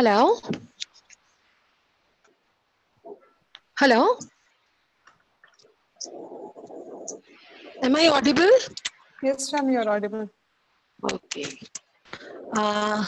Hello? Hello? Am I audible? Yes, ma'am, you're audible. Okay. Uh,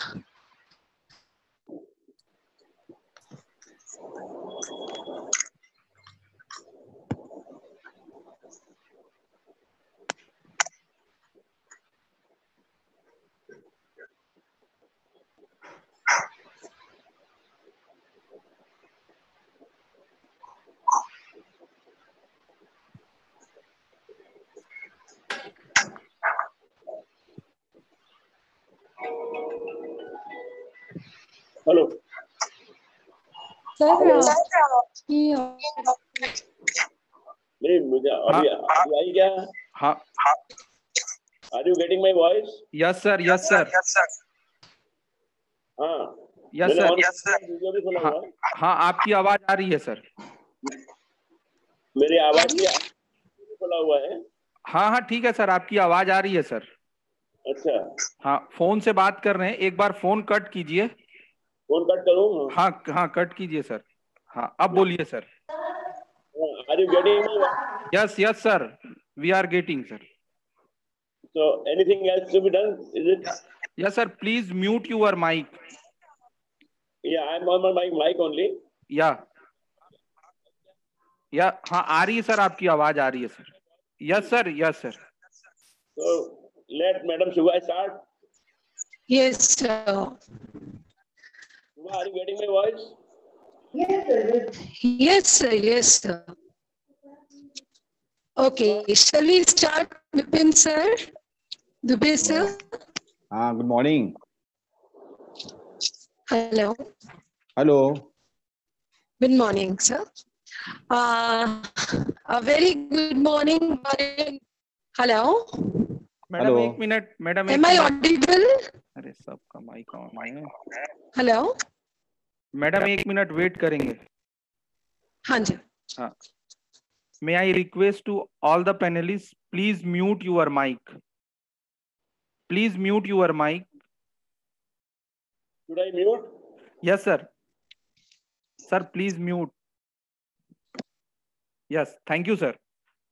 uh, नहीं मुझे अभी अभी आई क्या? हाँ। Are you getting my voice yes sir yes sir हाँ। यस सर on वीडियो भी खोला हाँ हाँ। आपकी आवाज़ आ रही है सर मेरी आवाज़ भी खोला हुआ है। हाँ हाँ ठीक है सर आपकी आवाज़ आ रही है सर अच्छा। हाँ फ़ोन से बात कर रहे हैं. एक बार फ़ोन कट कीजिए। फ़ोन कट करूँ? हाँ हाँ कट कीजिए सर हाँ अब बोलिए sir. You getting yes yes sir we are getting sir so anything else to be done is it yes sir please mute your mic या I am on my mic mic only या या हाँ आ रही है sir. आपकी आवाज़ आ रही है sir. Yes sir yes sir so let madam Shubha start yes sir Shubha are you getting my voice Yes, sir. Yes, sir. Okay, shall we start, Vipin, sir? Dubey, sir? Ah, good morning. Hello. Hello. Good morning, sir. Uh, a very good morning. morning. Hello. Madam Hello. एक minute madam एक Am I minute audible? अरे सबका mic on है Hello. Madam एक minute wait करेंगे हाँ जी. हाँ May I request to all the panelists, please mute your mic. Please mute your mic. Should I mute Yes, sir. Sir, please mute. Yes, thank you, sir.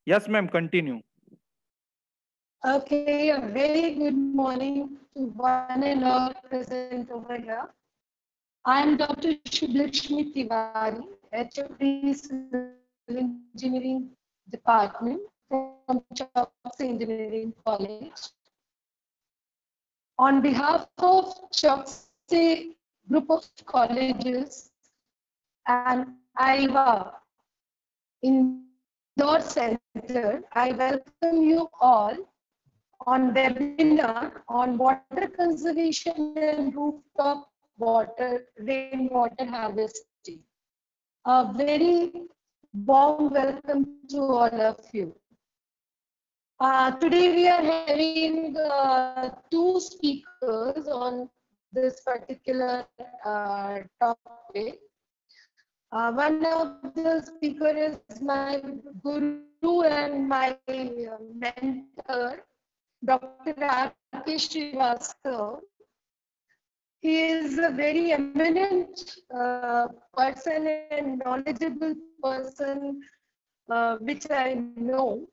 Yes, ma'am, continue. Okay, a very good morning to one and all present over here. I am Dr. Shubhlakshmi Tiwari, HOD Civil Engineering Department from Chops Engineering College. On behalf of Chouksey Group of Colleges and IVA Indore Center, I welcome you all on webinar on water conservation and rooftop water, rainwater harvesting. A very warm welcome to all of you. Uh, today we are having uh, two speakers on this particular uh, topic. Uh, one of the speaker is my guru and my uh, mentor, Dr. Rakesh Srivastava. He is a very eminent uh, person and knowledgeable person, uh, which I know.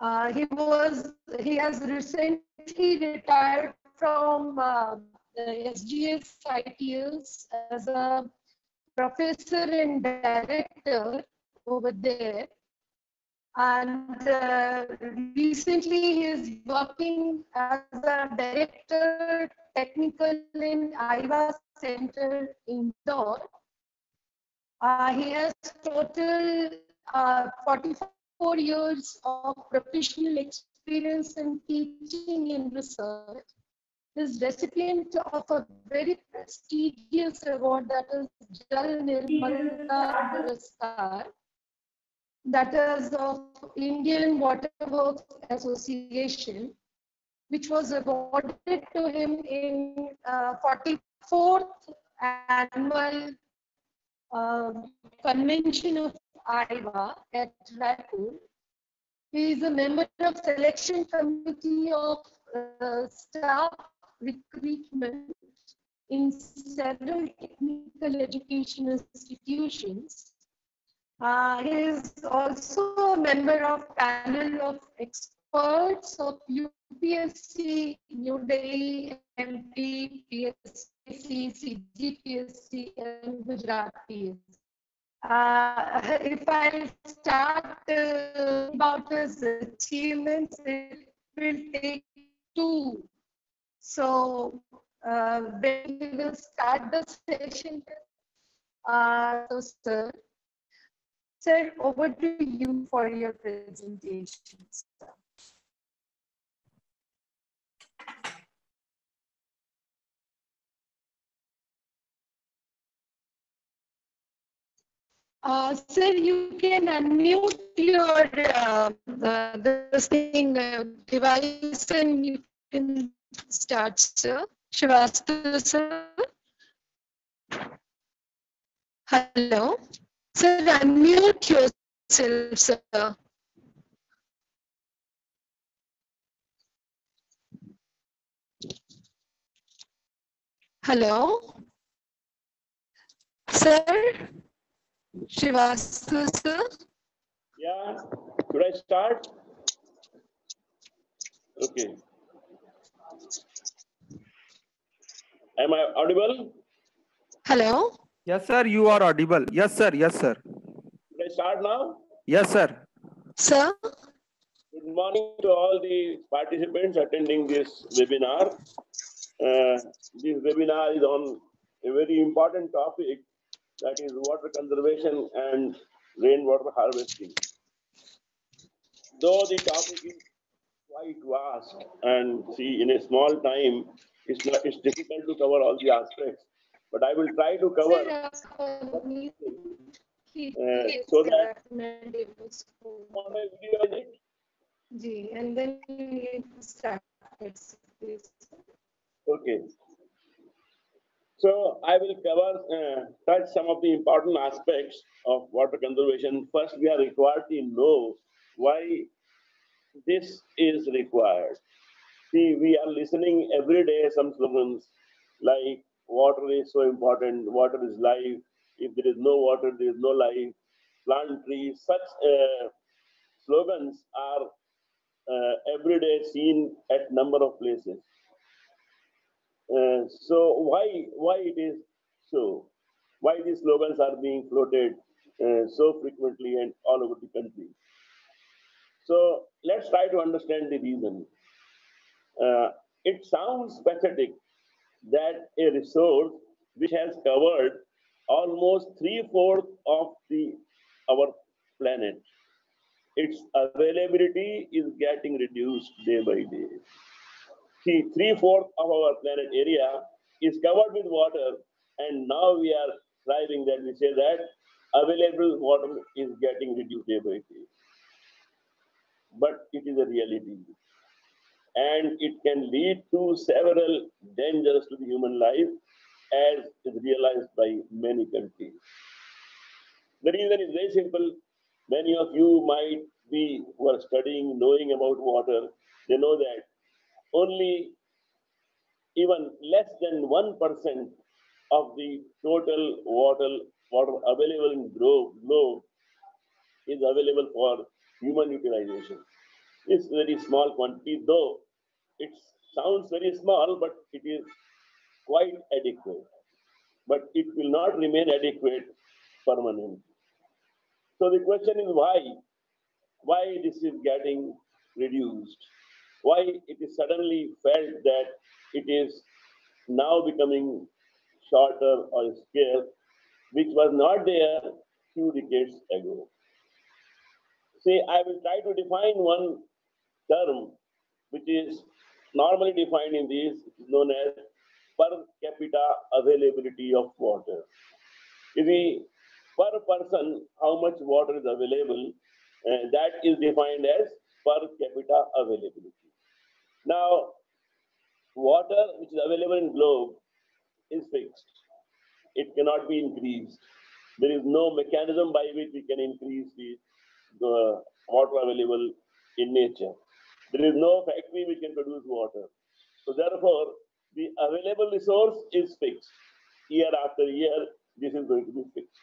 Uh, he was he has recently retired from uh, the SGS ITS as a professor and director over there. And uh, recently he is working as a director technical in IVA Center Indore. Uh, he has total uh, 44 years of professional experience in teaching and research. Is recipient of a very prestigious award that is Jal Nirmalta Puraskar that is of Indian Water Works Association, which was awarded to him in uh, 44th annual uh, convention of IVA at Raipur. He is a member of selection committee of uh, staff recruitment in several technical education institutions. Uh, he is also a member of panel of experts of UPSC, New Delhi, MP, PSC, CGPSC, and Gujarat PSC. Uh, if I start uh, about his achievements, it will take two. So uh, then we will start the session. Uh, so, sir, sir, over to you for your presentation. sir. Uh, sir, you can unmute your uh, the, thing uh, device and you can start, sir. Srivastava, sir. Hello. Sir, unmute yourself, sir. Hello. Sir. Srivastava, sir. Yeah, should I start? Okay. Am I audible? Hello. Yes, sir, you are audible. Yes, sir. Yes, sir. Should I start now? Yes, sir. Sir. Good morning to all the participants attending this webinar. Uh, this webinar is on a very important topic that is water conservation and rainwater harvesting. Though the topic is quite vast and see in a small time, it's not, it's difficult to cover all the aspects, but I will try to cover. Uh, we- he- he is so that- recommended to school. On my video, is it? Ji, and then we start. Okay. So I will cover, uh, touch some of the important aspects of water conservation. First, we are required to know why this is required. See, we are listening every day some slogans like water is so important, water is life. If there is no water, there is no life. Plant trees, such uh, slogans are uh, every day seen at number of places. Uh, so why why it is so? Why these slogans are being floated uh, so frequently and all over the country? So let's try to understand the reason. Uh, it sounds pathetic that a resource which has covered almost three fourths of the our planet, its availability is getting reduced day by day see, three fourths of our planet area is covered with water, and now we are striving that we say that available water is getting reduced. But it is a reality. And it can lead to several dangers to the human life, as is realized by many countries. The reason is very simple. Many of you might be who are studying, knowing about water, they know that only even less than 1% of the total water, water available in globe, is available for human utilization. It's very small quantity, though it sounds very small, but it is quite adequate. But it will not remain adequate permanently. So the question is why? Why this is getting reduced? Why it is suddenly felt that it is now becoming shorter or scarce, which was not there few decades ago. See, I will try to define one term which is normally defined in these known as per capita availability of water. If we per person how much water is available, uh, that is defined as per capita availability. Now, water which is available in globe is fixed. It cannot be increased. There is no mechanism by which we can increase the, the water available in nature. There is no factory which can produce water. So therefore, the available resource is fixed. Year after year, this is going to be fixed.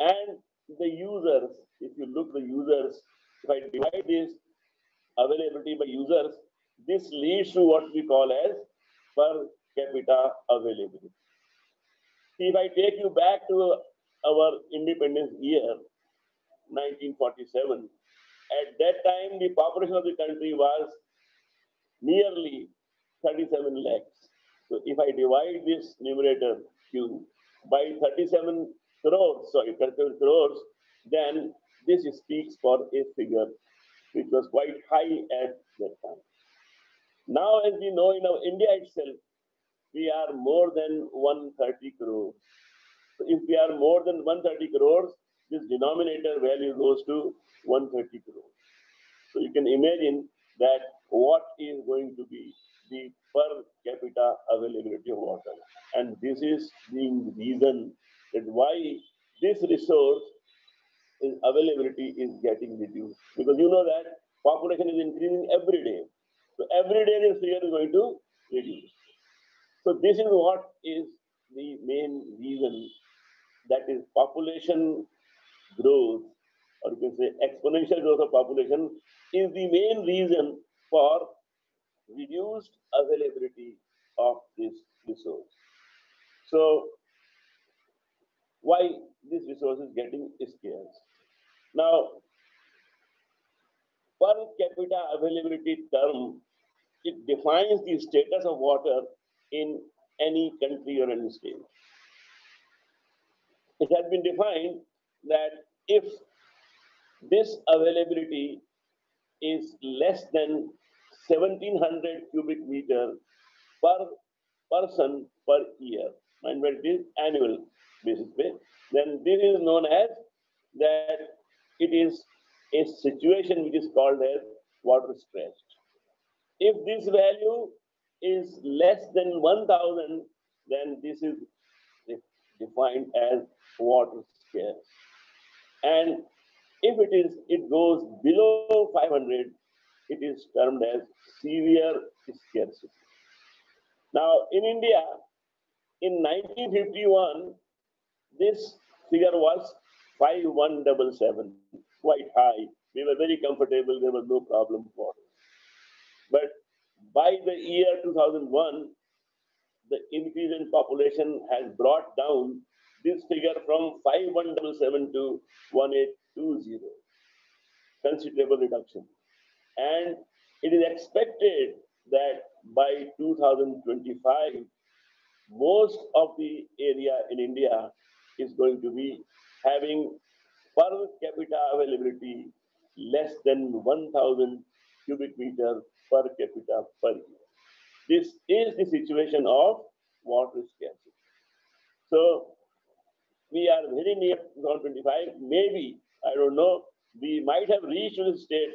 And the users, if you look the users, if I divide this availability by users, this leads to what we call as per capita availability. If I take you back to our independence year, 1947, at that time the population of the country was nearly 37 lakhs. So if I divide this numerator Q by 37 crores, sorry, 37 crores, then this speaks for a figure which was quite high at that time. Now, as we know in our India itself, we are more than 130 crores. So if we are more than 130 crores, this denominator value goes to 130 crores. So you can imagine that what is going to be the per capita availability of water. And this is the reason that why this resource availability is getting reduced. Because you know that population is increasing every day. So every day this figure is going to reduce. So this is what is the main reason that is population growth, or you can say exponential growth of population, is the main reason for reduced availability of this resource. So why this resource is getting scarce? Now, per capita availability term, it defines the status of water in any country or any state. It has been defined that if this availability is less than 1700 cubic meter per person per year, and when it is annual basis then this is known as that it is a situation which is called as water stressed. If this value is less than 1000, then this is defined as water scarce. And if it is, it goes below 500, it is termed as severe scarcity. Now, in India, in 1951, this figure was 5177, quite high. We were very comfortable, there was no problem for us. But by the year 2001, the increase in population has brought down this figure from 5177 to 1820. Considerable reduction. And it is expected that by 2025, most of the area in India is going to be having per capita availability less than 1000 cubic meter per capita per year. This is the situation of water scarcity. So we are very near 2025. Maybe, I don't know, we might have reached this state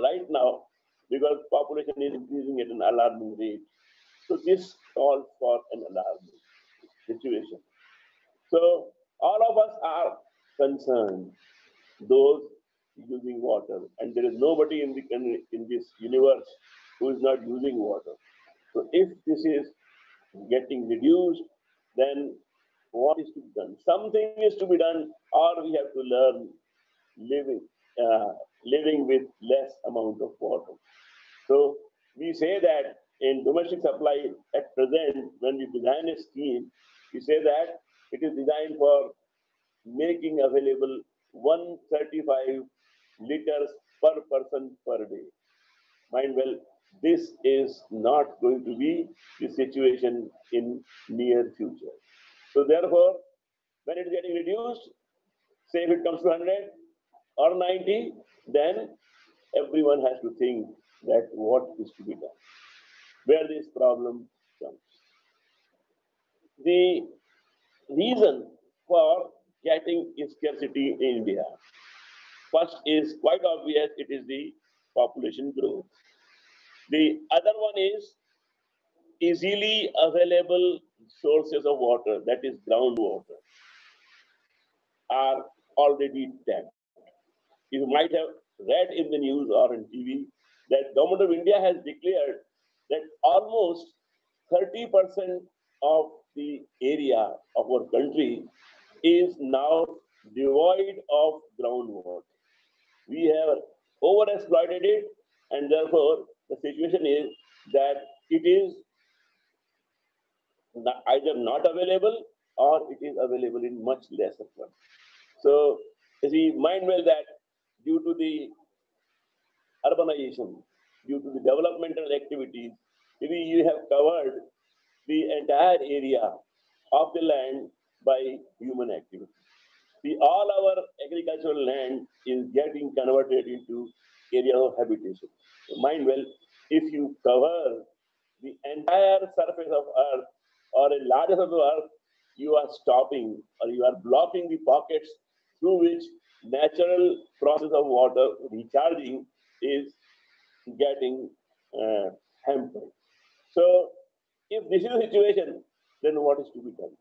right now because population is increasing at an alarming rate. So this calls for an alarming situation. So all of us are concerned, those using water, and there is nobody in the in this universe who is not using water. So if this is getting reduced, then what is to be done? Something is to be done, or we have to learn living uh, living with less amount of water. So we say that in domestic supply at present, when we design a scheme, we say that it is designed for making available 135 liters per person per day. Mind well, this is not going to be the situation in near future. So therefore, when it is getting reduced, say if it comes to 100 or 90, then everyone has to think that what is to be done, where this problem comes. The reason for getting scarcity in India, first is quite obvious, it is the population growth. The other one is easily available sources of water, that is groundwater, are already tapped. You might have read in the news or in TV that government of India has declared that almost 30% of the area of our country is now devoid of groundwater. We have overexploited it, and therefore the situation is that it is not- either not available or it is available in much lesser quantity. So, you see, mind well that due to the urbanization, due to the developmental activities, maybe you have covered the entire area of the land by human activity. The, all our agricultural land is getting converted into area of habitation. So mind well, if you cover the entire surface of earth or a large surface of earth, you are stopping or you are blocking the pockets through which natural process of water recharging is getting uh, hampered. So if this is the situation, then what is to be done?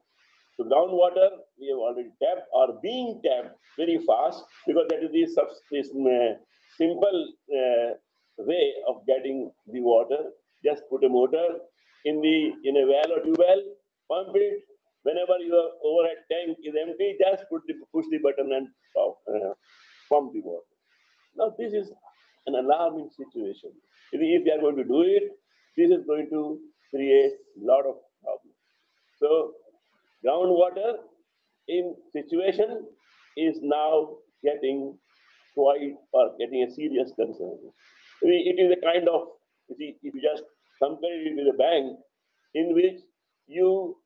So groundwater, we have already tapped or being tapped very fast because that is the this, uh, simple uh, way of getting the water. Just put a motor in the in a well or tube well, pump it. Whenever your overhead tank is empty, just put the push the button and uh, pump the water. Now this is an alarming situation. If if they are going to do it, this is going to create a lot of problems. So groundwater in situation is now getting quite or getting a serious concern. I mean, It is a kind of, you see, if you just compare it with a bank in which you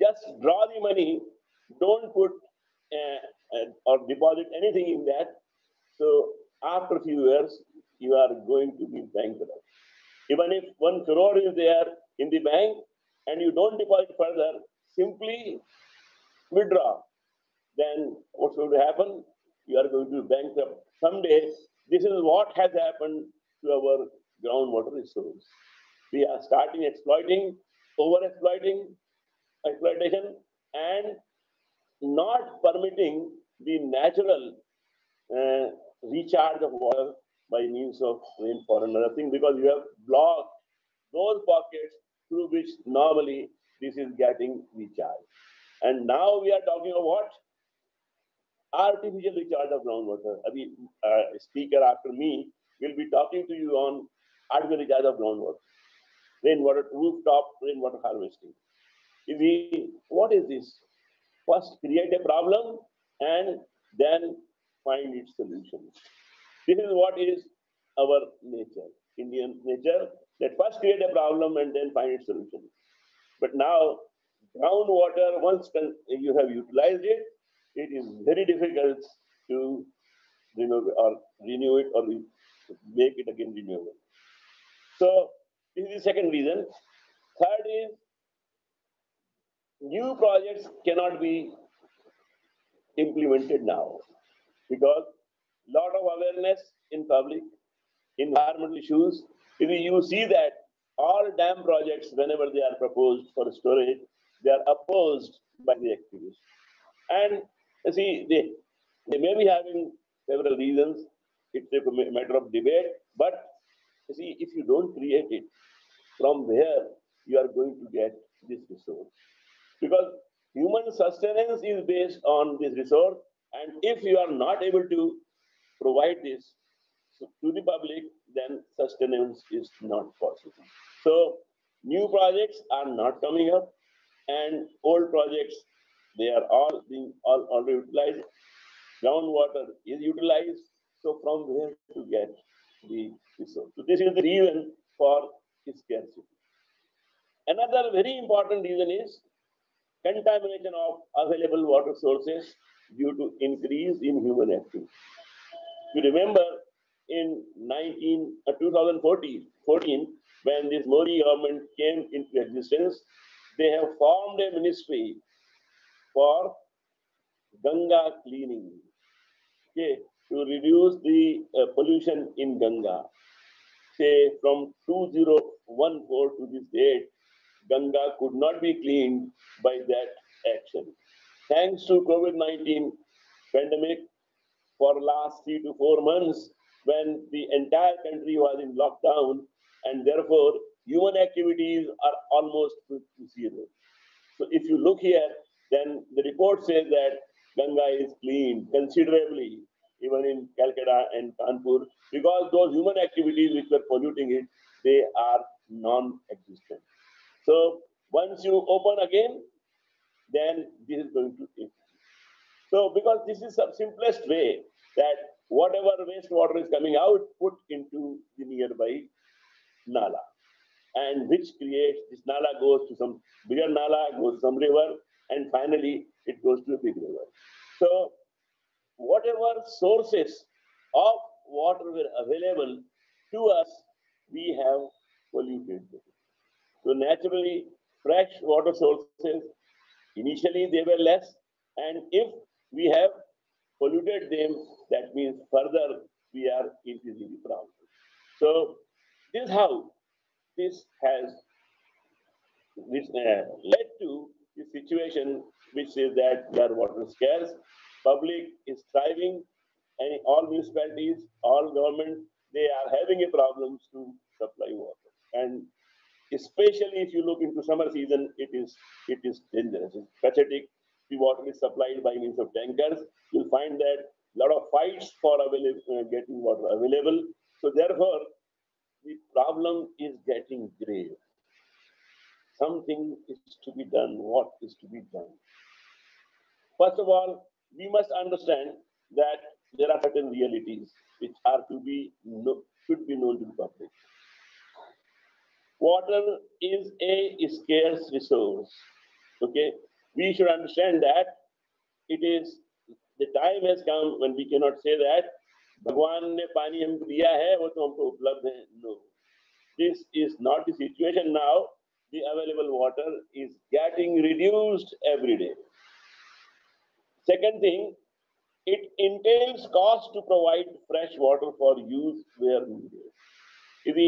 just draw the money, don't put uh, uh, or deposit anything in that. So after a few years, you are going to be bankrupt. Even if one crore is there in the bank and you don't deposit further, simply withdraw. Then what's going to happen? You are going to bankrupt someday. This is what has happened to our groundwater resource. We are starting exploiting, over exploiting, exploitation, and not permitting the natural uh, recharge of water by means of rainfall and other thing because you have blocked those pockets through which normally this is getting recharged. And now we are talking of what? Artificial recharge of groundwater. Abhi, uh, speaker after me will be talking to you on artificial recharge of groundwater, rainwater, rooftop rainwater harvesting. We, what is this? First create a problem and then find its solution. This is what is our nature, Indian nature, that first create a problem and then find its solution. But now, groundwater, once you have utilized it, it is very difficult to remove or renew it or make it again renewable. So, this is the second reason. Third is, new projects cannot be implemented now because lot of awareness in public, environmental issues. If you see that all dam projects, whenever they are proposed for storage, they are opposed by the activists. And you see, they, they may be having several reasons. It's a matter of debate, but you see, if you don't create it, from where you are going to get this resource? Because human sustenance is based on this resource, and if you are not able to provide this to the public, then sustenance is not possible. So new projects are not coming up, and old projects they are all being all already utilized. Groundwater is utilized. So from where to get the resource? So this is the reason for scarcity. Another very important reason is contamination of available water sources due to increase in human activity. You remember in 19, uh, 2014, 14, when this Modi government came into existence, they have formed a ministry for Ganga cleaning, okay, to reduce the uh, pollution in Ganga. Say from 2014 to this date, Ganga could not be cleaned by that action. Thanks to COVID-19 pandemic, for last three to four months, when the entire country was in lockdown, and therefore human activities are almost to zero. So if you look here, then the report says that Ganga is clean considerably, even in Calcutta and Kanpur, because those human activities which were polluting it, they are non-existent. So once you open again, then this is going to increase. So because this is the simplest way that whatever wastewater is coming out, put into the nearby nala. And which creates, this nala goes to some bigger nala, goes to some river, and finally it goes to a big river. So whatever sources of water were available to us, we have polluted them. So naturally, fresh water sources, initially they were less, and if we have polluted them, that means further we are increasing the problem. So this is how this has uh, led to the situation which is that there are water scarce, public is thriving, and all municipalities, all government, they are having a problems to supply water. And especially if you look into summer season, it is it is dangerous, it's pathetic. The water is supplied by means of tankers. You'll find that a lot of fights for uh, getting water available. So therefore, the problem is getting grave. Something is to be done. What is to be done? First of all, we must understand that there are certain realities which are to be know, should be known to the public. Water is a scarce resource. Okay, we should understand that it is the time has come when we cannot say that भगवान ने पानी हमको दिया है वो तो हमको उपलब्ध है no this is not the situation now the available water is getting reduced every day second thing it entails cost to provide fresh water for use where needed if we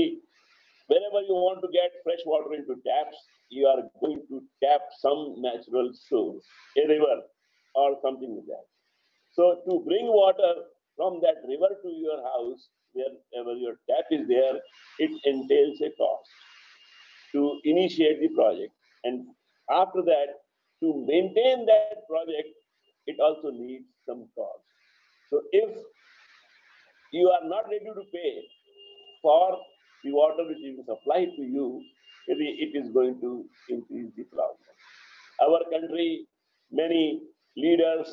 whenever you want to get fresh water into taps you are going to tap some natural source a river or something like that so to bring water from that river to your house, wherever your tap is there, it entails a cost to initiate the project. And after that, to maintain that project, it also needs some cost. So if you are not ready to pay for the water which is supplied to you, it is going to increase the problem. Our country, many leaders,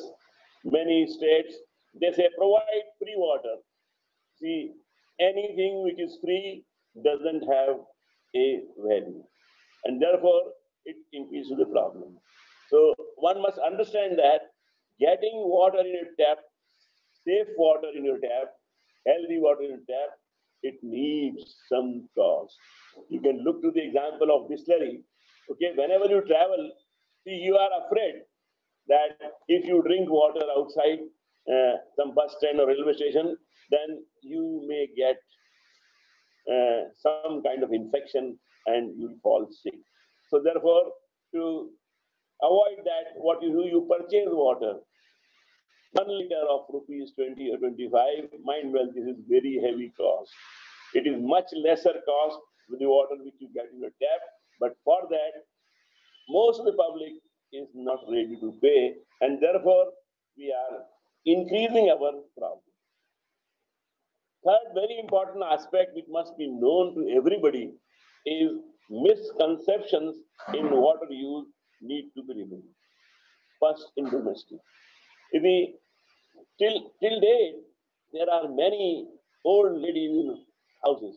many states, they say provide free water. See, anything which is free doesn't have a value. And therefore, it increases the problem. So one must understand that getting water in your tap, safe water in your tap, healthy water in your tap, it needs some cost. You can look to the example of distillery. Okay, whenever you travel, see, you are afraid that if you drink water outside uh, some bus stand or railway station, then you may get uh, some kind of infection and you'll fall sick. So therefore, to avoid that, what you do, you purchase water. One liter of rupees 20 or 25, mind well, this is very heavy cost. It is much lesser cost with the water which you get in your tap, but for that, most of the public is not ready to pay, and therefore we are increasing our problem. Third, very important aspect which must be known to everybody is misconceptions in water use need to be removed. First, in domestic. We, till, till date, there are many old ladies in houses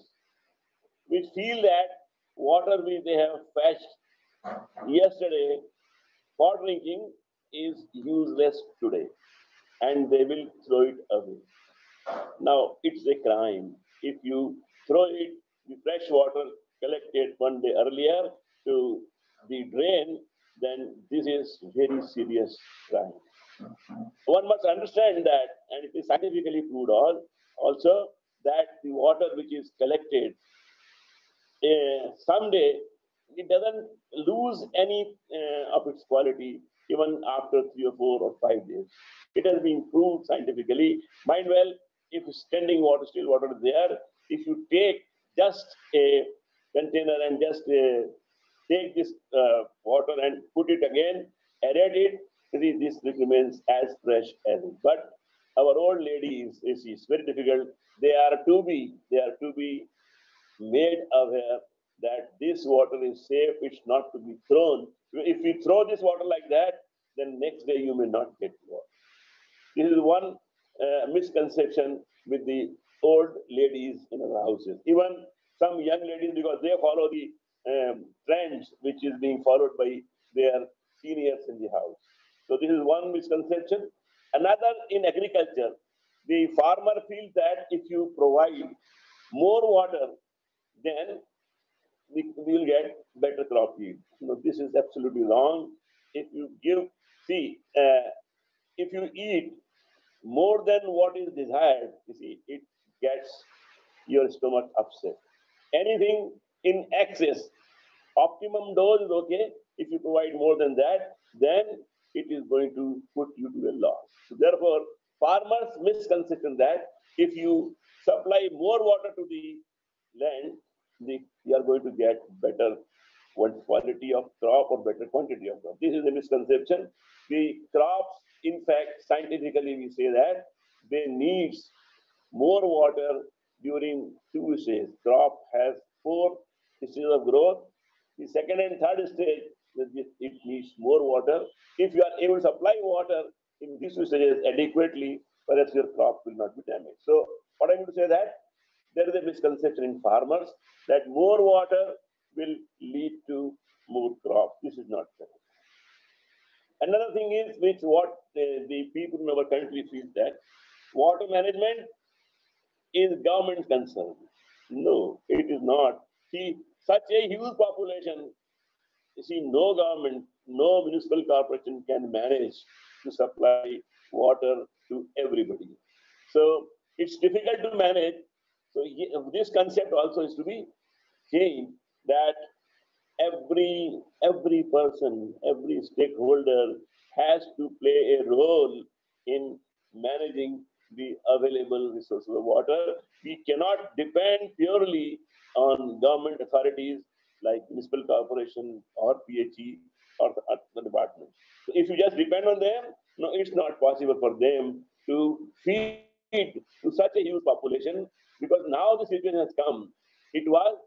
which feel that water which they have fetched yesterday for drinking is useless today and they will throw it away. Now, it's a crime. If you throw it, the fresh water collected one day earlier to the drain, then this is very serious crime. One must understand that, and it is scientifically proved all, also that the water which is collected uh, someday it doesn't lose any uh, of its quality even after three or four or five days. It has been proved scientifically. Mind well, if standing water, still water is there, if you take just a container and just uh, take this uh, water and put it again, aerate it, see, this remains as fresh as it. But our old lady is, is, is very difficult. They are to be, they are to be made aware that this water is safe, it's not to be thrown. If you throw this water like that, then next day you may not get water. This is one uh, misconception with the old ladies in our houses. Even some young ladies, because they follow the um, trends which is being followed by their seniors in the house. So this is one misconception. Another in agriculture, the farmer feels that if you provide more water, then we will get better crop yield. No, this is absolutely wrong. If you give, see, uh, if you eat more than what is desired, you see, it gets your stomach upset. Anything in excess, optimum dose is okay. If you provide more than that, then it is going to put you to a loss. So therefore, farmers misconception that if you supply more water to the land, the, you are going to get better quality of crop or better quantity of crop. This is a misconception. The crops, in fact, scientifically we say that they need more water during two stages. Crop has four stages of growth. The second and third stage, it needs more water. If you are able to supply water in these stages adequately, perhaps your crop will not be damaged. So what I'm going to say that there is a misconception in farmers that more water will lead to more crop. This is not correct. Another thing is which what the, the people in our country feel that water management is government concern. No, it is not. See, such a huge population, you see, no government, no municipal corporation can manage to supply water to everybody. So it's difficult to manage. So this concept also is to be changed that every every person, every stakeholder has to play a role in managing the available resources of water. We cannot depend purely on government authorities like municipal corporation or PHE or the, the department. So if you just depend on them, no, it's not possible for them to feed to such a huge population because now the situation has come. It was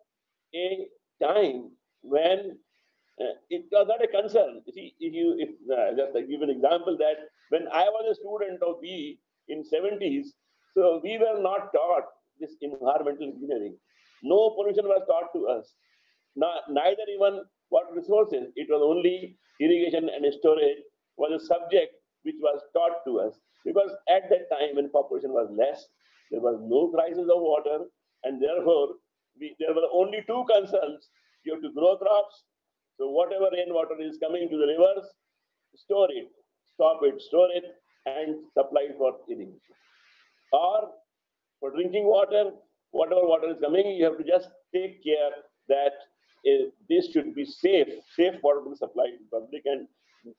a time when uh, it was not a concern. You see, if you if uh, just give an example that when I was a student of B in 70s, so we were not taught this environmental engineering. No pollution was taught to us. Not, neither even water resources. It was only irrigation and storage was a subject which was taught to us. Because at that time when population was less, there was no crisis of water, and therefore we, there were only two concerns. You have to grow crops. So whatever rainwater is coming to the rivers, store it, stop it, store it, and supply it for irrigation. Or for drinking water, whatever water is coming, you have to just take care that this should be safe, safe water to be supplied to public, and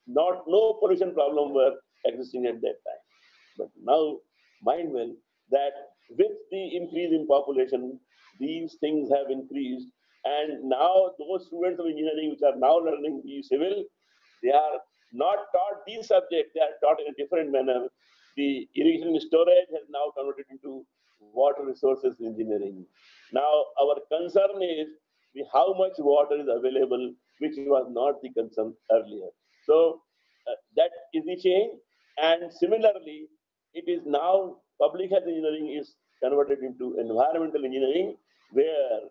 not no pollution problem were existing at that time. But now, mind well that with the increase in population, these things have increased. And now those students of engineering which are now learning the civil, they are not taught these subjects, they are taught in a different manner. The irrigation storage has now converted into water resources engineering. Now our concern is how much water is available, which was not the concern earlier. So uh, that is the change. And similarly, it is now public health engineering is converted into environmental engineering, where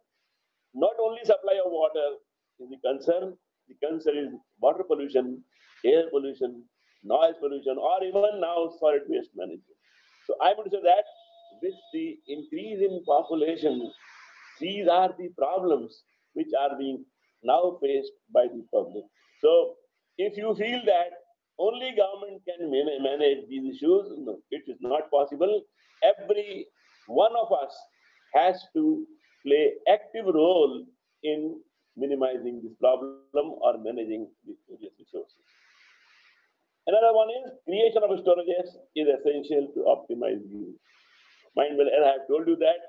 not only supply of water is the concern, the concern is water pollution, air pollution, noise pollution, or even now solid waste management. So I would say that with the increase in population, these are the problems which are being now faced by the public. So if you feel that only government can manage these issues, no, it is not possible. Every one of us has to play active role in minimizing this problem or managing these resources. Another one is creation of storages is essential to optimize use. As I have told you that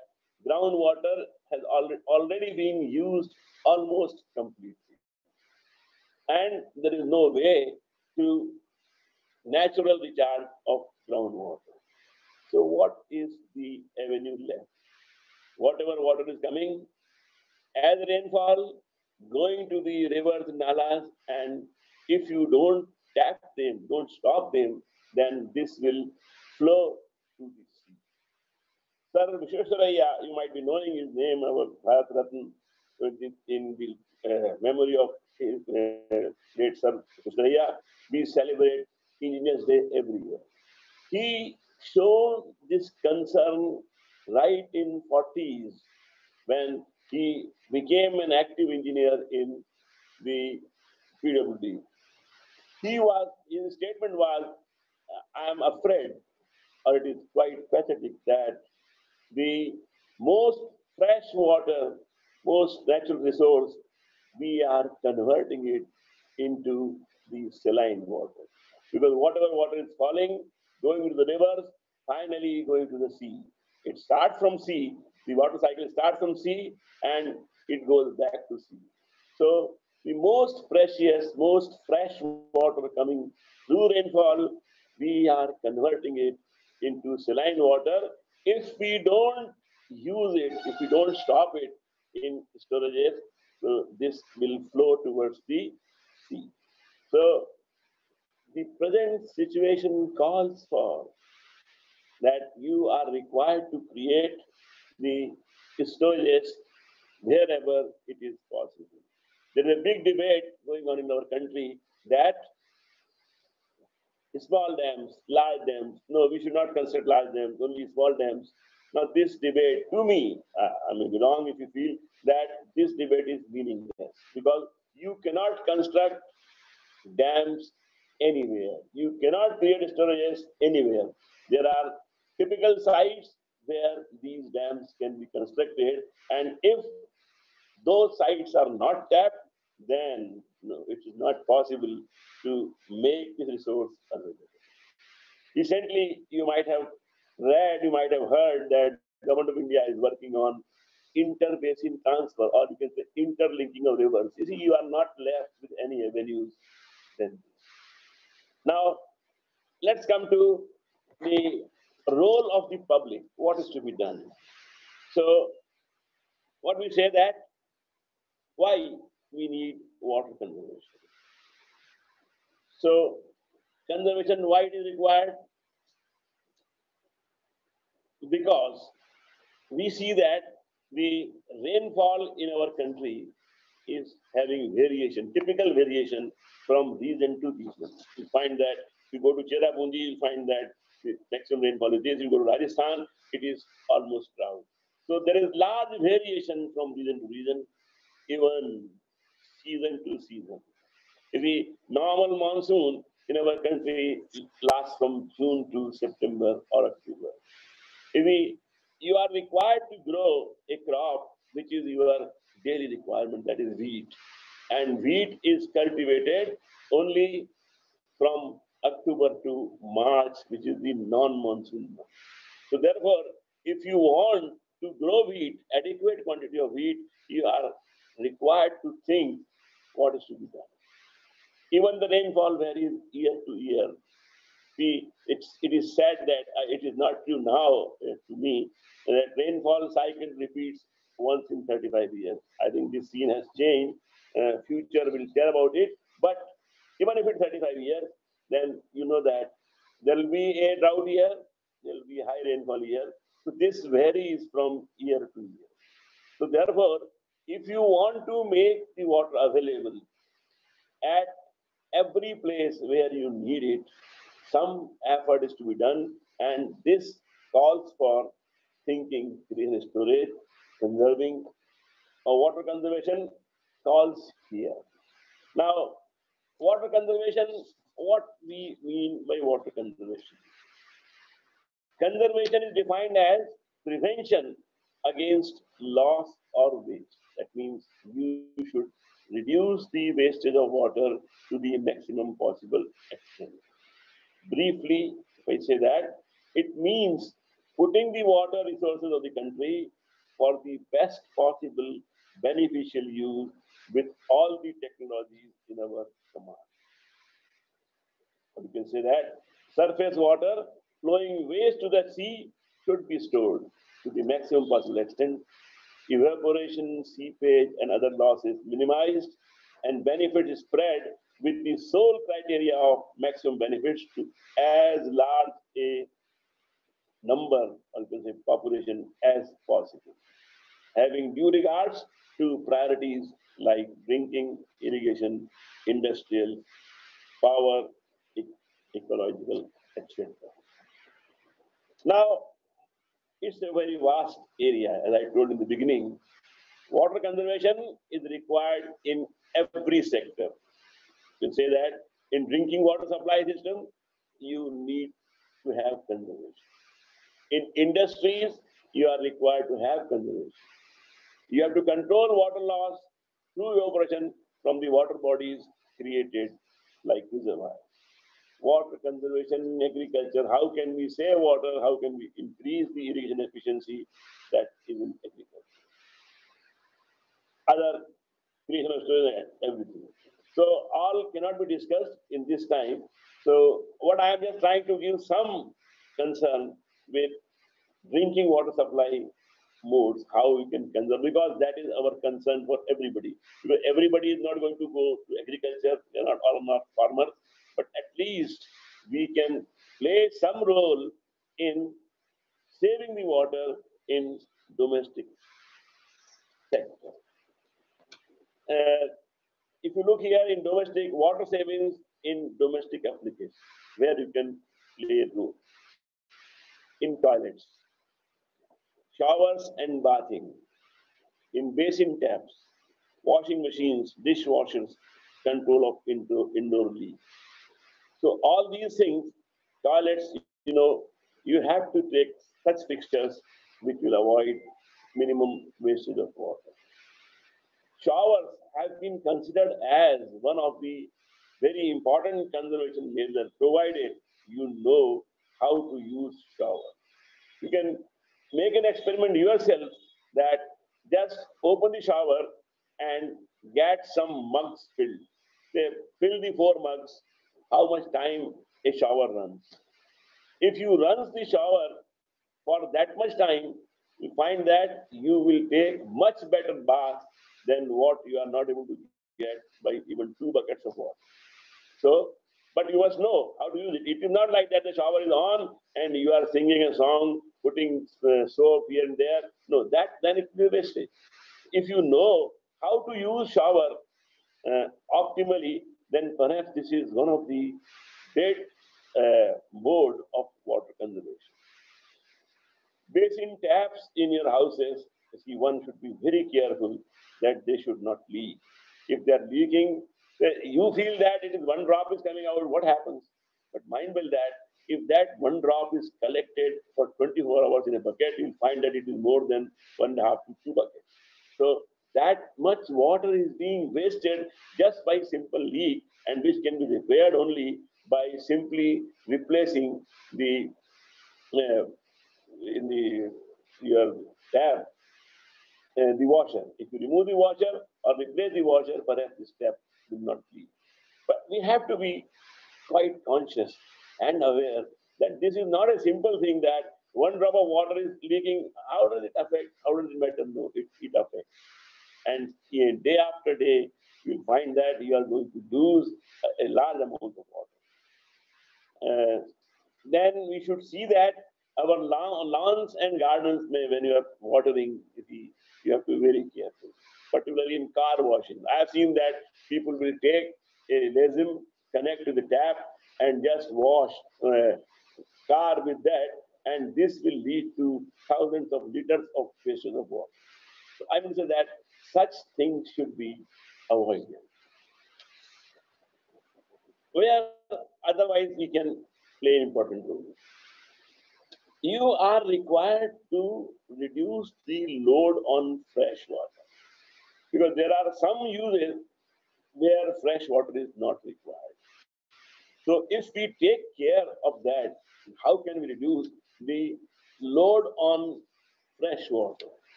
groundwater has already, being used almost completely. And there is no way to natural recharge of groundwater. So what is the avenue left? Whatever water is coming, as rainfall, going to the rivers, nalas, and if you don't tap them, don't stop them, then this will flow to the. Sir Visvesvaraya, you might be knowing his name, our Bharat in the uh, memory of his, uh, great Sir Visvesvaraya, we celebrate Engineers Day every year. He showed this concern right in 40s when he became an active engineer in the PWD. He was, his statement was, I am afraid, or it is quite pathetic, that the most fresh water, most natural resource, we are converting it into the saline water. Because whatever water is falling, going into the rivers, finally going to the sea. It starts from sea, the water cycle starts from sea and it goes back to sea. So the most precious, most fresh water coming through rainfall, we are converting it into saline water. If we don't use it, if we don't stop it in storages, so this will flow towards the sea. So the present situation calls for that you are required to create the storages wherever it is possible. There is a big debate going on in our country that small dams, large dams, no, we should not construct large dams, only small dams. Now, this debate, to me, uh, I may be wrong if you feel that this debate is meaningless because you cannot construct dams anywhere. You cannot create storages anywhere. There are typical sites where these dams can be constructed, and if those sites are not tapped, then no, it is not possible to make this resource available. Recently, you might have read, you might have heard that government of India is working on inter-basin transfer, or you can say interlinking of rivers. You see, you are not left with any avenues. Then, now, let's come to the role of the public. What is to be done? So, what we say that why we need water conservation. So, conservation, why it is required? Because we see that the rainfall in our country is having variation, typical variation from region to region. You find that if you go to Cherrapunji, you'll find that the maximum rainfall is this. You go to Rajasthan, it is almost drought. So there is large variation from region to region, even season to season. If the normal monsoon in our country lasts from June to September or October. If you are required to grow a crop which is your daily requirement, that is wheat, and wheat is cultivated only from October to March, which is the non-monsoon month. So therefore, if you want to grow wheat, adequate quantity of wheat, you are required to think what is to be done. Even the rainfall varies year to year. We, it's, it is said that uh, it is not true now uh, to me that rainfall cycle repeats once in 35 years. I think this scene has changed. Uh, future will tell about it. But even if it's 35 years, then you know that there will be a drought year, there will be high rainfall year. So this varies from year to year. So therefore, if you want to make the water available at every place where you need it, some effort is to be done, and this calls for thinking green storage, conserving or water conservation calls here. Now, water conservation, what we mean by water conservation? Conservation is defined as prevention against loss or waste. That means you should reduce the wastage of water to the maximum possible extent. Briefly, if I say that, it means putting the water resources of the country for the best possible beneficial use with all the technologies in our command. You can say that surface water flowing waste to the sea should be stored to the maximum possible extent. Evaporation, seepage, and other losses minimized, and benefits spread with the sole criteria of maximum benefits to as large a number, of population, as possible. Having due regards to priorities like drinking, irrigation, industrial, power, ecological, etc. Now, it's a very vast area, as I told in the beginning. Water conservation is required in every sector. You can say that in drinking water supply system, you need to have conservation. In industries, you are required to have conservation. You have to control water loss through evaporation from the water bodies created like reservoirs. Water conservation in agriculture, how can we save water? How can we increase the irrigation efficiency that is in agriculture? Other creation of storage everything. So all cannot be discussed in this time. So what I am just trying to give some concern with drinking water supply modes, how we can conserve, because that is our concern for everybody. Because everybody is not going to go to agriculture, they're not all not farmers, but at least we can play some role in saving the water in domestic sector. Uh, if you look here in domestic water savings in domestic applications, where you can play a role in toilets, showers and bathing, in basin taps, washing machines, dishwashers, control of indoor, indoor leaks. So all these things, toilets, you know, you have to take such fixtures which will avoid minimum wastage of water. Showers have been considered as one of the very important conservation measures, provided you know how to use shower. You can make an experiment yourself that just open the shower and get some mugs filled. Say, fill the four mugs, how much time a shower runs. If you run the shower for that much time, you find that you will take much better bath than what you are not able to get by even two buckets of water. So, but you must know how to use it. It is not like that the shower is on and you are singing a song, putting uh, soap here and there. No, that then it will be wasted. If you know how to use shower uh, optimally, then perhaps this is one of the great uh, mode of water conservation. Basin taps in your houses, you see, one should be very careful that they should not leak. If they are leaking, eh, you feel that it is one drop is coming out, what happens? But mind well that if that one drop is collected for 24 hours in a bucket, you'll find that it is more than one and a half to two buckets. So that much water is being wasted just by simple leak and which can be repaired only by simply replacing the uh, in the your tap uh, the washer. If you remove the washer or replace the washer, perhaps this tap will not leak. But we have to be quite conscious and aware that this is not a simple thing that one drop of water is leaking. How does it affect? How does it matter? No, it, it affects. Day you'll find that you are going to lose a, a large amount of water. Uh, then we should see that our lawns and gardens may, when you are watering, you have to be very careful, particularly in car washing. I have seen that people will take a lazim, connect to the tap, and just wash uh, car with that, and this will lead to thousands of liters of wastage of water. So I will say that such things should be avoided. Where otherwise we can play an important role. You are required to reduce the load on fresh water because there are some uses where fresh water is not required. So if we take care of that, how can we reduce the load on fresh water?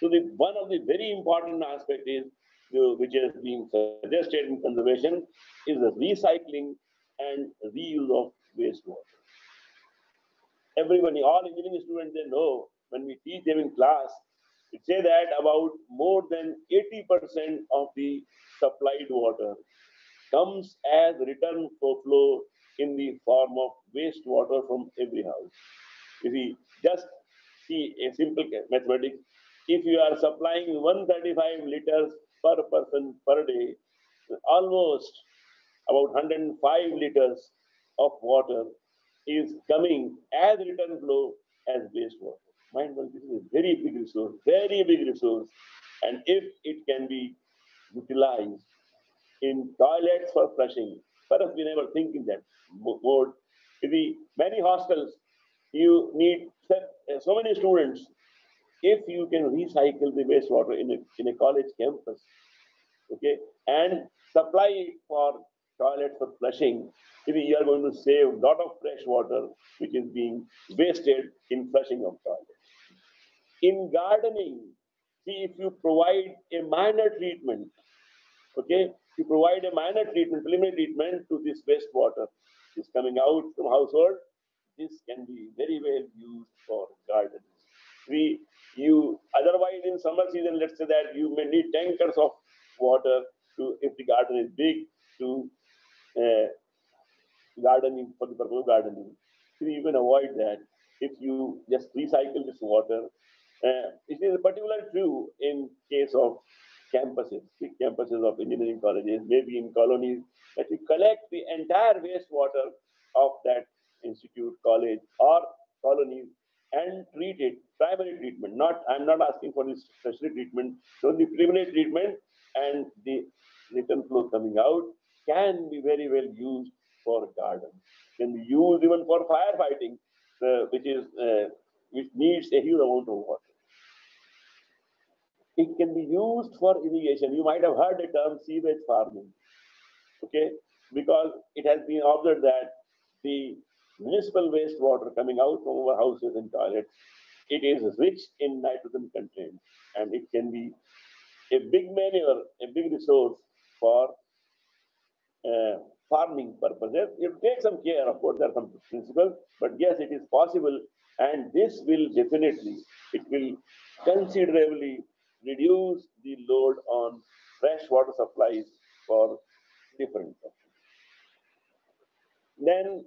So the one of the very important aspect is uh, which has been suggested in conservation is the recycling and reuse of wastewater. Everybody, all engineering students, they know when we teach them in class, it say that about more than 80% of the supplied water comes as return flow in the form of wastewater from every house. If we just see a simple mathematics, if you are supplying 135 liters per person per day, almost about 105 liters of water is coming as return flow as wastewater. Mind one, this is a very big resource, very big resource. And if it can be utilized in toilets for flushing, perhaps we never think in that mode. We, many hostels, you need so many students. If you can recycle the wastewater in a, in a college campus, okay, and supply it for toilet for flushing, you are going to save a lot of fresh water which is being wasted in flushing of toilets. In gardening, see if you provide a minor treatment, okay, you provide a minor treatment, preliminary treatment to this wastewater is coming out from household, this can be very well used for gardening. We you otherwise in summer season, let's say that you may need tankers of water to if the garden is big to uh, gardening for the purpose of gardening. So you can avoid that if you just recycle this water. Uh, it is particularly true in case of campuses, big campuses of engineering colleges, maybe in colonies, that you collect the entire wastewater of that institute, college, or colonies and treat it, primary treatment. Not, I'm not asking for this special treatment, so the preliminary treatment and the return flow coming out can be very well used for garden. Can be used even for firefighting, uh, which is uh, which needs a huge amount of water. It can be used for irrigation. You might have heard the term sewage farming, okay? Because it has been observed that the municipal wastewater coming out from our houses and toilets, it is rich in nitrogen content, and it can be a big manure, a big resource for uh, farming purposes. You take some care, of course, there are some principles, but yes, it is possible, and this will definitely, it will considerably reduce the load on fresh water supplies for different purposes. Then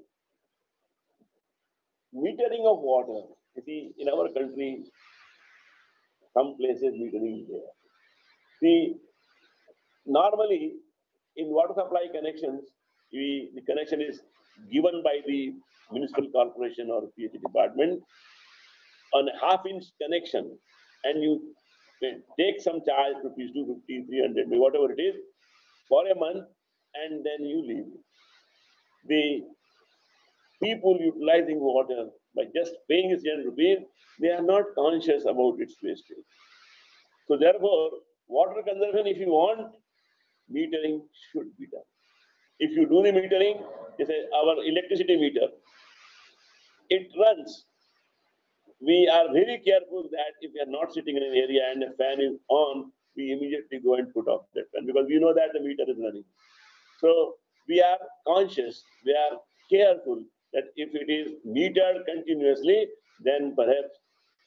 metering of water. You see, in our country, some places metering is there. See, normally in water supply connections, we, the connection is given by the municipal corporation or PH department on a half inch connection and you take some charge, rupees 250, 300, whatever it is, for a month and then you leave. The people utilizing water by just paying its 10 rupees, they are not conscious about its wastage. So therefore, water conservation, if you want, metering should be done. If you do the metering, it's a, our electricity meter. It runs. We are very careful that if we are not sitting in an area and a fan is on, we immediately go and put off that fan because we know that the meter is running. So we are conscious, we are careful that if it is metered continuously, then perhaps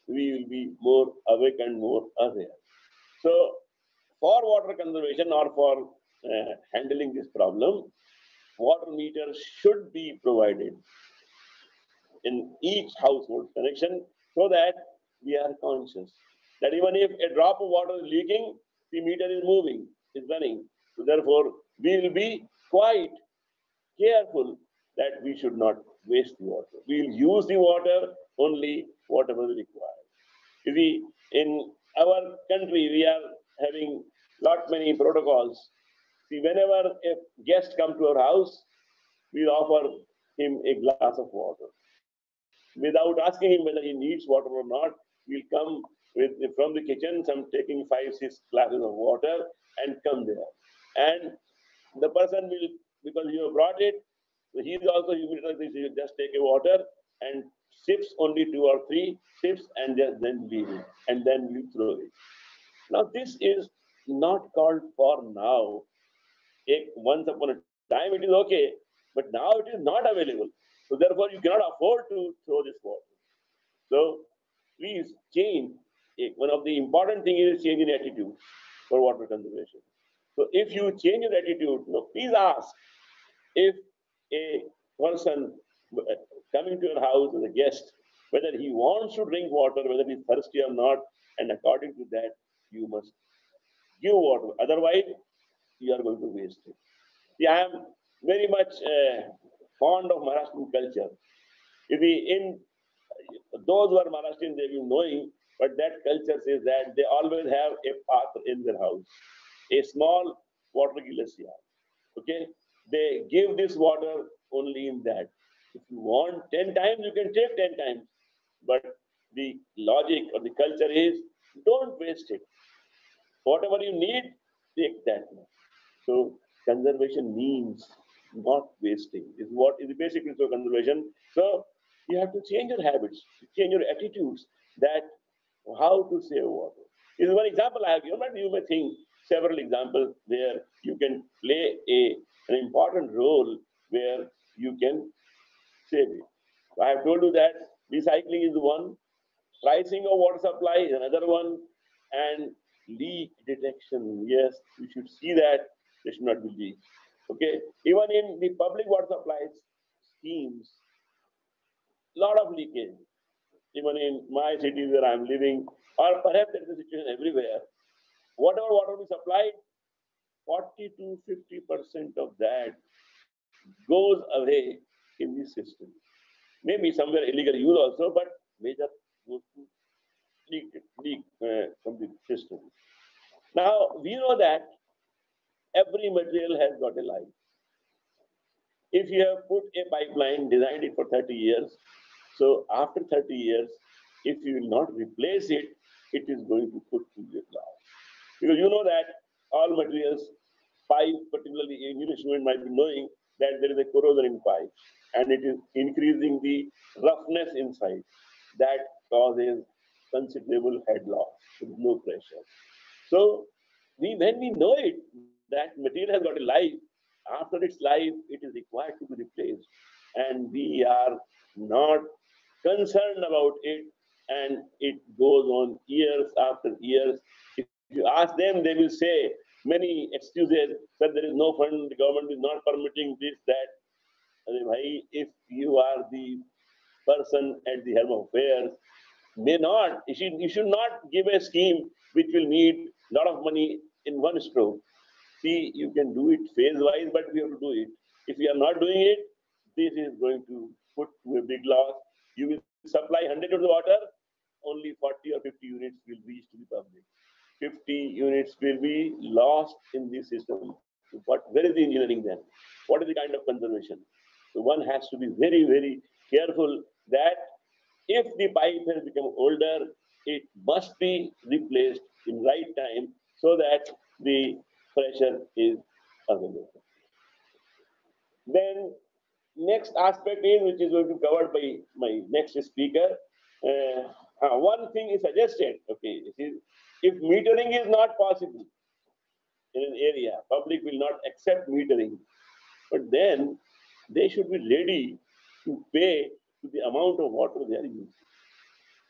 we will be more awake and more aware. So for water conservation or for uh, handling this problem, water meters should be provided in each household connection so that we are conscious that even if a drop of water is leaking, the meter is moving, is running. So therefore, we will be quite careful that we should not waste water. We will use the water only whatever is required. See, in our country, we are having lot many protocols. See, whenever a guest comes to our house, we offer him a glass of water. Without asking him whether he needs water or not, we'll come with from the kitchen, some taking five, six glasses of water and come there. And the person will, because you have brought it, so he is also he will just take a water and sips only two or three sips and just then leave it and then you throw it. Now this is not called for now. Ek- Once upon a time it is okay, but now it is not available. So therefore you cannot afford to throw this water. So please change. One of the important thing is change attitude for water conservation. So if you change your attitude, no, please ask if a person uh, coming to your house as a guest, whether he wants to drink water, whether he's thirsty or not, and according to that, you must give water. Otherwise, you are going to waste it. See, I am very much uh, fond of Maharashtrian culture. If we in those who are Maharashtrian, they will knowing, but that culture says that they always have a path in their house, a small water gilasya. Okay, they give this water only in that. If you want 10 times, you can take 10 times. But the logic or the culture is don't waste it. Whatever you need, take that. So conservation means not wasting is what is the basic principle of conservation. So you have to change your habits, change your attitudes that how to save water. This is one example I have given, but you may think several examples where you can play a, an important role where you can save it. I have told you that recycling is one, pricing of water supply is another one, and leak detection. Yes, you should see that there should not be leak. Okay, even in the public water supply schemes, lot of leakage. Even in my city where I'm living, or perhaps there is a situation everywhere. Whatever water we supplied, 40 to 50 percent of that goes away in the system. Maybe somewhere illegal use also, but major goes to leak, leak uh, from the system. Now we know that every material has got a life. If you have put a pipeline, designed it for 30 years, so after 30 years, if you will not replace it, it is going to put to the glass. Because you know that all materials, pipe, particularly a new student might be knowing that there is a corrosion in pipe and it is increasing the roughness inside. That causes considerable head loss with no pressure. So we when we know it, that material has got a life, after its life, it is required to be replaced. And we are not concerned about it, and it goes on years after years. If you ask them, they will say many excuses that there is no fund, the government is not permitting this, that. If you are the person at the helm of affairs, may not, you should, you should not give a scheme which will need a lot of money in one stroke. See, you can do it phase wise, but we have to do it. If you are not doing it, this is going to put to a big loss. You will supply 100 units of water, only 40 or 50 units will reach to the public. 50 units will be lost in the system. What, where is the engineering then? What is the kind of conservation? So one has to be very, very careful that if the pipe has become older, it must be replaced in right time so that the pressure is available. Then next aspect is which is going to be covered by my next speaker. Uh, uh, one thing is suggested. Okay, is if metering is not possible in an area, public will not accept metering, but then they should be ready to pay to the amount of water they are using.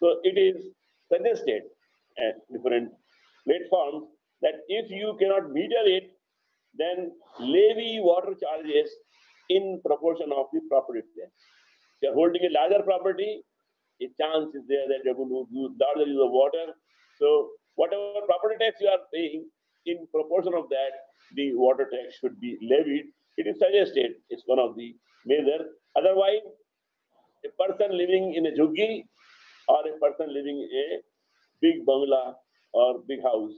So it is suggested at different platforms that if you cannot meter it, then levy water charges in proportion of the property tax. You are holding a larger property, a chance is there that you're going to use larger use of water. So whatever property tax you are paying, in proportion of that, the water tax should be levied. It is suggested, it's one of the measures. Otherwise, a person living in a juggi or a person living in a big bungalow or big house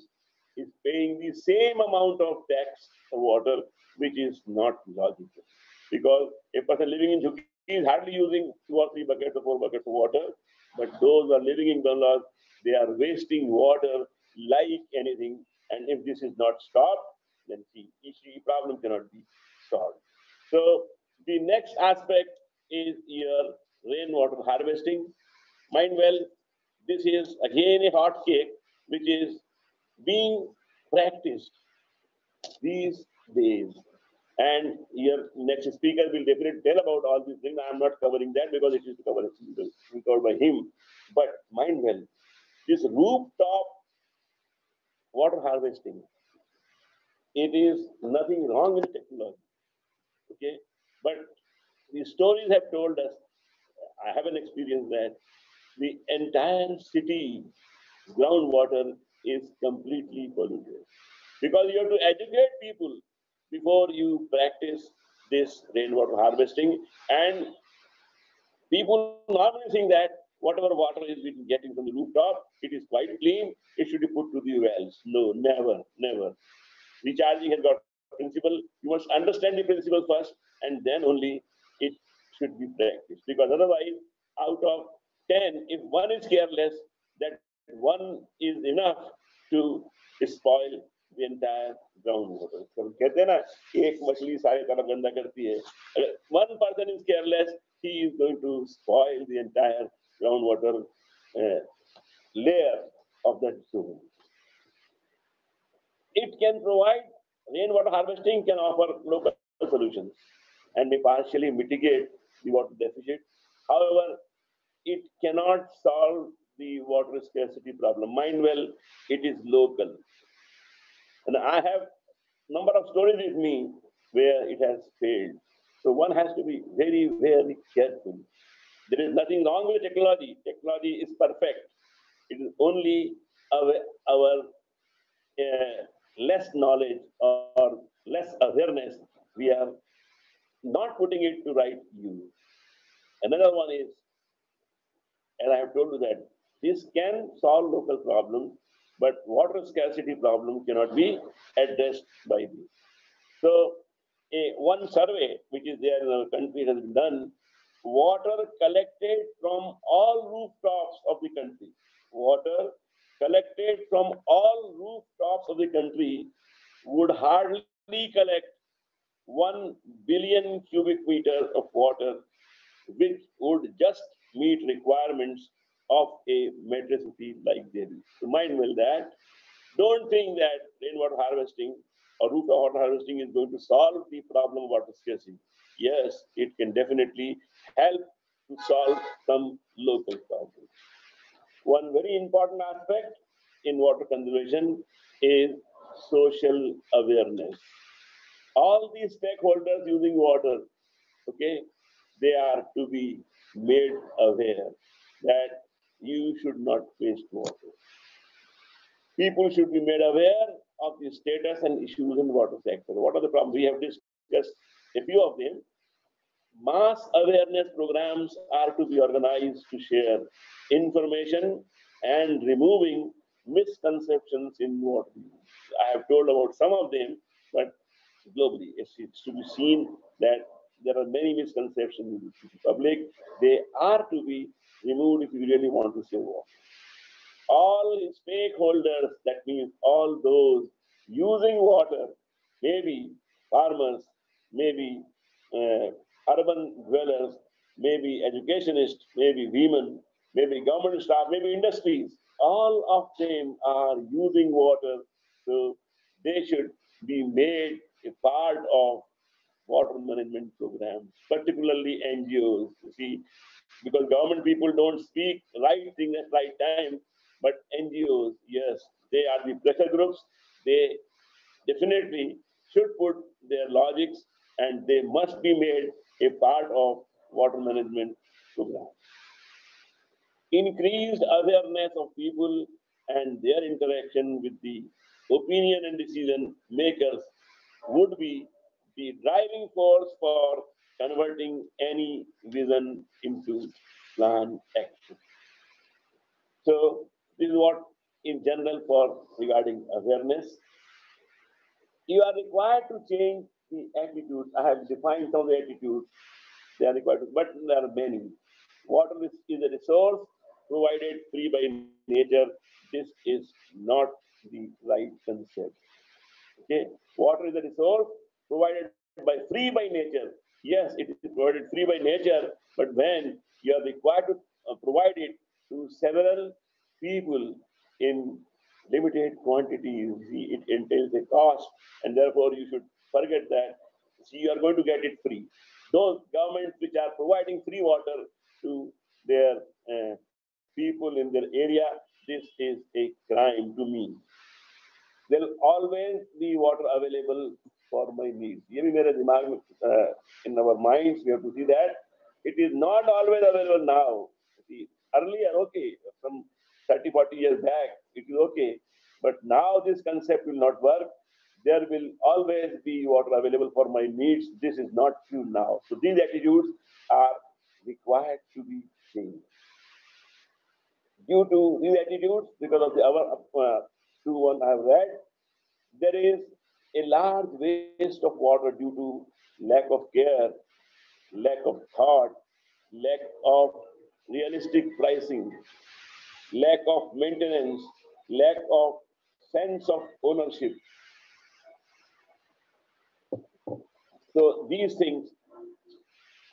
is paying the same amount of tax for water, which is not logical. Because a person living in juggi is hardly using two or three buckets or four buckets of water, but those who are living in bungalows, they are wasting water like anything. And if this is not stopped, then the issue problem cannot be solved. So the next aspect is your rainwater harvesting. Mind well, this is again a hot cake which is being practiced these days. And your next speaker will definitely tell about all these things. I'm not covering that because it is covered, covered by him. But mind well, this rooftop water harvesting, it is nothing wrong with technology. Okay, but the stories have told us, I have an experience that the entire city groundwater is completely polluted. Because you have to educate people before you practice this rainwater harvesting. And people normally think that whatever water is getting from the rooftop, it is quite clean, it should be put to the wells. No, never, never. Recharging has got principle. You must understand the principle first, and then only it should be practiced. Because otherwise, out of 10, if one is careless, that one is enough to spoil the entire groundwater. So कहते हैं ना एक मछली सारे तरफ गंदा करती है. अगर one person is careless, he is going to spoil the entire groundwater uh, layer of that zone. It can provide rainwater harvesting can offer local solutions and may partially mitigate the water deficit. However, it cannot solve the water scarcity problem. Mind well, it is local. And I have number of stories with me where it has failed. So one has to be very, very careful. There is nothing wrong with technology. Technology is perfect. It is only our, our uh, less knowledge or less awareness. We are not putting it to right use. Another one is, and I have told you that this can solve local problems, but water scarcity problem cannot be addressed by this. So, a, one survey which is there in our country has been done. Water collected from all rooftops of the country. Water collected from all rooftops of the country would hardly collect 1 billion cubic meters of water, which would just meet requirements of a metro city like Delhi. So mind well that. Don't think that rainwater harvesting or rooftop water harvesting is going to solve the problem of water scarcity. Yes, it can definitely help to solve some local problems. One very important aspect in water conservation is social awareness. All these stakeholders using water, okay, they are to be made aware that you should not waste water. People should be made aware of the status and issues in water sector. What are the problems? We have discussed a few of them. Mass awareness programs are to be organized to share information and removing misconceptions in water. I have told about some of them, but globally, it's, it's to be seen that there are many misconceptions in the public. They are to be removed if you really want to save water. All stakeholders, that means all those using water, maybe farmers, maybe uh, urban dwellers, maybe educationists, maybe women, maybe government staff, maybe industries, all of them are using water, so they should be made a part of water management programs, particularly NGOs. See, because government people don't speak right thing at right time, but NGOs, yes, they are the pressure groups. They definitely should put their logics and they must be made a part of water management program. Increased awareness of people and their interaction with the opinion and decision makers would be the driving force for converting any vision into plan action. So this is what in general for regarding awareness. You are required to change the attitude. I have defined some of the attitudes they are required to, but there are many. Water is, is a resource provided free by nature. This is not the right concept. Okay, water is a resource provided by free by nature. Yes, it is provided free by nature, but when you are required to uh, provide it to several people in limited quantities. It entails a cost, and therefore you should forget that. See, you are going to get it free. Those governments which are providing free water to their uh, people in their area, this is a crime to me. There will always be water available for my needs. ये भी मेरे दिमाग में uh, in our minds we have to see that it is not always available now. See, earlier, okay, from 30, 40 years back, it is okay. But now this concept will not work. There will always be water available for my needs. This is not true now. So these attitudes are required to be changed. Due to these attitudes, because of the other uh, two one I have read, there is a large waste of water due to lack of care, lack of thought, lack of realistic pricing, lack of maintenance, lack of sense of ownership. So these things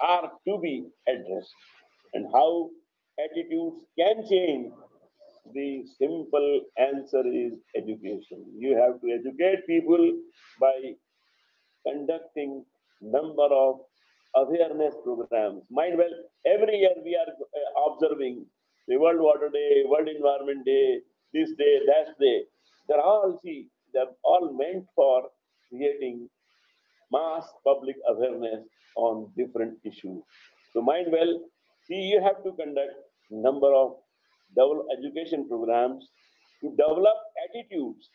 are to be addressed. And how attitudes can change, the simple answer is education. You have to educate people by conducting number of awareness programs. Mind well, every year we are uh, observing the World Water Day, World Environment Day, this day, that day. They're all, see, they're all meant for creating mass public awareness on different issues. So mind well, see, you have to conduct number of double education programs to develop attitudes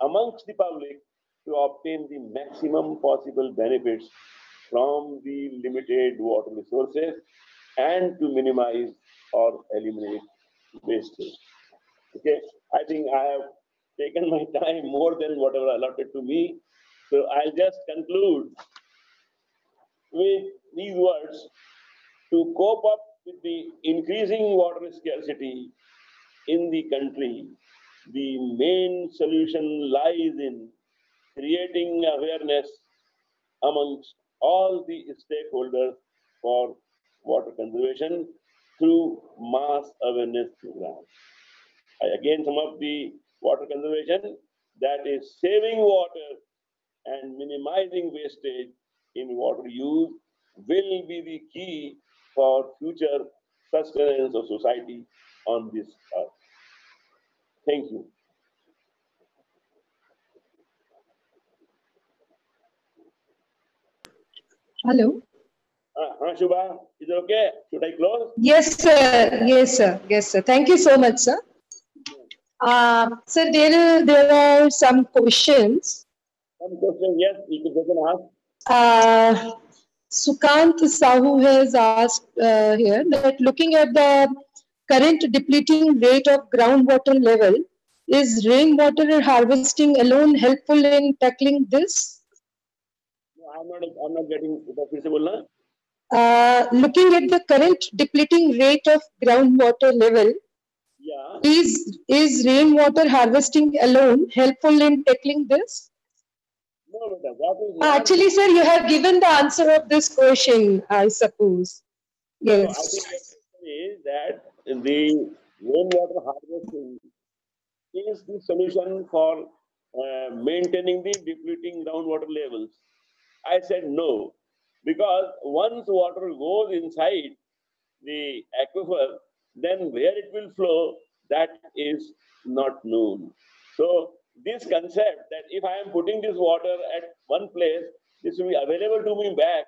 amongst the public to obtain the maximum possible benefits from the limited water resources and to minimize or eliminate wastage. Okay, I think I have taken my time more than whatever allotted to me. So I'll just conclude with these words to cope up with the increasing water scarcity in the country. The main solution lies in creating awareness amongst all the stakeholders for water conservation through mass awareness programs. Again, some of the water conservation that is saving water and minimizing wastage in water use will be the key for future sustenance of society on this earth. Thank you. Hello. Uh, Shubha, is it okay? Should I close? Yes, sir. Yes, sir. Yes, sir. Thank you so much, sir. Uh, sir, there, there are some questions. Some question, yes, you can ask. Uh, Sukant Sahu has asked uh, here that looking at the current depleting rate of groundwater level, is rainwater harvesting alone helpful in tackling this? No, I'm not, I'm not getting now. Uh, looking at the current depleting rate of groundwater level, Yeah. is, is rainwater harvesting alone helpful in tackling this? No, madam, what is Uh, not- Actually, sir, you have given the answer of this question, I suppose. Yes. question is that the rainwater harvesting is the solution for uh, maintaining the depleting groundwater levels. I said no, because once water goes inside the aquifer, then where it will flow, that is not known. So this concept that if I am putting this water at one place, this will be available to me back,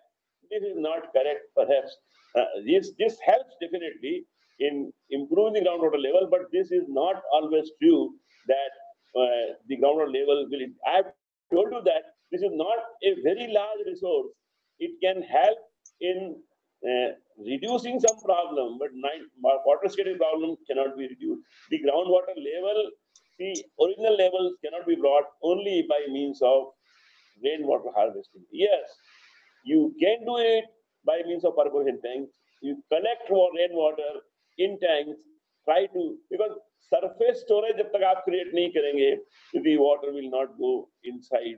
this is not correct perhaps. Uh, this, this helps definitely in improving the groundwater level, but this is not always true that uh, the groundwater level will. I have told you that this is not a very large resource. It can help in uh, reducing some problem, but nine, water scarcity problem cannot be reduced. The groundwater level, the original levels cannot be brought only by means of rainwater harvesting. Yes, you can do it by means of percolation tanks. You collect more rainwater in tanks, try to, because surface storage जब तक आप create नहीं करेंगे, the water will not go inside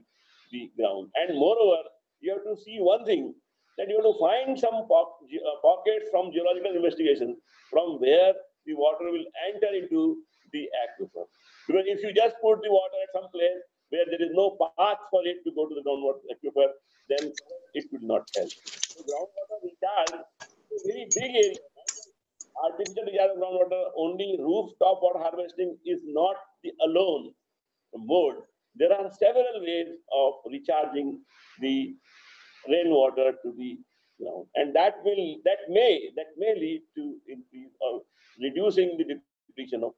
the ground. And moreover, you have to see one thing, that you have to find some po- ge- uh, pockets from geological investigation from where the water will enter into the aquifer. Because if you just put the water at some place where there is no path for it to go to the groundwater aquifer, then it will not help. So groundwater recharge is a very big area. Artificial recharge of groundwater, only rooftop water harvesting is not the alone mode. There are several ways of recharging the rainwater to the ground, and that will that may that may lead to increase or reducing the depletion of.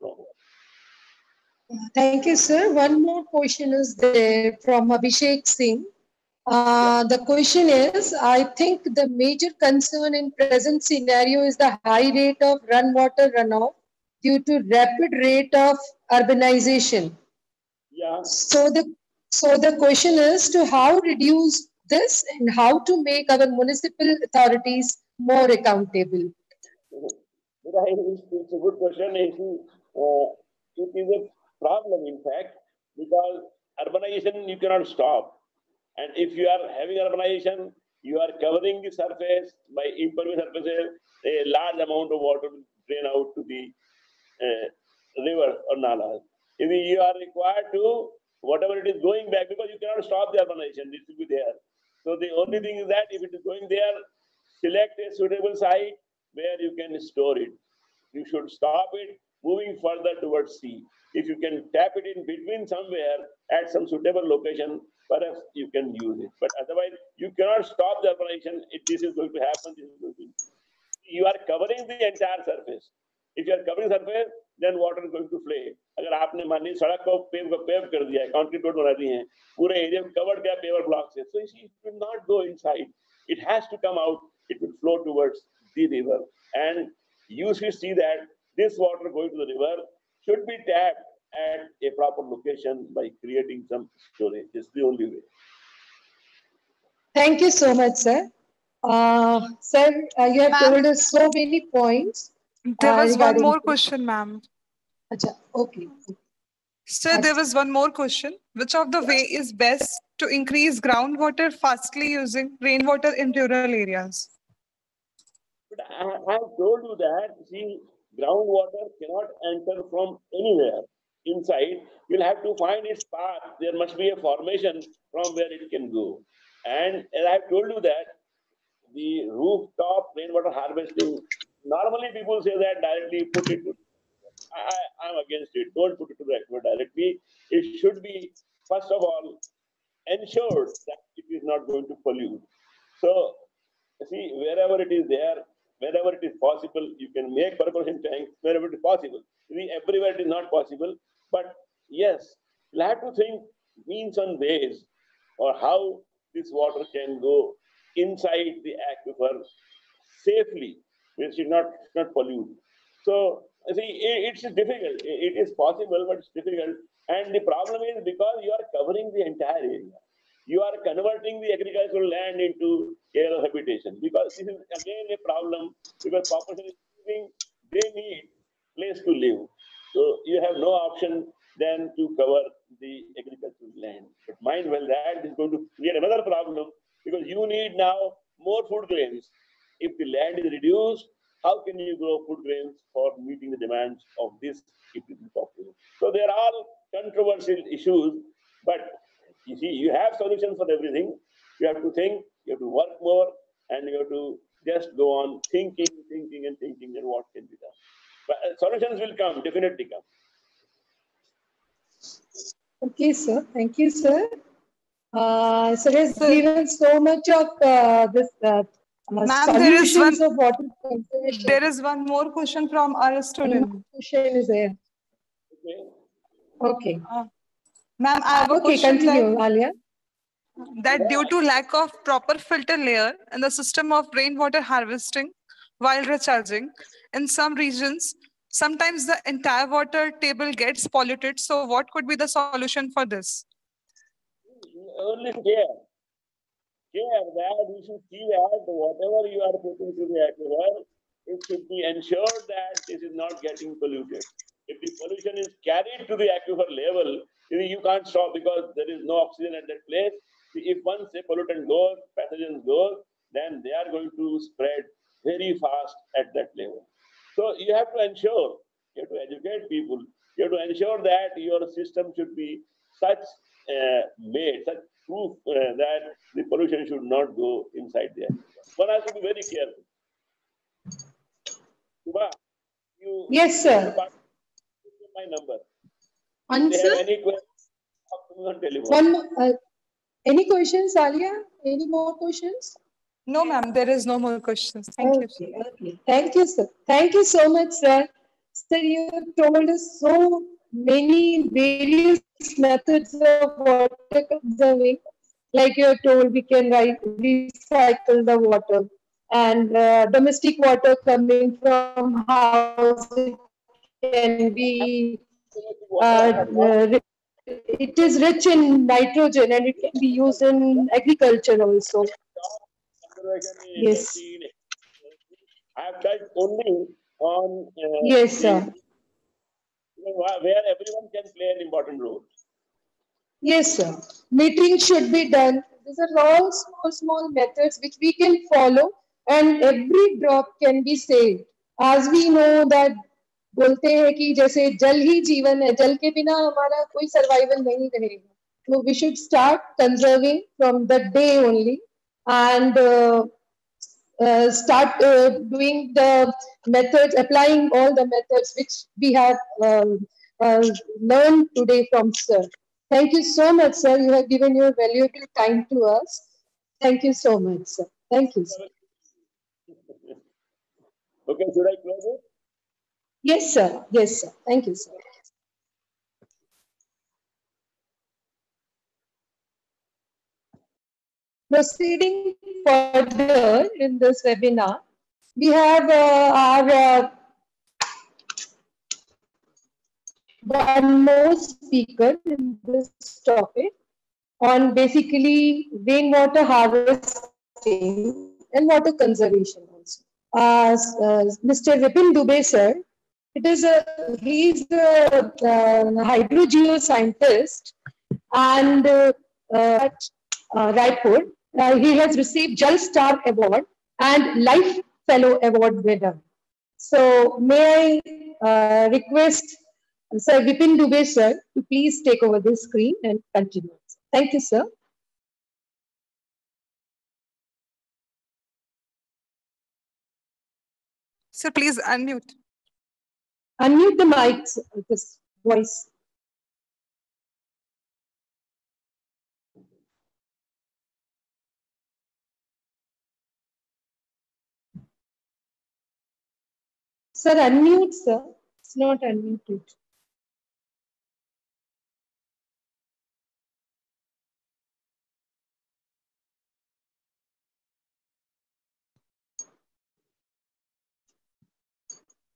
Thank you, sir. One more question is there from Abhishek Singh. Uh, the question is, I think the major concern in present scenario is the high rate of run water runoff due to rapid rate of urbanization. Yeah, So the so the question is to how reduce this and how to make our municipal authorities more accountable. It's, it's a good question. It is, uh, it is a problem, in fact, because urbanization you cannot stop. And if you are having urbanization, you are covering the surface by impervious surfaces, a large amount of water will drain out to the uh, rivers or nalas. If you are required to, whatever it is going back, because you cannot stop the urbanization, it will be there. So the only thing is that if it is going there, select a suitable site where you can store it. You should stop it moving further towards sea. If you can tap it in between somewhere at some suitable location, perhaps you can use it. But otherwise, you cannot stop the urbanization. If this is going to happen, this is going to. You are covering the entire surface. If you are covering surface, then water is going to flow. अगर आपने मान ली सड़क को pave pave कर दिया है concrete road बना दी है पूरे एरिया में कवर्ड किया पेवर ब्लॉक से so it will not go inside it has to come out it will flow towards the river and you should see that this water going to the river should be tapped at a proper location by creating some storage it's the only way Thank you so much, sir. Uh, sir, uh, you have told us so many points. There Uh, was one more this. question, ma'am. Okay. Sir, there was one more question. Which of the way is best to increase groundwater fastly using rainwater in rural areas? I, have told you that, see, groundwater cannot enter from anywhere inside. You'll have to find its path. There must be a formation from where it can go. And as I have told you that, the rooftop rainwater harvesting, normally people say that directly put it to, I, I'm against it. Don't put it to the aquifer directly. It should be, first of all, ensured that it is not going to pollute. So, see, wherever it is there, wherever it is possible, you can make percolation tanks wherever it is possible. See, everywhere it is not possible, but yes, you'll have to think means and ways or how this water can go inside the aquifer safely, which should not, not pollute. So, see, it's difficult. It is possible, but it's difficult. And the problem is because you are covering the entire area you are converting the agricultural land into of habitation because this is again a problem because population is living, they need place to live. So you have no option than to cover the agricultural land. But mind well that is going to create another problem because you need now more food grains. If the land is reduced, how can you grow food grains for meeting the demands of this population? So there are controversial issues, but you see, you have solutions for everything. You have to think, you have to work more, and you have to just go on thinking, thinking, and thinking, and what can be done. But uh, solutions will come, definitely come. Okay, sir. Thank you, sir. Uh, sir has given so much of uh, this uh, uh, Ma'am, there is solutions one- of water conservation. There is one more question from our student. Question is there. Okay. Okay. Ma'am, I have a Okay, question that, continue, Alia. that due to lack of proper filter layer in the system of rainwater harvesting while recharging, in some regions, sometimes the entire water table gets polluted. So what could be the solution for this? Only care. Care that you should see that whatever you are putting to the aquifer, it should be ensured that this is not getting polluted. If the pollution is carried to the aquifer level, you you can't stop because there is no oxygen at that place. If once a pollutant goes, pathogens goes, then they are going to spread very fast at that level. So you have to ensure, you have to educate people, you have to ensure that your system should be such uh, made, such proof uh, that the pollution should not go inside there. One has to be very careful. Subha, you Yes, sir. my number. One, If they have sir. any questions, talk to me on telephone. One, uh, any questions, Alia? Any more questions? No, ma'am, there is no more questions. Thank you. Okay, okay. Thank you, sir. Thank you so much, sir. Sir, you have told us so many various methods of water conserving. Like you have told, we can write, recycle the water and uh, domestic water coming from house can be uh, uh, it is rich in nitrogen and it can be used in agriculture also. Yes. I have touched only on. uh, Yes, sir. the- you know, where where everyone can play an important role. Yes, sir. Metering should be done. These are all small, small methods which we can follow and every drop can be saved. As we know that बोलते हैं कि जैसे जल ही जीवन है, जल के बिना हमारा कोई सर्वाइवल नहीं रहेगा। तो we should start conserving from the day only and start doing the method applying all the methods which we have learn today from sir thank you so much sir you have given your valuable time to us thank you so much sir thank you sir okay should I close it Yes, sir. Yes, sir. Thank you, sir. Proceeding further in this webinar, we have uh, our uh, one more speaker in this topic on basically rainwater harvesting and water conservation also. Uh, uh, Mr. Vipin Dubey, sir, it is a, he's a uh, hydrogeoscientist and uh, uh, at uh, Raipur, uh, he has received Jal Star Award and Life Fellow Award winner. So may I uh, request Sir Vipin Dubey, sir, to please take over the screen and continue. Thank you, sir. Sir, please unmute. Unmute the mic, sir, this voice. Sir, unmute, sir. It's not unmuted.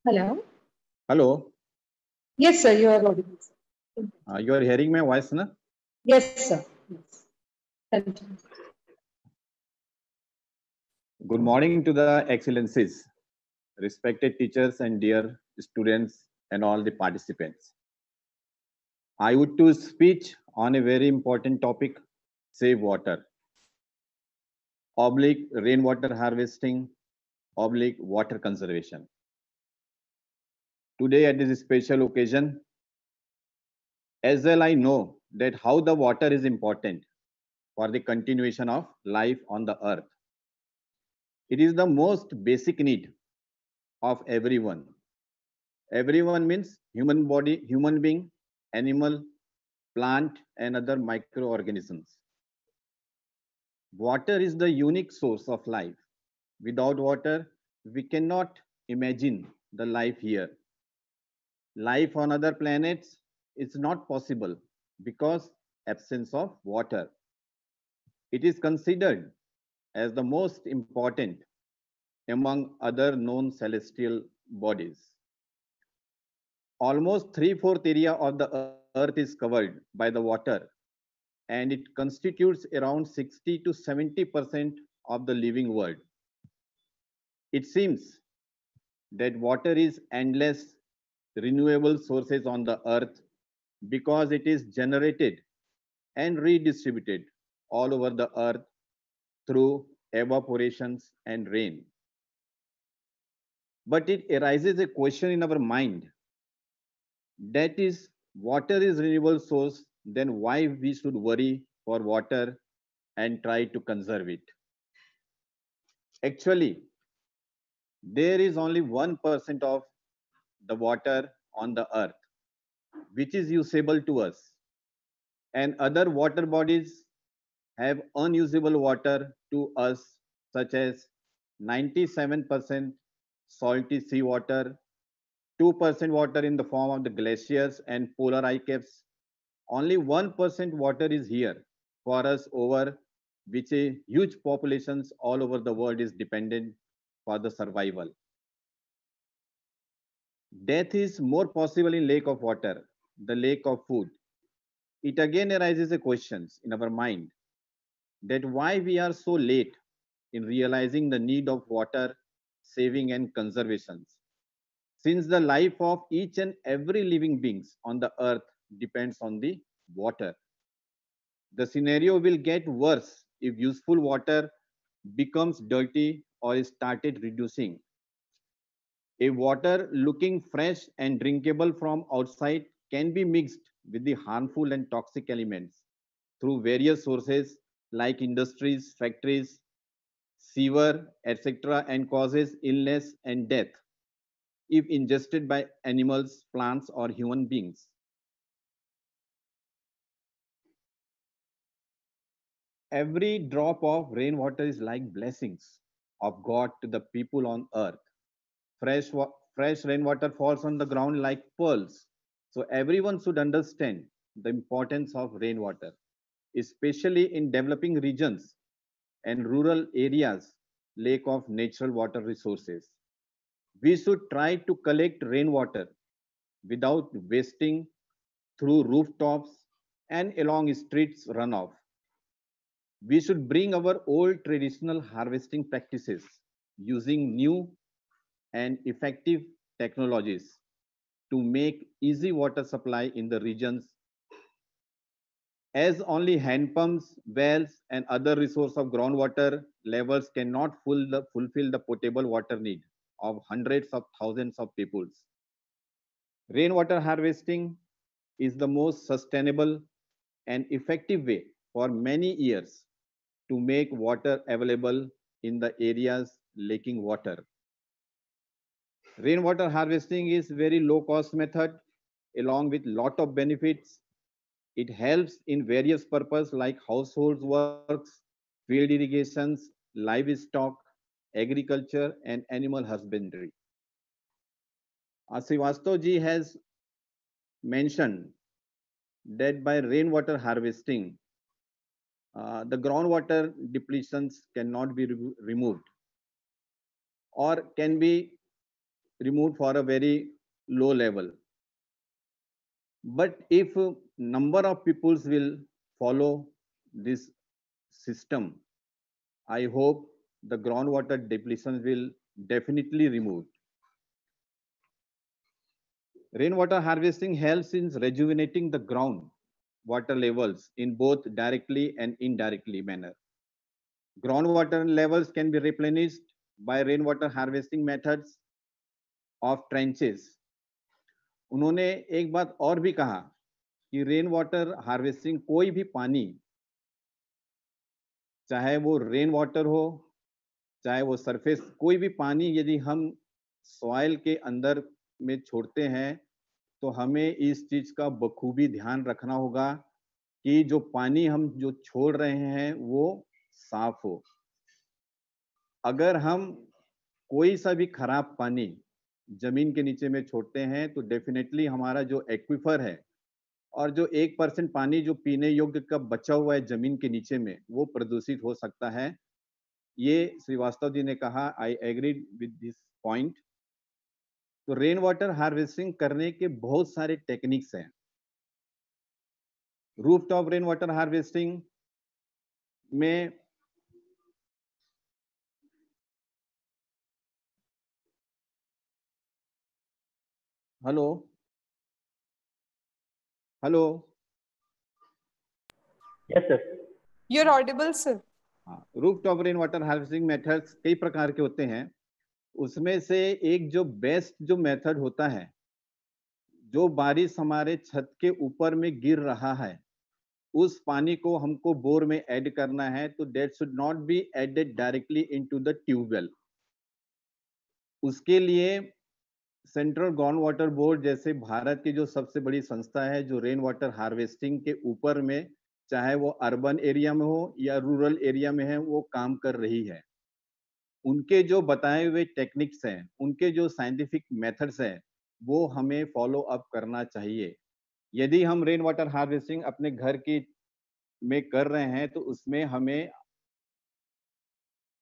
Hello? Hello. Yes, sir, you are audible. Uh, you are hearing my voice, na? Yes, sir. Yes. Continue. Good morning to the excellencies, respected teachers and dear students and all the participants. I would to speak on a very important topic, save water. Oblique rainwater harvesting, oblique water conservation. Today at this special occasion, as well I know that how the water is important for the continuation of life on the earth. It is the most basic need of everyone. Everyone means human body, human being, animal, plant, and other microorganisms. Water is the unique source of life. Without water, we cannot imagine the life here. Life on other planets is not possible because absence of water. It is considered as the most important among other known celestial bodies. Almost three-fourth area of the earth is covered by the water and it constitutes around 60 to 70% of the living world. It seems that water is endless renewable sources on the earth because it is generated and redistributed all over the earth through evaporations, and rain. But it arises a question in our mind that is, water is renewable source, then why we should worry for water and try to conserve it? Actually, there is only 1% of the water on the earth which is usable to us. And other water bodies have unusable water to us such as 97% salty seawater 2% water in the form of the glaciers and polar ice caps. Only 1% water is here for us over which a huge populations all over the world is dependent for the survival death is more possible in lake of water the lake of food. It again arises a questions in our mind that why we are so late in realizing the need of water saving and conservation. Since the life of each and every living beings on the earth depends on the water. The scenario will get worse if useful water becomes dirty or is started reducing a water looking fresh and drinkable from outside can be mixed with the harmful and toxic elements through various sources like industries, factories, sewer, etc., and causes illness and death if ingested by animals, plants, or human beings. Every drop of rainwater is like blessings of God to the people on earth. Fresh, fresh rainwater falls on the ground like pearls. So everyone should understand the importance of rainwater, especially in developing regions and rural areas, lack of natural water resources. We should try to collect rainwater without wasting through rooftops and along streets runoff. We should bring our old traditional harvesting practices using new and effective technologies to make easy water supply in the regions as only hand pumps, wells, and other resource of groundwater levels cannot the, fulfill the potable water need of hundreds of thousands of peoples. Rainwater harvesting is the most sustainable and effective way for many years to make water available in the areas lacking water. Rainwater harvesting is very low cost method along with lot of benefits. It helps in various purpose like household works, field irrigations, livestock, agriculture and animal husbandry. Uh, has mentioned that by rainwater harvesting, uh, the groundwater depletions cannot be re removed or can be removed for a very low level. But if number of peoples will follow this system, I hope the groundwater depletion will definitely removed. Rainwater harvesting helps in rejuvenating the ground water levels in both directly and indirectly manner. Groundwater levels can be replenished by rainwater harvesting methods of trenches उन्होंने एक बात और भी कहा कि rain water harvesting कोई भी पानी, चाहे वो रेन वाटर हो, चाहे वो सरफेस कोई भी पानी यदि हम सॉइल के अंदर में छोड़ते हैं तो हमें इस चीज़ का बखूबी ध्यान रखना होगा कि जो पानी हम जो छोड़ रहे हैं वो साफ़ हो। अगर हम कोई सा भी खराब पानी ज़मीन के नीचे में छोड़ते हैं तो डेफिनेटली हमारा जो एक्विफर है और जो एक परसेंट पानी जो पीने योग्य का बचा हुआ है ज़मीन के नीचे में, वो प्रदूषित हो सकता है। ये श्रीवास्तव जी ने कहा I agree with this point तो रेन वाटर हार्वेस्टिंग करने के बहुत सारे टेक्निक्स हैं। Roof top rain water harvesting में hello hello Yes, sir. You're audible, sir. हाँ roof top rain water harvesting methods कई प्रकार के होते हैं उसमें से एक जो बेस्ट जो मेथड होता है जो बारिश हमारे छत के ऊपर में गिर रहा है उस पानी को हमको बोर में ऐड करना है तो that should not be added directly into the tube well उसके लिए सेंट्रल ग्राउंड वाटर बोर्ड जैसे भारत की जो सबसे बड़ी संस्था है, जो रेन वाटर हार्वेस्टिंग के ऊपर में, चाहे वो अर्बन एरिया में हो या रूरल एरिया में है, वो काम कर रही है। उनके जो बताए हुए टेक्निक्स हैं, उनके जो साइंटिफिक मेथड्स हैं, वो हमें फॉलो अप करना चाहिए। यदि हम रेन वाटर हार्वेस्टिंग अपने घर की में कर रहे हैं तो उसमें हमें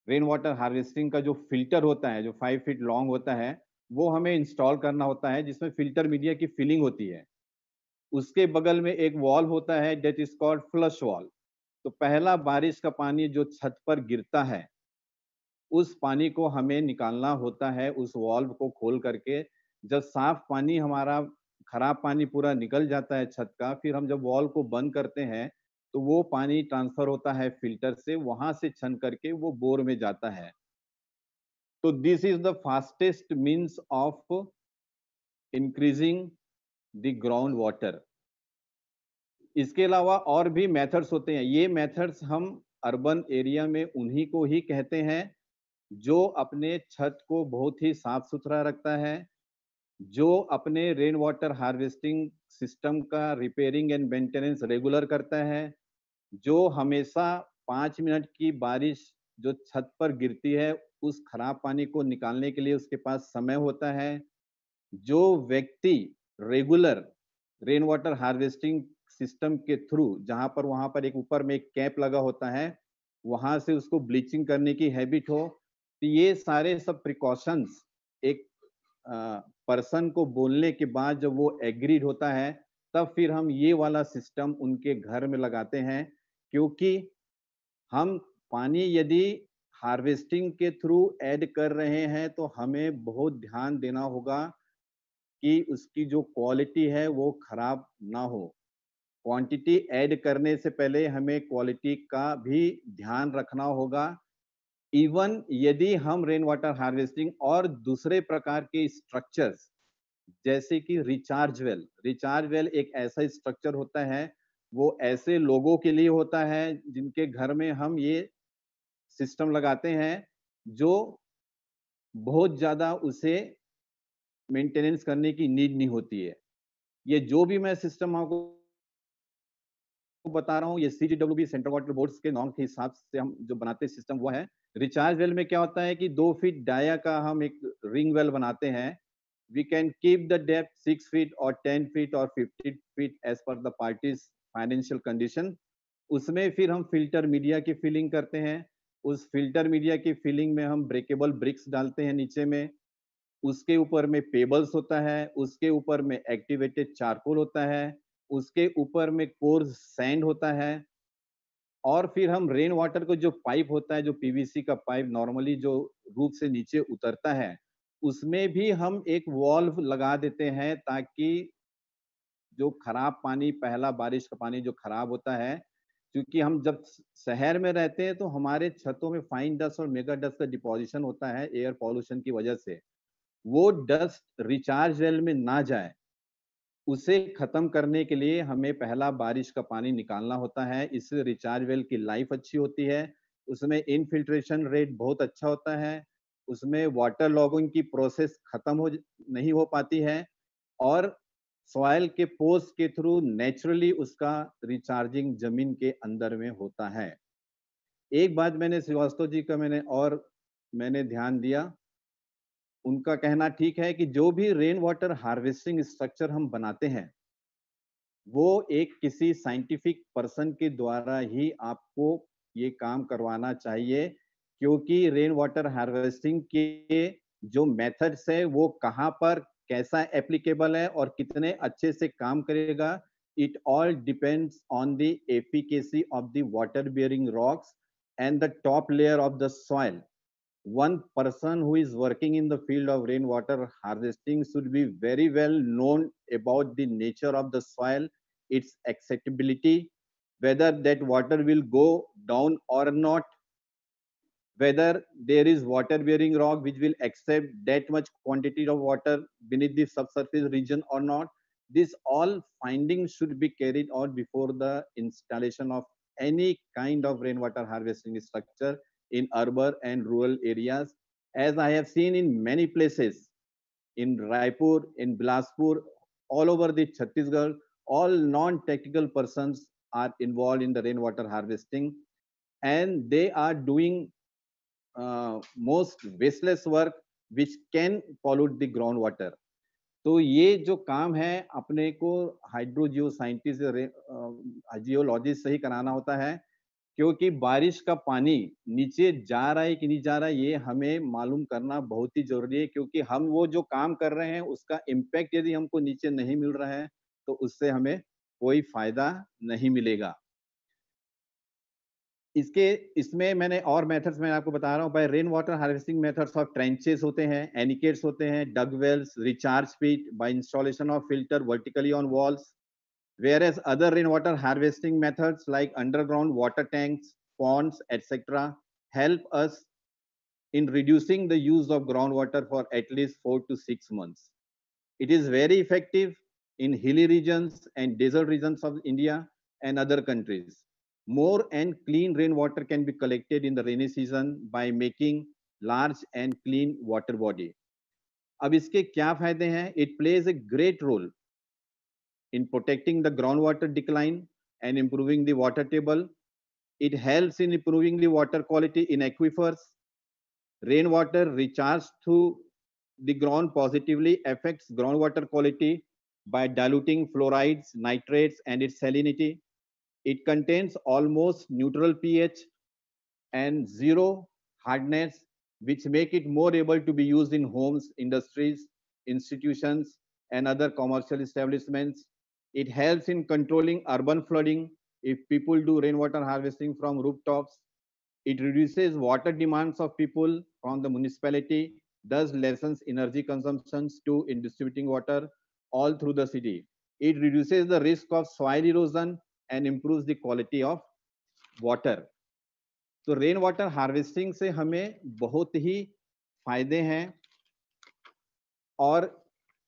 रेन वाटर हार्वेस्टिंग का जो फ़िल्टर होता है, जो फाइव फीट लॉन्ग होता है वो हमें इंस्टॉल करना होता है, जिसमें फ़िल्टर मीडिया की फिलिंग होती है। उसके बगल में एक वॉल होता है that is called flush wall तो पहला बारिश का पानी जो छत पर गिरता है, उस पानी को हमें निकालना होता है, उस वॉल्व को खोल करके। जब साफ़ पानी हमारा, खराब पानी पूरा निकल जाता है छत का, फिर हम जब वॉल को बंद करते हैं तो वो पानी ट्रांसफ़र होता है फ़िल्टर से, वहाँ से छन करके वो बोर में जाता है। तो this is the fastest means of increasing the ground water इसके अलावा और भी मेथड्स होते हैं। ये मेथड्स हम अर्बन एरिया में उन्हीं को ही कहते हैं जो अपने छत को बहुत ही साफ़ सुथरा रखता है, जो अपने रेन वाटर हार्वेस्टिंग सिस्टम का रिपेयरिंग एंड मेंटेनेंस रेगुलर करता है, जो हमेशा पाँच मिनट की बारिश जो छत पर गिरती है उस खराब पानी को निकालने के लिए उसके पास समय होता है। जो व्यक्ति regular rain water harvesting system के थ्रू जहाँ पर वहाँ पर एक ऊपर में एक कैप लगा होता है, वहाँ से उसको ब्लीचिंग करने की हैबिट हो तो ये सारे सब प्रिकॉशंस एक पर्सन को बोलने के बाद जब वो एग्रीड होता है, तब फिर हम ये वाला सिस्टम उनके घर में लगाते हैं, क्योंकि हम पानी यदि हार्वेस्टिंग के थ्रू ऐड कर रहे हैं तो हमें बहुत ध्यान देना होगा कि उसकी जो क्वालिटी है वो खराब ना हो। क्वांटिटी ऐड करने से पहले हमें क्वालिटी का भी ध्यान रखना होगा। इवन यदि हम रेन वाटर हार्वेस्टिंग और दूसरे प्रकार के स्ट्रक्चर्स जैसे कि रिचार्ज वेल रिचार्ज वेल एक ऐसा स्ट्रक्चर होता है, वो ऐसे लोगों के लिए होता है जिनके घर में हम ये सिस्टम लगाते हैं जो बहुत ज़्यादा उसे मेंटेनेंस करने की नीड नहीं होती है। ये जो भी मैं सिस्टम आपको बता रहा हूँ, ये C D central water board के नॉर्म के हिसाब से हम जो बनाते सिस्टम वो है। रिचार्ज वेल में क्या होता है कि दो फीट डाया का हम एक रिंग वेल बनाते हैं। We can keep the depth six feet और टेन फीट और fifty feet as per party's financial condition उसमें फिर हम फ़िल्टर मीडिया की फिलिंग करते हैं। उस फ़िल्टर मीडिया की फिलिंग में हम ब्रेकेबल ब्रिक्स डालते हैं नीचे में। उसके ऊपर में पेबल्स होता है, उसके ऊपर में एक्टिवेटेड चारकोल होता है, उसके ऊपर में कोर्स सैंड होता है। और फिर हम रेन वाटर को जो पाइप होता है, जो पीवीसी का पाइप नॉर्मली जो रूप से नीचे उतरता है, उसमें भी हम एक वॉल्व लगा देते हैं ताकि जो खराब पानी, पहला बारिश का पानी जो खराब होता है क्योंकि हम जब शहर में रहते हैं तो हमारे छतों में फाइन डस्ट और मेगा डस्ट का डिपोजिशन होता है एयर पॉल्यूशन की वजह से। वो डस्ट रिचार्ज वेल में ना जाए, उसे खत्म करने के लिए हमें पहला बारिश का पानी निकालना होता है। इससे रिचार्ज वेल की लाइफ अच्छी होती है, उसमें इनफिल्ट्रेशन रेट बहुत अच्छा होता है, उसमें वाटर लॉगिंग की प्रोसेस खत्म हो नहीं हो पाती है और सॉइल के पोस्ट के थ्रू नेचुरली उसका रिचार्जिंग ज़मीन के अंदर में होता है। एक बात मैंने श्रीवास्तव जी का मैंने और मैंने ध्यान दिया, उनका कहना ठीक है कि जो भी रेन वाटर हार्वेस्टिंग स्ट्रक्चर हम बनाते हैं, वो एक किसी साइंटिफिक पर्सन के द्वारा ही आपको ये काम करवाना चाहिए, क्योंकि रेन वाटर हार्वेस्टिंग के जो मेथड्स है, वो कहाँ पर कैसा एप्लीकेबल है और कितने अच्छे से काम करेगा। It all depends on the efficacy of the water bearing rocks and the top layer of the soil one person who is working in the field of rain water harvesting should be very well known about the nature of the soil its acceptability whether that water will go down और not whether there is water bearing rock which will accept that much quantity of water beneath the subsurface region or not. This all findings should be carried out before the installation of any kind of rainwater harvesting structure in urban and rural areas. As i have seen in many places in raipur in bilaspur all over the chhattisgarh all non technical persons are involved in the rainwater harvesting and they are doing uh, most wasteless work which can pollute the groundwater. तो ये जो काम है अपने को हाइड्रोजियो scientist geologist से ही कराना होता है क्योंकि बारिश का पानी नीचे जा रहा है कि नहीं जा रहा है ये हमें मालूम करना बहुत ही ज़रूरी है क्योंकि हम वो जो काम कर रहे हैं उसका इम्पैक्ट यदि हमको नीचे नहीं मिल रहा है तो उससे हमें कोई फ़ायदा नहीं मिलेगा। इसके, इसमें मैंने और मेथड्स मैं आपको बता रहा हूँ भाई rain water harvesting methods of trenches होते हैं एनिकेट्स होते हैं dug wells recharge pit by installation of filter vertically on walls whereas other rain water harvesting methods like underground water tanks ponds etcetera help us in reducing the use of ground water for at least four to six months it is very effective in hilly regions and desert regions of India and other countries more and clean rainwater can be collected in the rainy season by making large and clean water body. अब इसके क्या फायदे हैं It plays a great role in protecting the groundwater decline and improving the water table. It helps in improving the water quality in aquifers. Rainwater recharged through the ground positively affects groundwater quality by diluting fluorides, nitrates, and its salinity. It contains almost neutral pH and zero hardness, which make it more able to be used in homes, industries, institutions, and other commercial establishments. It helps in controlling urban flooding if people do rainwater harvesting from rooftops. It reduces water demands of people from the municipality, thus lessens energy consumptions too in distributing water all through the city. It reduces the risk of soil erosion and improve the quality of water तो rain water harvesting से हमें बहुत ही फ़ायदे हैं और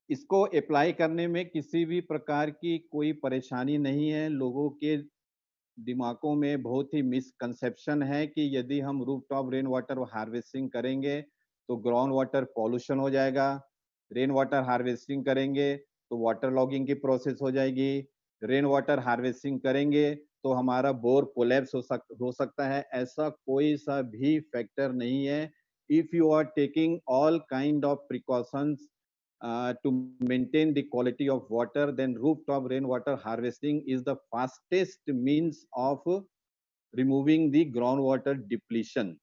इसको apply करने में किसी भी प्रकार की कोई परेशानी नहीं है। लोगों के दिमागों में बहुत ही मिसकंसेप्शन है कि यदि हम roof top rain water harvesting करेंगे तो ग्राउंड वाटर पॉल्यूशन हो जाएगा। रेन वाटर हार्वेस्टिंग करेंगे तो वाटर लॉगिंग की प्रोसेस हो जाएगी। रेन वाटर हार्वेस्टिंग करेंगे तो हमारा बोर कोलेप्स हो, सक, हो सकता है। ऐसा कोई सा भी फैक्टर नहीं है। If you are taking all kind of precautions to maintain the quality of water then roof top rain water harvesting is the fastest means of removing the ground water depletion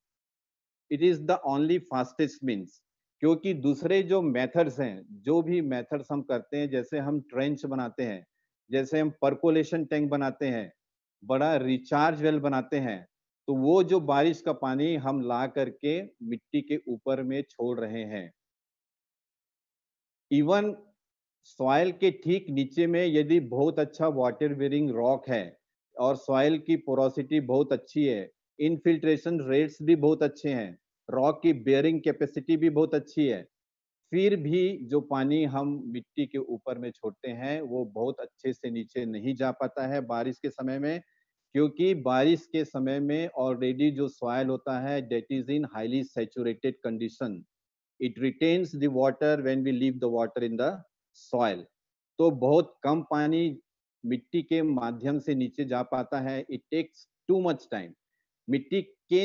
it is the only fastest means क्योंकि दूसरे जो methods हैं जो भी methods हम करते हैं जैसे हम ट्रेंच बनाते हैं जैसे हम परकोलेशन टैंक बनाते हैं, बड़ा रिचार्ज वेल बनाते हैं तो वो जो बारिश का पानी हम ला करके मिट्टी के ऊपर में छोड़ रहे हैं। इवन सॉइल के ठीक नीचे में यदि बहुत अच्छा वाटर बेरिंग रॉक है और सॉइल की पोरोसिटी बहुत अच्छी है इनफिल्ट्रेशन रेट्स भी बहुत अच्छे हैं रॉक की बेयरिंग कैपेसिटी भी बहुत अच्छी है फिर भी जो पानी हम मिट्टी के ऊपर में छोड़ते हैं, वो बहुत अच्छे से नीचे नहीं जा पाता है बारिश के समय में, क्योंकि बारिश के समय में ऑलरेडी जो सॉइल होता है that is in highly saturated condition it retains the water when we leave the water in the soil तो बहुत कम पानी मिट्टी के माध्यम से नीचे जा पाता है. It takes too much time मिट्टी के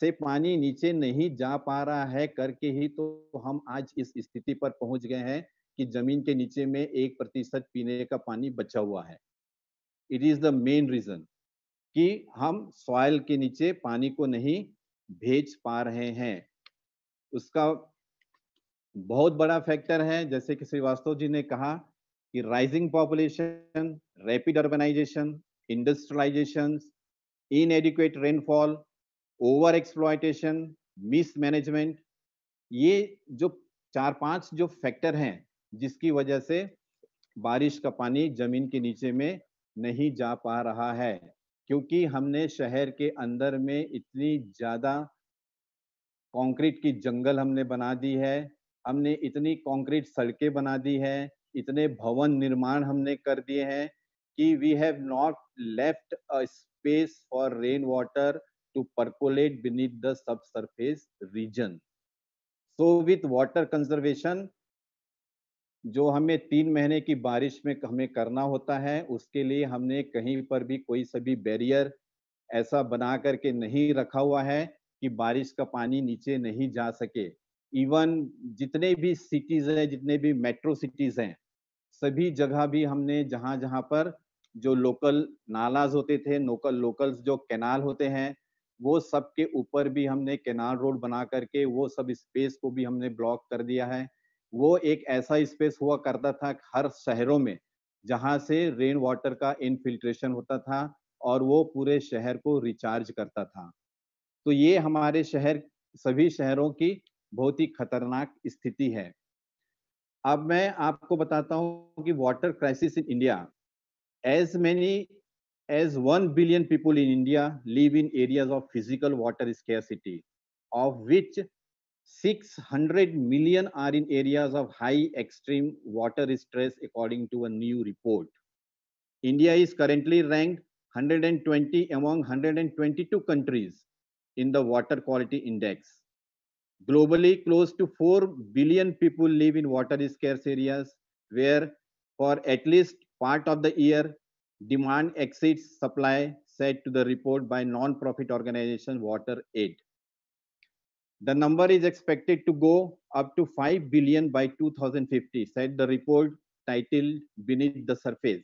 से पानी नीचे नहीं जा पा रहा है करके ही तो हम आज इस स्थिति पर पहुँच गए हैं कि ज़मीन के नीचे में एक प्रतिशत पीने का पानी बचा हुआ है। It is the main reason कि हम सॉइल के नीचे पानी को नहीं भेज पा रहे हैं। उसका बहुत बड़ा फैक्टर है, जैसे कि श्रीवास्तव जी ने कहा कि rising population rapid urbanization industrialization inadequate rainfall over exploitation mismanagement ये जो चार पाँच जो फैक्टर हैं, जिसकी वजह से बारिश का पानी ज़मीन के नीचे में नहीं जा पा रहा है, क्योंकि हमने शहर के अंदर में इतनी ज़्यादा कंक्रीट की जंगल हमने बना दी है, हमने इतनी कंक्रीट सड़कें बना दी है, इतने भवन निर्माण हमने कर दिए हैं कि we have not left a space for rain water to percolate beneath the subsurface region so with water conservation जो हमें तीन महीने की बारिश में हमें करना होता है, उसके लिए हमने कहीं पर भी कोई सभी बैरियर ऐसा बना करके नहीं रखा हुआ है कि बारिश का पानी नीचे नहीं जा सके। इवन जितने भी सिटीज़ हैं, जितने भी मेट्रो सिटीज़ हैं, सभी जगह भी हमने जहाँ जहाँ पर जो लोकल नालाज होते थे लोकल लोकल्स जो कैनाल होते हैं वो सब के ऊपर भी हमने केनाल रोड बना करके वो सब स्पेस को भी हमने ब्लॉक कर दिया है। वो एक ऐसा स्पेस हुआ करता था हर शहरों में, जहाँ से रेन वाटर का इनफिल्ट्रेशन होता था और वो पूरे शहर को रिचार्ज करता था। तो ये हमारे शहर, सभी शहरों की बहुत ही खतरनाक स्थिति है। अब मैं आपको बताता हूँ कि water crisis in India, as many As 1 billion people in India live in areas of physical water scarcity, of which 600 million are in areas of high extreme water stress, according to a new report. India is currently ranked 120 among 122 countries in the water quality index. Globally, close to 4 billion people live in water scarce areas where, for at least part of the year, demand exceeds supply, said to the report by non-profit organization Water Aid. The number is expected to go up to 5 billion by 2050, said the report titled Beneath the Surface.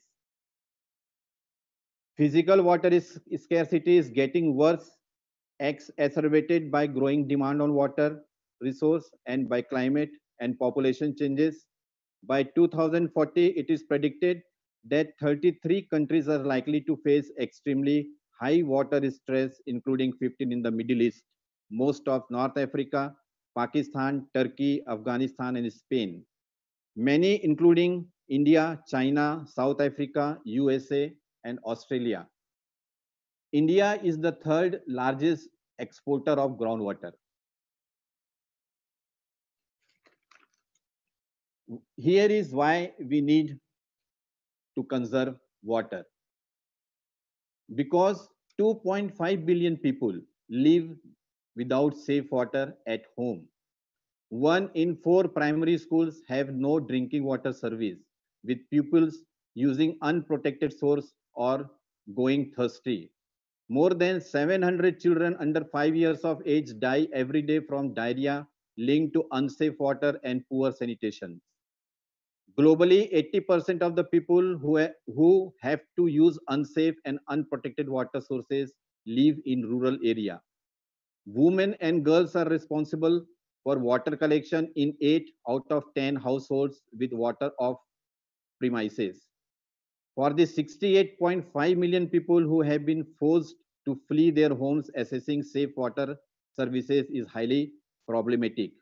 Physical water is, scarcity is getting worse, exacerbated by growing demand on water resource and by climate and population changes. By 2040, it is predicted that 33 countries are likely to face extremely high water stress, including 15 in the Middle East most of North Africa, Pakistan, Turkey, Afghanistan, and Spain. Many, including India, China, South Africa, USA, and Australia. India is the third largest exporter of groundwater. Here is why we need to conserve water. Because 2.5 billion people live without safe water at home. One in four primary schools have no drinking water service, with pupils using unprotected source or going thirsty. More than 700 children under 5 years of age die every day from diarrhea linked to unsafe water and poor sanitation. Globally, 80% of the people who, who have to use unsafe and unprotected water sources live in rural area. Women and girls are responsible for water collection in 8 out of 10 households with water off premises. For the 68.5 million people who have been forced to flee their homes, assessing safe water services is highly problematic.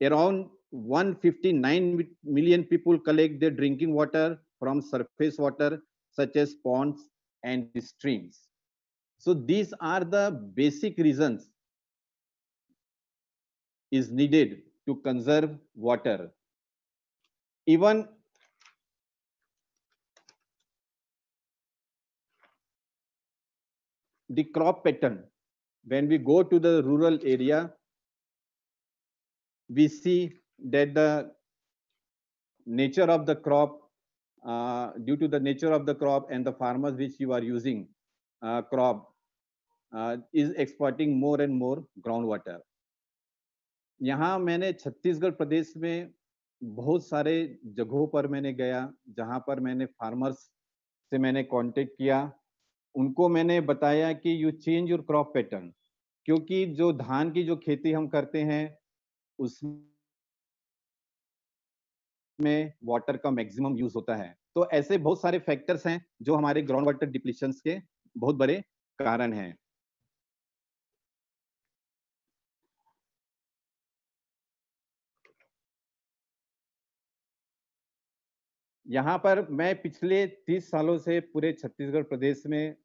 Around 159 million people collect their drinking water from surface water, such as ponds and streams. So these are the basic reasons is needed to conserve water. Even the crop pattern, when we go to the rural area, we see that the nature of the crop, uh, due to the nature of the crop and the farmers which you are using, uh, crop uh, is exporting more and more groundwater. यहाँ मैंने छत्तीसगढ़ प्रदेश में बहुत सारे जगहों पर मैंने गया जहाँ पर मैंने फार्मर्स से मैंने कांटेक्ट किया उनको मैंने बताया कि you change your crop pattern क्योंकि जो धान की जो खेती हम करते हैं उसमें वाटर का मैक्सिमम यूज़ होता है। तो ऐसे बहुत सारे फैक्टर्स हैं जो हमारे ग्राउंड वाटर डिप्लीशन के बहुत बड़े कारण हैं। यहाँ पर मैं पिछले 30 सालों से पूरे छत्तीसगढ़ प्रदेश में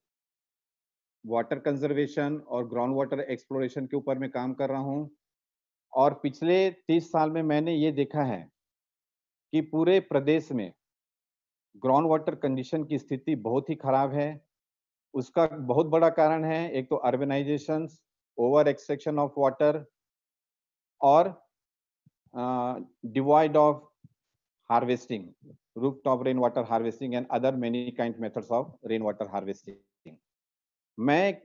वाटर कंजर्वेशन और ग्राउंड वाटर एक्सप्लोरेशन के ऊपर मैं काम कर रहा हूँ। और पिछले तीस साल में मैंने ये देखा है कि पूरे प्रदेश में ग्राउंड वाटर कंडीशन की स्थिति बहुत ही खराब है। उसका बहुत बड़ा कारण है, एक तो urbanization over extraction of water और divide of harvesting rooftop rainwater harvesting and other many kind methods of rainwater harvesting. मैं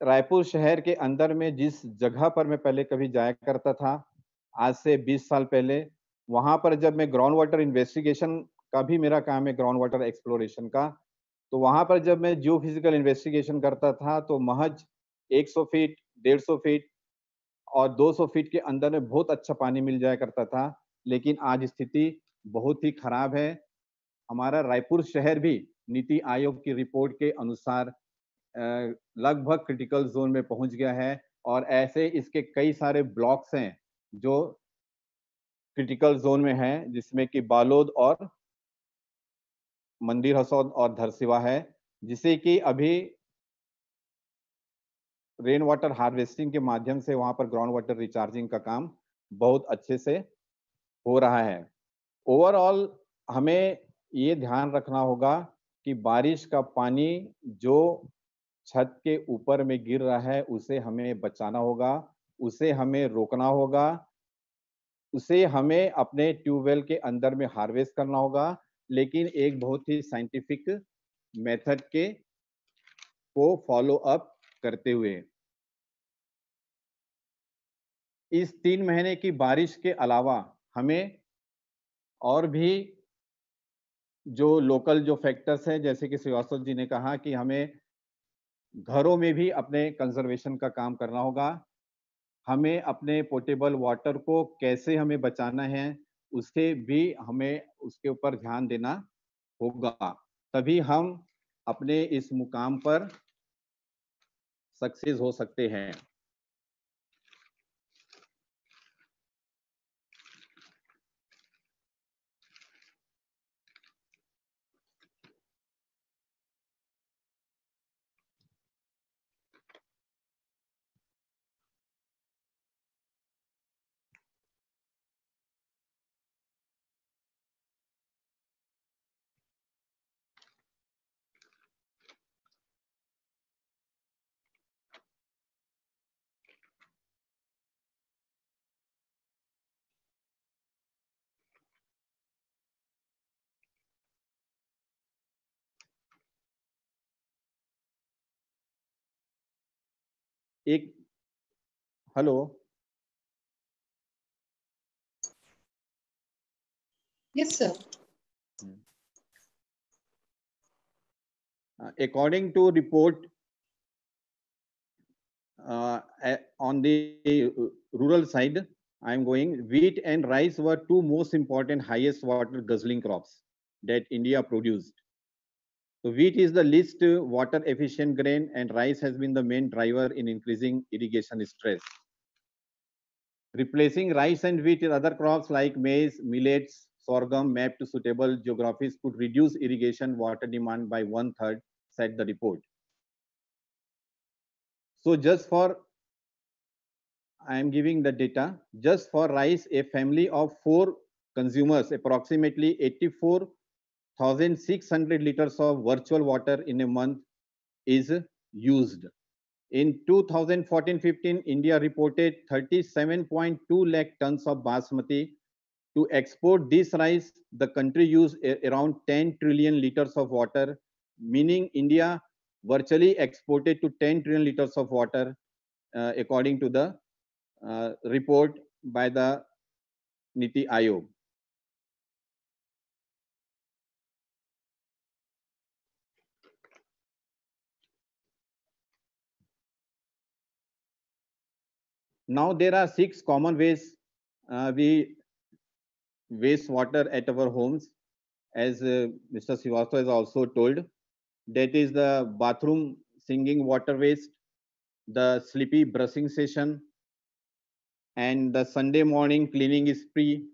रायपुर शहर के अंदर में जिस जगह पर मैं पहले कभी जाया करता था, आज से 20 साल पहले वहाँ पर जब मैं ग्राउंड वाटर इन्वेस्टिगेशन का भी मेरा काम है ग्राउंड वाटर एक्सप्लोरेशन का तो वहाँ पर जब मैं जियो फ़िज़िकल इन्वेस्टिगेशन करता था तो महज 100 फीट 150 फीट और 200 फीट के अंदर में बहुत अच्छा पानी मिल जाया करता था। लेकिन आज स्थिति बहुत ही खराब है। हमारा रायपुर शहर भी नीति आयोग की रिपोर्ट के अनुसार लगभग क्रिटिकल जोन में पहुँच गया है और ऐसे इसके कई सारे ब्लॉक्स हैं जो क्रिटिकल जोन में हैं, जिसमें कि बालोद और मंदिर हसौद और धरसिवा है, जिसे कि अभी रेन वाटर हार्वेस्टिंग के माध्यम से वहाँ पर ग्राउंड वाटर रिचार्जिंग का काम बहुत अच्छे से हो रहा है। ओवरऑल हमें ये ध्यान रखना होगा कि बारिश का पानी जो छत के ऊपर में गिर रहा है, उसे हमें बचाना होगा, उसे हमें रोकना होगा उसे हमें अपने ट्यूबवेल के अंदर में हार्वेस्ट करना होगा, लेकिन एक बहुत ही साइंटिफिक मेथड के को फॉलो अप करते हुए। इस तीन महीने की बारिश के अलावा हमें और भी जो लोकल जो फैक्टर्स हैं, जैसे कि श्रीवास्तव जी ने कहा कि हमें घरों में भी अपने कंजर्वेशन का काम करना होगा हमें अपने पोर्टेबल वाटर को कैसे हमें बचाना है उसके भी हमें उसके ऊपर ध्यान देना होगा। तभी हम अपने इस मुकाम पर सक्सेस हो सकते हैं। एक hello Yes, sir. Uh, according to report uh, a- on the uh, rural side, I'm going wheat and rice were two most important highest water guzzling crops that India produced. So wheat is the least water efficient grain and rice has been the main driver in increasing irrigation stress. Replacing rice and wheat with other crops like maize, millets, sorghum mapped to suitable geographies could reduce irrigation water demand by one third, said the report. So just for, I am giving the data, just for rice, a family of four consumers, approximately 84,600 liters of virtual water in a month is used. In 2014-15, India reported 37.2 lakh tons of basmati. To export this rice, the country used around 10 trillion liters of water, meaning India virtually exported to 10 trillion liters of water, uh, according to the uh, report by the Niti Aayog. Now there are six common ways uh, we waste water at our homes, as uh, Mr. Srivastava has also told. That is the bathroom singing water waste, the sleepy brushing session, and the Sunday morning cleaning spree,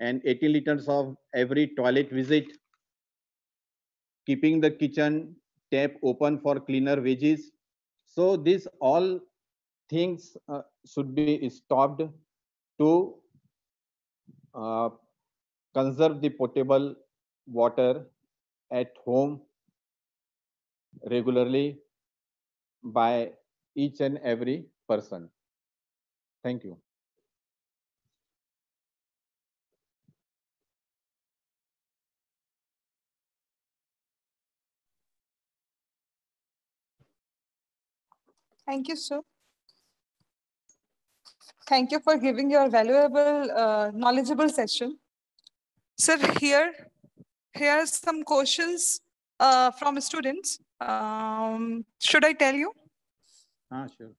and 80 liters of every toilet visit, keeping the kitchen tap open for cleaner veggies. So this all things uh, should be stopped to uh, conserve the potable water at home regularly by each and every person. Thank you. Thank you, sir. Thank you for giving your valuable, uh, knowledgeable session. Sir, here, here are some questions uh, from students. Um, should I tell you? Ah, sure.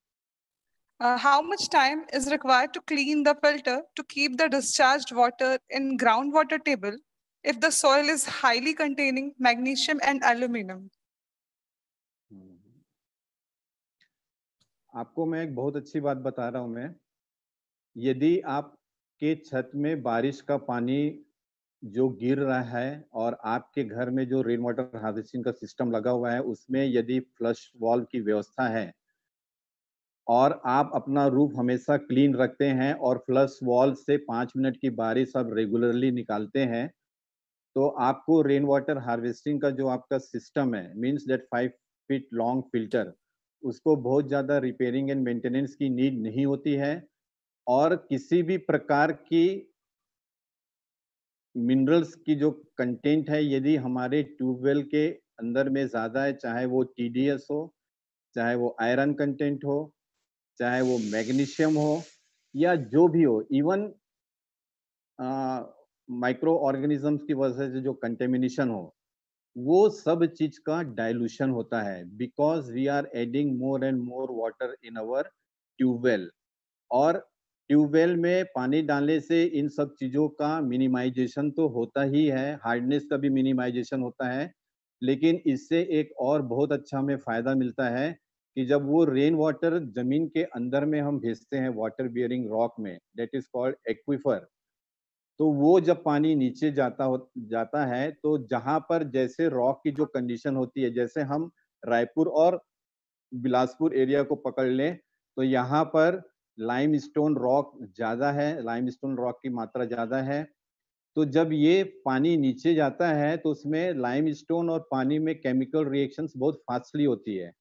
Uh, how much time is required to clean the filter to keep the discharged water in groundwater table if the soil is highly containing magnesium and aluminum? हम्म। आपको मैं एक बहुत अच्छी बात बता रहा हूं मैं यदि आपके छत में बारिश का पानी जो गिर रहा है और आपके घर में जो रेन वाटर हार्वेस्टिंग का सिस्टम लगा हुआ है, उसमें यदि फ्लश वॉल्व की व्यवस्था है और आप अपना रूफ हमेशा क्लीन रखते हैं और फ्लश वॉल्व से पाँच मिनट की बारिश आप रेगुलरली निकालते हैं तो आपको रेन वाटर हार्वेस्टिंग का जो आपका सिस्टम है means that five feet long filter उसको बहुत ज़्यादा रिपेयरिंग एंड मेंटेनेंस की नीड नहीं होती है। और किसी भी प्रकार की मिनरल्स की जो कंटेंट है, यदि हमारे ट्यूबवेल के अंदर में ज़्यादा है, चाहे वो टीडीएस हो, चाहे वो आयरन कंटेंट हो, चाहे वो मैग्नीशियम हो, या जो भी हो इवन माइक्रो ऑर्गेनिजम्स की वजह से जो कंटेमिनेशन हो, वो सब चीज़ का डाइल्यूशन होता है because we are adding more and more water in our tube well और ट्यूबवेल में पानी डालने से इन सब चीज़ों का मिनिमाइजेशन तो होता ही है हार्डनेस का भी मिनिमाइजेशन होता है, लेकिन इससे एक और बहुत अच्छा हमें फ़ायदा मिलता है कि जब वो रेन वाटर ज़मीन के अंदर में हम भेजते हैं वाटर बियरिंग रॉक में डेट इज़ कॉल्ड एक्विफर तो वो जब पानी नीचे जाता हो, जाता है तो जहाँ पर जैसे रॉक की जो कंडीशन होती है, जैसे हम रायपुर और बिलासपुर एरिया को पकड़ लें तो यहाँ पर लाइम स्टोन रॉक ज़्यादा है लाइम स्टोन रॉक की मात्रा ज़्यादा है तो जब ये पानी नीचे जाता है तो उसमें लाइम स्टोन और पानी में केमिकल रिएक्शंस बहुत फास्टली होती है।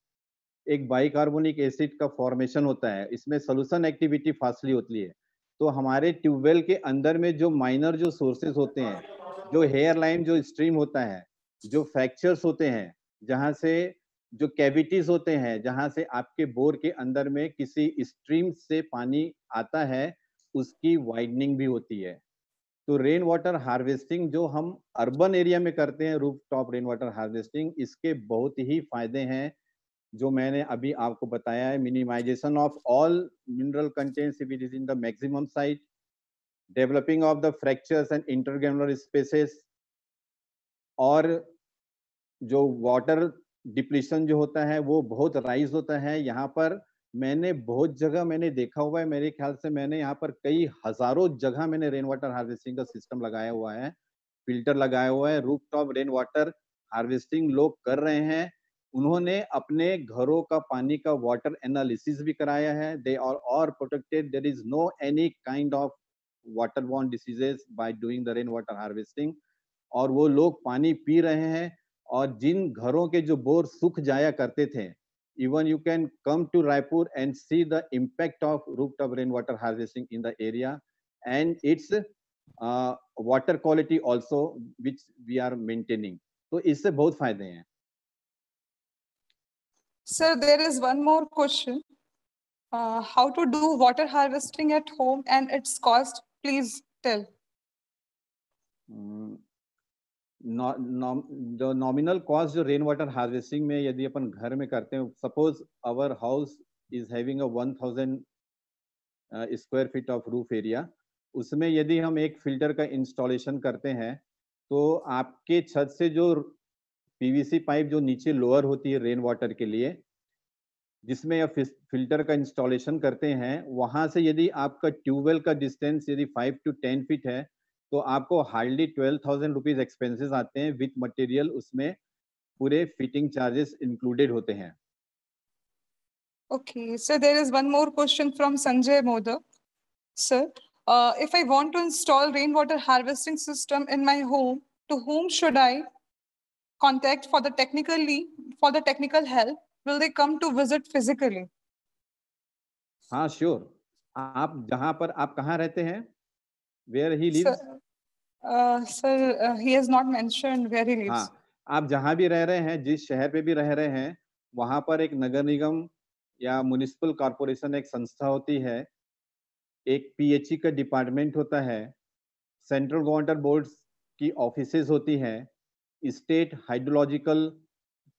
एक बाइकार्बोनिक एसिड का फॉर्मेशन होता है, इसमें सोल्यूशन एक्टिविटी फास्टली होती है। तो हमारे ट्यूबवेल के अंदर में जो माइनर जो सोर्सेज होते हैं, जो हेयर लाइन जो स्ट्रीम होता है, जो फ्रैक्चर्स होते हैं, जहाँ से जो कैविटीज होते हैं, जहाँ से आपके बोर के अंदर में किसी स्ट्रीम से पानी आता है, उसकी वाइडनिंग भी होती है। तो रेन वाटर हार्वेस्टिंग जो हम अर्बन एरिया में करते हैं roof top rain water harvesting इसके बहुत ही फ़ायदे हैं, जो मैंने अभी आपको बताया है। Minimization of all mineral contents if it is in the maximum site developing of the fractures and intergranular spaces और जो वाटर डिप्लीशन जो होता है, वो बहुत राइज होता है। यहाँ पर मैंने बहुत जगह मैंने देखा हुआ है, मेरे ख्याल से मैंने यहाँ पर कई हज़ारों जगह मैंने रेन वाटर हार्वेस्टिंग का सिस्टम लगाया हुआ है। फ़िल्टर लगाया हुआ है roof top rain water harvesting लोग कर रहे हैं। उन्होंने अपने घरों का पानी का वाटर एनालिसिस भी कराया है। दे आर और protected there is no any kind of water bond diseases by doing the rain water harvesting और वो लोग पानी पी रहे हैं। और जिन घरों के जो बोर सुख जाया करते थे even you can come to Raipur and see the impact of roof top rain water harvesting in the area and its water quality also which we are maintaining तो इससे बहुत फ़ायदे हैं। Sir there is one more question how to do water harvesting at home and its cost please tell Hmm. जो nominal cost जो rain water harvesting में यदि अपन घर में करते हैं suppose our house is having a one thousand square feet of roof area उसमें यदि हम एक फ़िल्टर का इंस्टॉलेशन करते हैं तो आपके छत से जो पीवीसी पाइप जो नीचे लोअर होती है रेन वाटर के लिए, जिसमें आप फ़िल्टर का इंस्टॉलेशन करते हैं, वहाँ से यदि आपका ट्यूबवेल का डिस्टेंस यदि फाइव टू टेन फीट है तो आपको hardly twelve thousand rupees expenses आते हैं विथ मटेरियल उसमें पूरे फिटिंग चार्जेस इंक्लूडेड होते हैं Okay, so there is one more question from Sanjay Modak. Sir, Uh, if I want to install rainwater harvesting system in my home, to whom should I contact for the technically for the technical help? Will they come to visit physically? हाँ sure आप जहाँ पर आप कहाँ रहते हैं where he lives Sir, uh, sir uh, he has not mentioned where he lives. हाँ आप जहाँ भी रह रहे हैं जिस शहर पे भी रह रहे हैं वहाँ पर एक नगर निगम या म्युनिसिपल कॉरपोरेशन एक संस्था होती है। एक पीएचई का डिपार्टमेंट होता है। सेंट्रल वाटर बोर्ड्स की ऑफिसेज होती हैं। स्टेट हाइड्रोलॉजिकल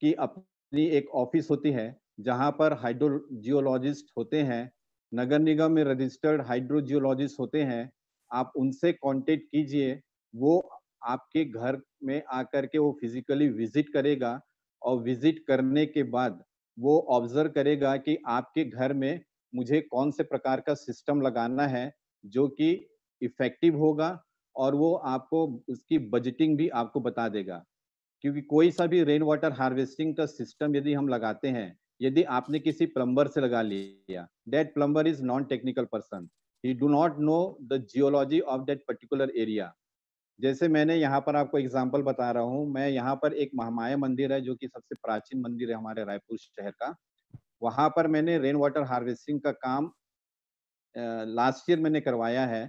की अपनी एक ऑफ़िस होती है जहाँ पर हाइड्रोजियोलॉजिस्ट होते हैं। नगर निगम में रजिस्टर्ड हाइड्रोजियोलॉजिस्ट होते हैं। आप उनसे कांटेक्ट कीजिए, वो आपके घर में आकर के वो फिजिकली विज़िट करेगा और विज़िट करने के बाद वो ऑब्ज़र्व करेगा कि आपके घर में मुझे कौन से प्रकार का सिस्टम लगाना है जो कि इफ़ेक्टिव होगा और वो आपको उसकी बजटिंग भी आपको बता देगा। क्योंकि कोई सा भी रेन वाटर हार्वेस्टिंग का सिस्टम यदि हम लगाते हैं, यदि आपने किसी प्लम्बर से लगा लिया that plumber is non technical person he do not know the geology of that particular area जैसे मैंने यहाँ पर आपको एग्ज़ाम्पल बता रहा हूँ, मैं यहाँ पर एक महामाया मंदिर है जो कि सबसे प्राचीन मंदिर है हमारे रायपुर शहर का। वहाँ पर मैंने रेन वाटर हार्वेस्टिंग का काम लास्ट ईयर मैंने करवाया है।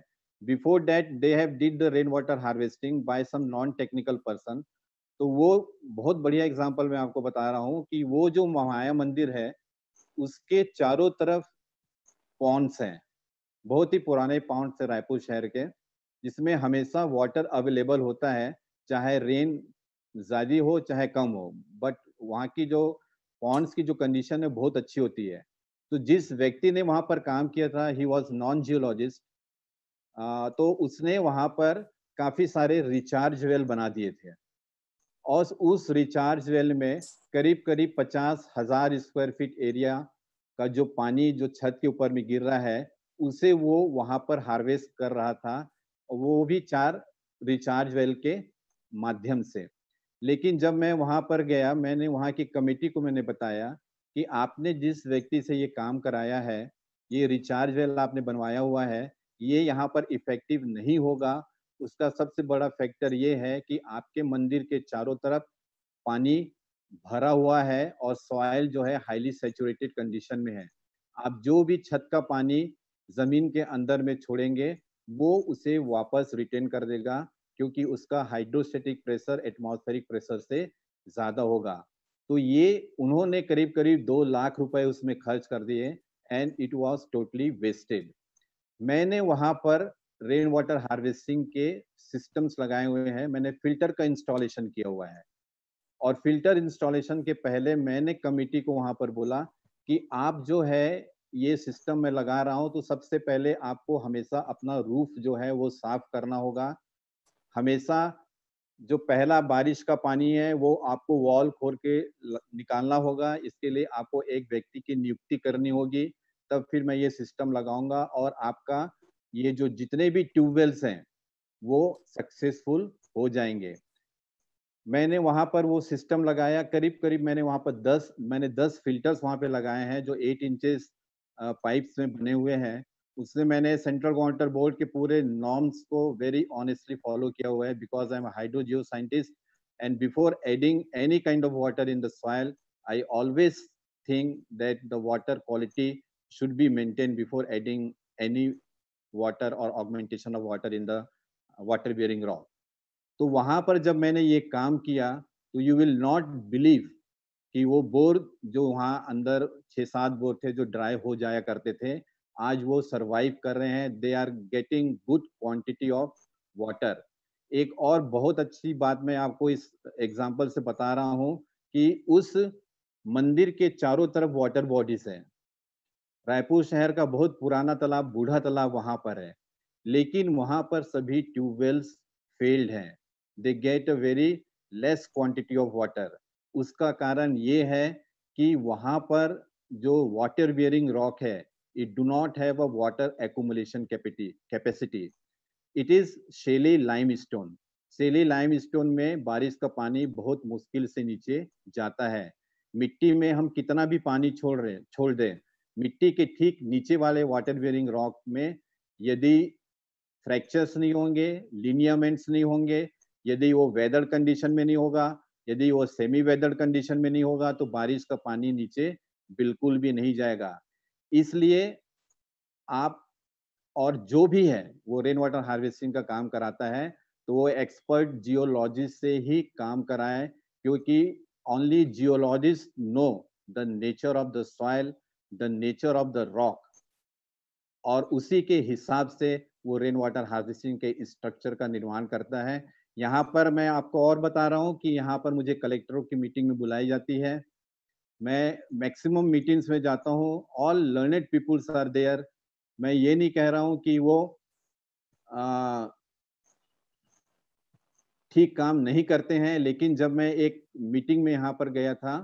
Before that they have did the rain water harvesting by some non technical person तो वो बहुत बढ़िया एग्ज़ाम्पल मैं आपको बता रहा हूँ कि वो जो महामाया मंदिर है, उसके चारों तरफ़ पॉन्स हैं। बहुत ही पुराने पॉन्ड्स है रायपुर शहर के, जिसमें हमेशा वाटर अवेलेबल होता है, चाहे रेन ज़्यादा हो, चाहे कम हो। बट वहाँ की जो पॉन्ड्स की जो कंडीशन है, बहुत अच्छी होती है। तो जिस व्यक्ति ने वहाँ पर काम किया था ही वॉज़ नॉन जियोलॉजिस्ट तो उसने वहाँ पर काफ़ी सारे रिचार्ज वेल बना दिए थे। और उस रिचार्ज वेल में करीब करीब पचास हज़ार स्क्वायर फीट एरिया का जो पानी, जो छत के ऊपर में गिर रहा है उसे वो वहाँ पर हार्वेस्ट कर रहा था, वो भी चार रिचार्ज वेल के माध्यम से। लेकिन जब मैं वहाँ पर गया, मैंने वहाँ की कमेटी को मैंने बताया कि आपने जिस व्यक्ति से ये काम कराया है, ये रिचार्ज वेल आपने बनवाया हुआ है, ये यहाँ पर इफ़ेक्टिव नहीं होगा। उसका सबसे बड़ा फैक्टर ये है कि आपके मंदिर के चारों तरफ़ पानी भरा हुआ है और सॉयल जो है हाईली सेचुरेटेड कंडीशन में है। आप जो भी छत का पानी ज़मीन के अंदर में छोड़ेंगे, वो उसे वापस रिटेन कर देगा, क्योंकि उसका हाइड्रोस्टेटिक प्रेशर एटमॉस्फेरिक प्रेशर से ज़्यादा होगा। तो ये उन्होंने करीब करीब दो लाख रुपए उसमें खर्च कर दिए and it was totally wasted मैंने वहाँ पर रेन वाटर हार्वेस्टिंग के सिस्टम्स लगाए हुए हैं, मैंने फ़िल्टर का इंस्टॉलेशन किया हुआ है। और फ़िल्टर इंस्टॉलेशन के पहले मैंने कमिटी को वहाँ पर बोला कि आप जो है ये सिस्टम में लगा रहा हूँ तो सबसे पहले आपको हमेशा अपना रूफ जो है वो साफ़ करना होगा। हमेशा जो पहला बारिश का पानी है, वो आपको वॉल खोल के निकालना होगा। इसके लिए आपको एक व्यक्ति की नियुक्ति करनी होगी। तब फिर मैं ये सिस्टम लगाऊँगा और आपका ये जो जितने भी ट्यूबवेल्स हैं, वो सक्सेसफुल हो जाएँगे। मैंने वहाँ पर वो सिस्टम लगाया करीब करीब मैंने वहाँ पर दस, मैंने दस फिल्टर्स वहाँ पे लगाए हैं जो एट इंचेस पाइप्स में बने हुए हैं उसमें मैंने सेंट्रल वाटर बोर्ड के पूरे नॉर्म्स को वेरी ऑनेस्टली फॉलो किया हुआ है because I am hydro geo scientist and before adding any kind of water in the soil I always think that the water quality should be maintained before adding any water or augmentation of water in the water bearing rock. तो वहाँ पर जब मैंने ये काम किया तो you will not believe कि वो बोर जो वहाँ अंदर छः सात बोर थे जो ड्राई हो जाया करते थे, आज वो सरवाइव कर रहे हैं। They are getting good quantity of water एक और बहुत अच्छी बात मैं आपको इस एग्ज़ाम्पल से बता रहा हूँ कि उस मंदिर के चारों तरफ़ वाटर बॉडीज हैं। रायपुर शहर का बहुत पुराना तालाब, बूढ़ा तालाब वहाँ पर है। लेकिन वहाँ पर सभी ट्यूबवेल्स फेल्ड हैं। They get a very less quantity of water उसका कारण ये है कि वहाँ पर जो वाटर बियरिंग रॉक है it do not a water accumulation capacity it is shaly stone shaly lime stone में बारिश का पानी बहुत मुश्किल से नीचे जाता है। मिट्टी में हम कितना भी पानी छोड़ रहे, छोड़ दें, मिट्टी के ठीक नीचे वाले वाटर बियरिंग रॉक में यदि फ्रैक्चर्स नहीं होंगे लिनियामेंट्स नहीं होंगे, यदि वो वेदर कंडीशन में नहीं होगा यदि वो सेमी वेदर कंडीशन में नहीं होगा तो बारिश का पानी नीचे बिल्कुल भी नहीं जाएगा। इसलिए आप और जो भी है, वो रेन वाटर हार्वेस्टिंग का काम कराता है तो वो एक्सपर्ट जियोलॉजिस्ट से ही काम कराए, क्योंकि only geologist know the nature of the soil the nature of the rock और उसी के हिसाब से वो रेन वाटर हार्वेस्टिंग के स्ट्रक्चर का निर्माण करता है। यहाँ पर मैं आपको और बता रहा हूँ कि यहाँ पर मुझे कलेक्टरों की मीटिंग में बुलाई जाती है। मैं मैक्सिमम मीटिंग्स में जाता हूँ all learned peoples are there मैं ये नहीं कह रहा हूँ कि वो ठीक काम नहीं करते हैं, लेकिन जब मैं एक मीटिंग में यहाँ पर गया था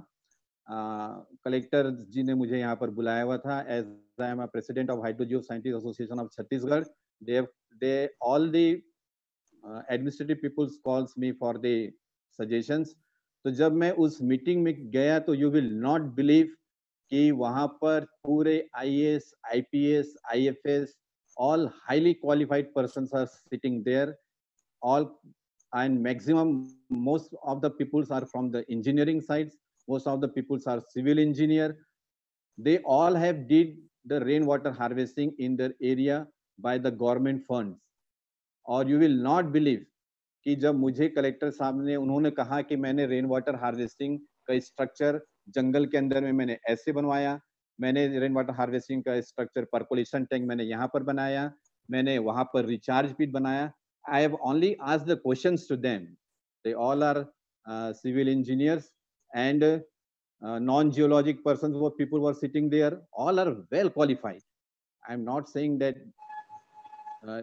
कलेक्टर जी ने मुझे यहाँ पर बुलाया हुआ था। As I am president of hydrogeo scientist association of Chhattisgarh they all the administrative people's calls me for the suggestions तो जब मैं उस मीटिंग में गया तो यू विल नॉट बिलीव कि वहां पर पूरे IAS IPS IFS all highly qualified persons are sitting there all and maximum most of the peoples are from the engineering sides most of the peoples are civil engineer they all have did the rainwater harvesting in their area by the government funds और you will not believe कि जब मुझे collector साहब ने, उन्होंने कहा कि मैंने रेन वाटर हार्वेस्टिंग का स्ट्रक्चर जंगल के अंदर में मैंने ऐसे बनवाया, मैंने रेन वाटर हार्वेस्टिंग का स्ट्रक्चर परकोलेशन टैंक मैंने यहाँ पर बनाया, मैंने वहाँ पर रिचार्ज पिट बनाया। आई हैव ओनली आज the question to them they all are civil engineers and non geologic persons what people were sitting there. All are well qualified. I'm not saying that Uh,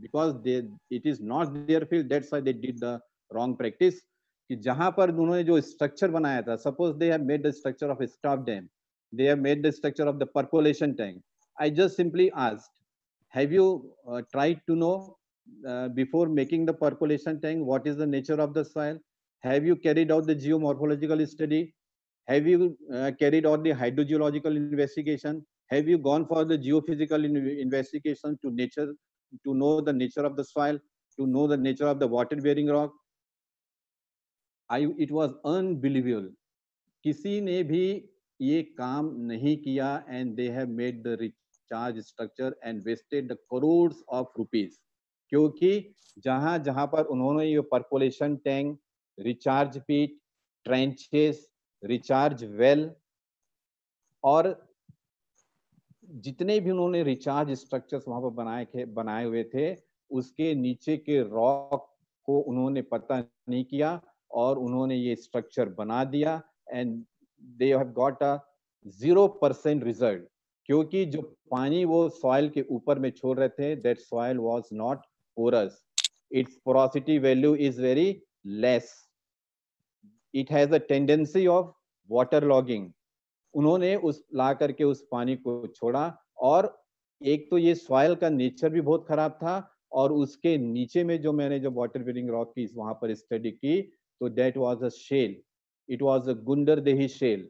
because it is not their field that's why they did the wrong practice. कि जहां पर उन्होंने जो structure बनाया था suppose they have made the structure of stop dam they have made the structure of the percolation tank I just simply before making the percolation tank what is the nature of the soil? Have you carried out the geomorphological study? Have you uh, carried out the hydrogeological investigation? Have you gone for the geophysical investigation to nature to know the nature of the soil, to know the nature of the water bearing rock? I, it was unbelievable. किसी ने भी ये काम नहीं किया and they have made the recharge structure and wasted the crores of rupees क्योंकि जहाँ जहाँ पर उन्होंने ये percolation tank recharge pit trenches recharge well और जितने भी उन्होंने रिचार्ज स्ट्रक्चर्स वहाँ पर बनाए थे, बनाए हुए थे, उसके नीचे के रॉक को उन्होंने पता नहीं किया और उन्होंने ये स्ट्रक्चर बना दिया and they have got a zero percent result क्योंकि जो पानी वो सॉइल के ऊपर में छोड़ रहे थे that soil was not porous its porosity value is very less it has a tendency of water logging उन्होंने उस, ला करके उस पानी को छोड़ा और एक तो ये सॉयल का नेचर भी बहुत खराब था और उसके नीचे में जो मैंने जो वाटर बेरिंग रॉक की, वहाँ पर स्टडी की तो that was a shale it was a Gundar देही शेल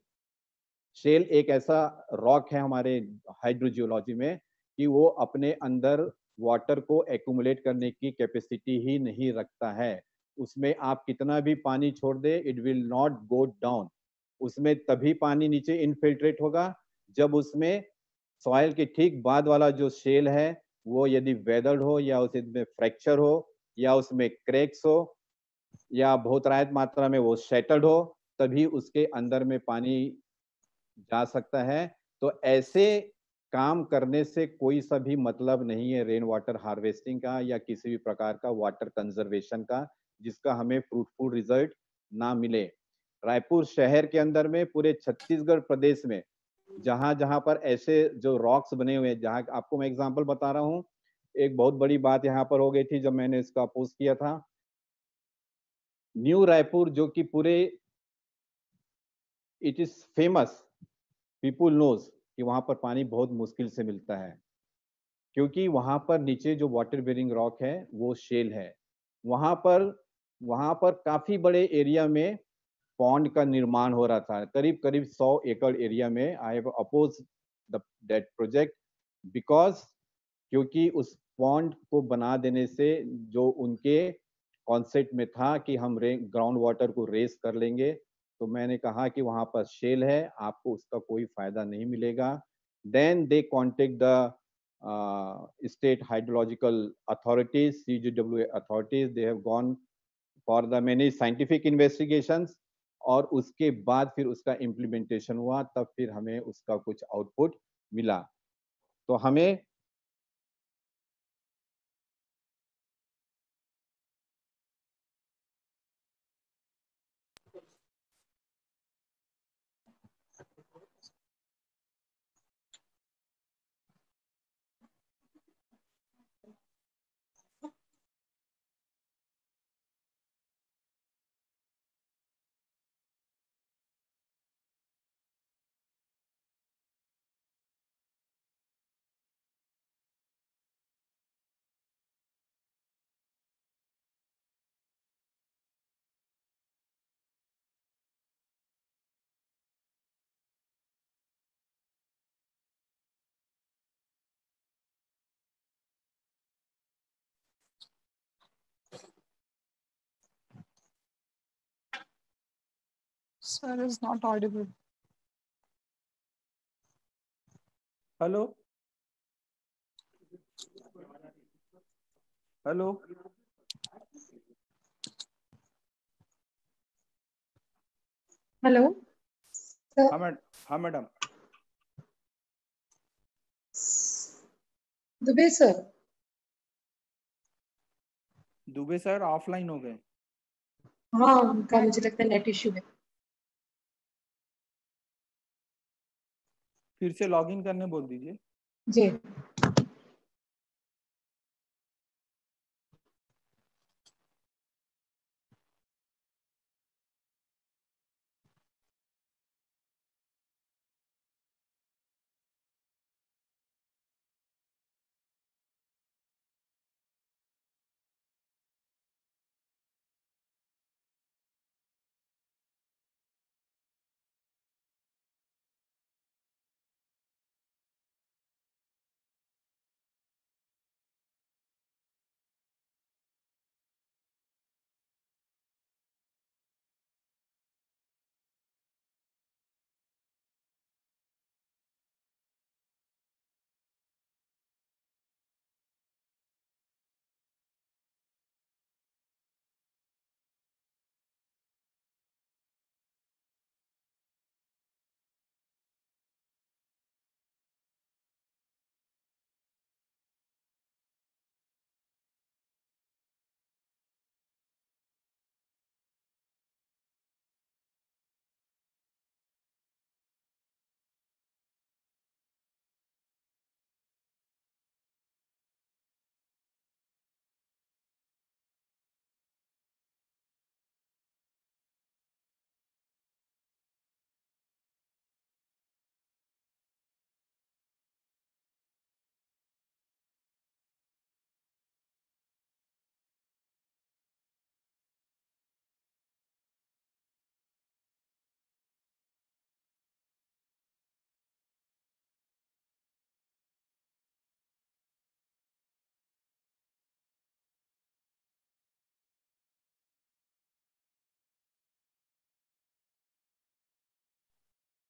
शेल एक ऐसा रॉक है हमारे हाइड्रोजियोलॉजी में कि वो अपने अंदर वाटर को एक्यूमुलेट करने की कैपेसिटी ही नहीं रखता है। उसमें आप कितना भी पानी छोड़ दे it will not go down उसमें तभी पानी नीचे इनफिल्ट्रेट होगा, जब उसमें सॉइल के ठीक बाद वाला जो शेल है, वो यदि वेदर्ड हो या उसमें फ्रैक्चर हो या उसमें क्रैक्स हो या बहुत रायत मात्रा में वो सेटल्ड हो, तभी उसके अंदर में पानी जा सकता है। तो ऐसे काम करने से कोई सा भी मतलब नहीं है रेन वाटर हार्वेस्टिंग का या किसी भी प्रकार का वाटर कंजर्वेशन का, जिसका हमें फ्रूटफुल रिज़ल्ट ना मिले। रायपुर शहर के अंदर में, पूरे छत्तीसगढ़ प्रदेश में, जहाँ जहाँ पर ऐसे जो रॉक्स बने हुए हैं, जहाँ आपको मैं एग्जांपल बता रहा हूँ, एक बहुत बड़ी बात यहाँ पर हो गई थी जब मैंने इसका पोस्ट किया था। न्यू रायपुर जो कि पूरे it is famous people knows कि वहाँ पर पानी बहुत मुश्किल से मिलता है। क्योंकि वहाँ पर नीचे जो वाटर बेरिंग रॉक है, वो शेल है। वहाँ पर वहाँ पर काफ़ी बड़े एरिया में पॉन्ड का निर्माण हो रहा था। करीब करीब 100 एकड़ एरिया में I have opposed that project because क्योंकि उस पॉन्ड को बना देने से जो उनके कॉन्सेप्ट में था कि हम ग्राउंड वाटर को रेस कर लेंगे तो मैंने कहा कि वहाँ पर शेल है, आपको उसका कोई फ़ायदा नहीं मिलेगा। Then they contact the state hydrological authorities C G W authorities they have gone for the many scientific investigations और उसके बाद फिर उसका इम्प्लीमेंटेशन हुआ, तब फिर हमें उसका कुछ आउटपुट मिला। तो हमें Sir is not audible. Hello? Hello? Hello. Sir, हाँ मैड हाँ madam Dubey sir. Dubey sir offline हो गए हाँ उनका मुझे लगता है नेट इश्यू है फिर से लॉगिन करने बोल दीजिए। जी।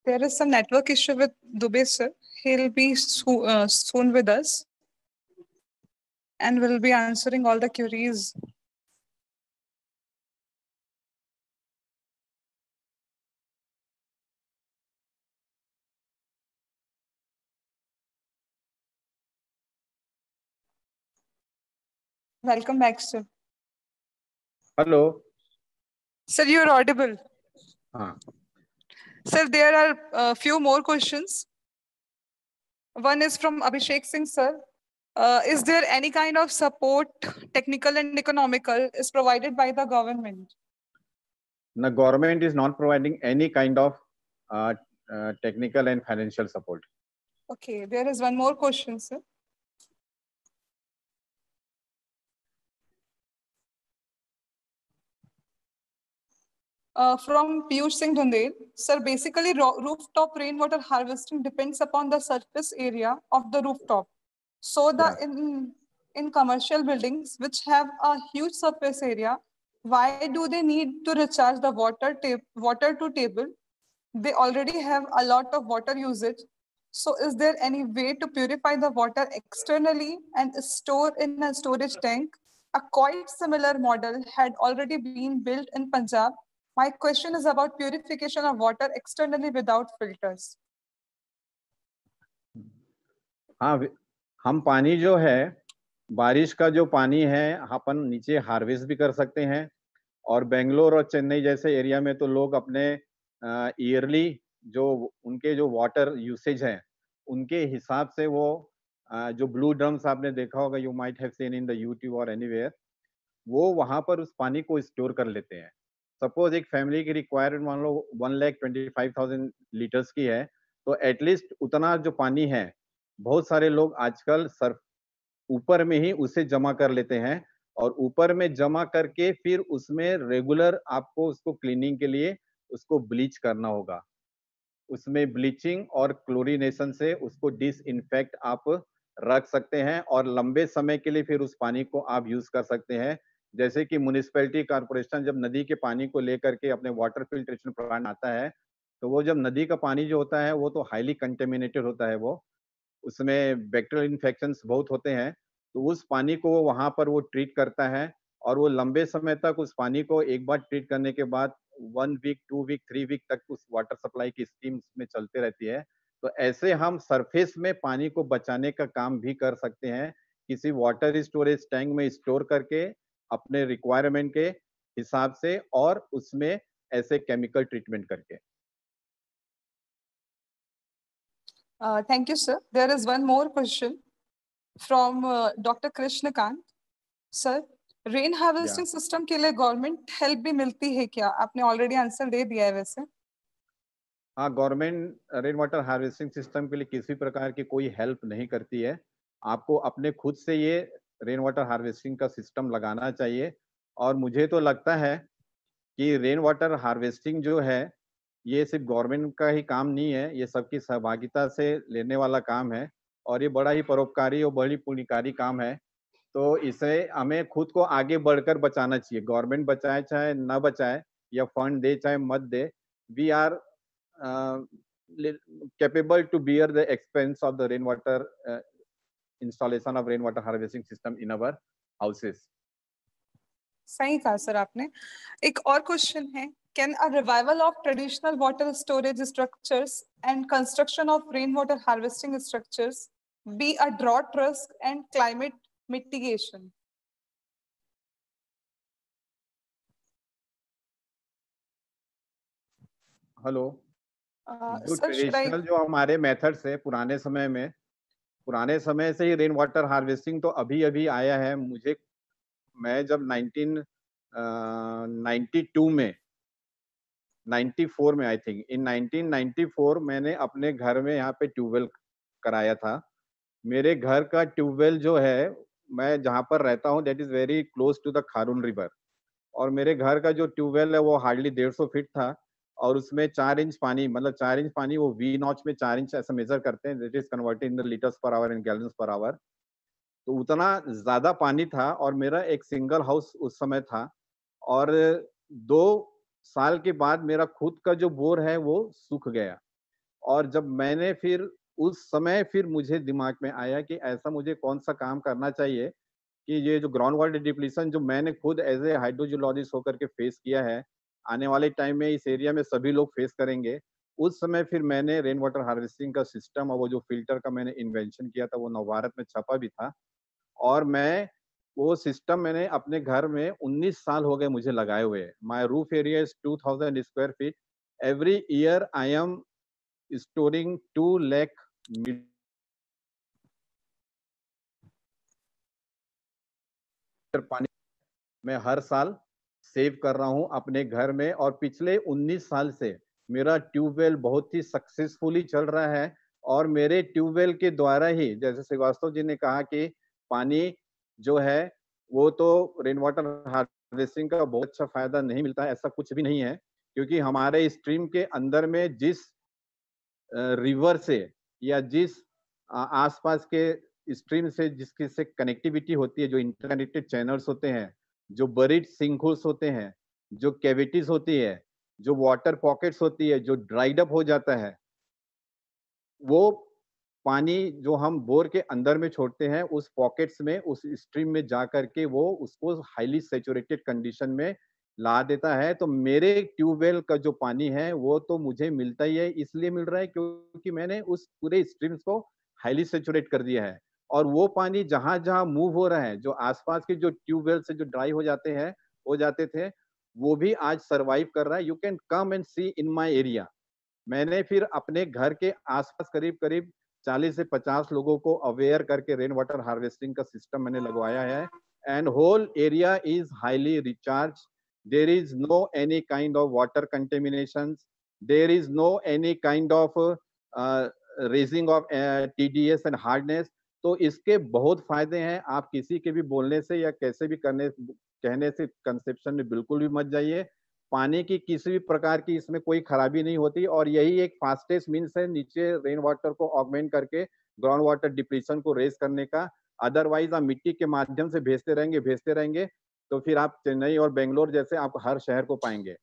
There is some network issue with Dubey sir. He'll be so, uh, soon with us and we'll be answering all the queries. Welcome back, sir. Hello. Sir, you're audible. Ah. Sir, there are a few more questions. One is from Abhishek Singh, sir. Uh, is there any kind of support, technical and economical, is provided by the government? the government is not providing any kind of uh, uh, technical and financial support Okay, there is one more question, sir. Uh, from Piyush Singh Dhundel, sir, basically ro- rooftop rainwater harvesting depends upon the surface area of the rooftop. So the Yeah. in in commercial buildings which have a huge surface area, why do they need to recharge the water, water to table? They already have a lot of water usage. So is there any way to purify the water externally and store in a storage tank? A quite similar model had already been built in Punjab. My question is about purification of water externally without filters. हाँ हम पानी जो है, बारिश का जो पानी है, अपन नीचे हार्वेस्ट भी कर सकते हैं और बेंगलोर और चेन्नई जैसे एरिया में तो लोग अपने ईयरली जो उनके जो वाटर यूसेज है, उनके हिसाब से वो जो ब्लू ड्रम्स आपने देखा होगा you might have seen in the YouTube और एनीवेयर वो वहाँ पर उस पानी को स्टोर कर लेते हैं सपोज़ एक फैमिली की रिक्वायरमेंट मान लो one lakh twenty five thousand litres की है तो एटलीस्ट उतना जो पानी है, बहुत सारे लोग आजकल सर्फ ऊपर में ही उसे जमा कर लेते हैं और ऊपर में जमा करके फिर उसमें रेगुलर आपको उसको क्लीनिंग के लिए उसको ब्लीच करना होगा। उसमें ब्लीचिंग और क्लोरीनेशन से उसको डिसइंफेक्ट आप रख सकते हैं और लंबे समय के लिए फिर उस पानी को आप यूज़ कर सकते हैं। जैसे कि म्यूनिसपैलिटी कॉरपोरेशन जब नदी के पानी को लेकर के अपने वाटर फिल्ट्रेशन प्लांट आता है तो वो जब नदी का पानी जो होता है, वो तो हाईली कंटेमिनेटेड होता है वो। उसमें बैक्टीरियल इन्फेक्शन बहुत होते हैं तो उस पानी को वो वहाँ पर वो ट्रीट करता है और वो लंबे समय तक उस पानी को एक बार ट्रीट करने के बाद one week two week three week तक उस वाटर सप्लाई की स्कीम में चलते रहती है। तो ऐसे हम सरफेस में पानी को बचाने का काम भी कर सकते हैं, किसी वाटर स्टोरेज टैंक में स्टोर करके अपने रिक्वायरमेंट के हिसाब से और उसमें ऐसे केमिकल ट्रीटमेंट करके sir. There is one more question from uh, Dr. Krishna Kant. Sir, rain harvesting system के लिए गवर्नमेंट हेल्प भी मिलती है क्या आपने ऑलरेडी आंसर दे दिया है वैसे हाँ government rain water harvesting system के लिए किसी प्रकार की कोई हेल्प नहीं करती है आपको अपने खुद से ये रेन वाटर हार्वेस्टिंग का सिस्टम लगाना चाहिए। और मुझे तो लगता है कि रेन वाटर हार्वेस्टिंग जो है, ये सिर्फ़ गवर्नमेंट का ही काम नहीं है, ये सबकी सहभागिता से लेने वाला काम है और ये बड़ा ही परोपकारी और बड़ी पुण्यकारी काम है। तो इसे हमें खुद को आगे बढ़कर बचाना चाहिए। गवर्नमेंट बचाए, चाहे न बचाए, या फंड दे, चाहे मत दे we are capable to bear the expense of the rain water installation of rainwater harvesting system in our houses. सही कहा सर आपने। एक और क्वेश्चन है can a revival of traditional water storage structures and construction of rain water harvesting structures be a drought risk and climate mitigation hello जो हमारे methods है पुराने समय में पुराने समय से ही रेन वाटर हार्वेस्टिंग तो अभी अभी आया है। मुझे, मैं जब 1992 में 94 में आई थिंक इन 1994 मैंने अपने घर में यहाँ पे ट्यूबवेल कराया था। मेरे घर का ट्यूबवेल जो है, मैं जहाँ पर रहता हूँ that is very close to the Kharun river और मेरे घर का जो ट्यूबवेल है, वो हार्डली डेढ़ सौ फीट था। और उसमें चार इंच पानी मतलब चार इंच पानी वो वी नॉच में चार इंच ऐसा मेजर करते हैं that is converted in the litres per hour and gallons per hour तो उतना ज़्यादा पानी था और मेरा एक सिंगल हाउस उस समय था और दो साल के बाद मेरा खुद का जो बोर है वो सूख गया। और जब मैंने फिर उस समय फिर मुझे दिमाग में आया कि ऐसा मुझे कौन सा काम करना चाहिए कि ये जो ग्राउंड वाटर डिप्लीशन जो मैंने खुद एज ए हाइड्रोजोलॉजिस्ट होकर के फेस किया है आने वाले टाइम में इस एरिया में सभी लोग फेस करेंगे। उस समय फिर मैंने रेन वाटर हार्वेस्टिंग का सिस्टम और वो जो फ़िल्टर का मैंने इन्वेंशन किया था, वो नवभारत में छपा भी था। और मैं वो सिस्टम मैंने अपने घर में 19 साल हो गए मुझे लगाए हुए। My roof area is 2000 square feet every year I am storing two lakh पानी। मैं हर साल सेव कर रहा हूँ अपने घर में और पिछले 19 साल से मेरा ट्यूबवेल बहुत ही सक्सेसफुली चल रहा है और मेरे ट्यूबवेल के द्वारा ही, जैसे श्रीवास्तव जी ने कहा कि पानी जो है, वो तो रेन वाटर हार्वेस्टिंग का बहुत अच्छा फ़ायदा नहीं मिलता ऐसा कुछ भी नहीं है, क्योंकि हमारे स्ट्रीम के अंदर में जिस रिवर से या जिस आसपास के स्ट्रीम से जिसकी से कनेक्टिविटी होती है, जो इंटरकनेक्टेड चैनल्स होते हैं जो बरिड सिंकहोल्स होते हैं, जो कैविटीज होती है, जो वाटर पॉकेट्स होती है, जो ड्राइड अप हो जाता है, वो पानी जो हम बोर के अंदर में छोड़ते हैं, उस पॉकेट्स में, उस स्ट्रीम में जा करके वो उसको हाईली सेचुरेटेड कंडीशन में ला देता है। तो मेरे ट्यूबवेल का जो पानी है, वो तो मुझे मिलता ही है, इसलिए मिल रहा है, क्योंकि मैंने उस पूरे स्ट्रीम्स को हाईली सेचुरेट कर दिया है। और वो पानी जहाँ जहाँ मूव हो रहा है जो आसपास के जो ट्यूबवेल से जो ड्राई हो जाते हैं हो जाते थे वो भी आज सरवाइव कर रहा है। You can come and see in my area मैंने फिर अपने घर के आसपास करीब करीब 40 से 50 लोगों को अवेयर करके रेन वाटर हार्वेस्टिंग का सिस्टम मैंने लगवाया है। And whole area is highly recharge there is no any kind of water contamination there is no any kind of raising of T uh, tds and hardness. तो इसके बहुत फ़ायदे हैं। आप किसी के भी बोलने से या कैसे भी करने, कहने से कंसेप्शन में बिल्कुल भी मत जाइए। पानी की किसी भी प्रकार की इसमें कोई खराबी नहीं होती और यही एक फास्टेस्ट मीन्स है नीचे रेन वाटर को ऑगमेंट करके ग्राउंड वाटर डिप्रेशन को रेस करने का। अदरवाइज़ आप मिट्टी के माध्यम से भेजते रहेंगे भेजते रहेंगे तो फिर आप चेन्नई और बेंगलोर जैसे आप हर शहर को पाएँगे।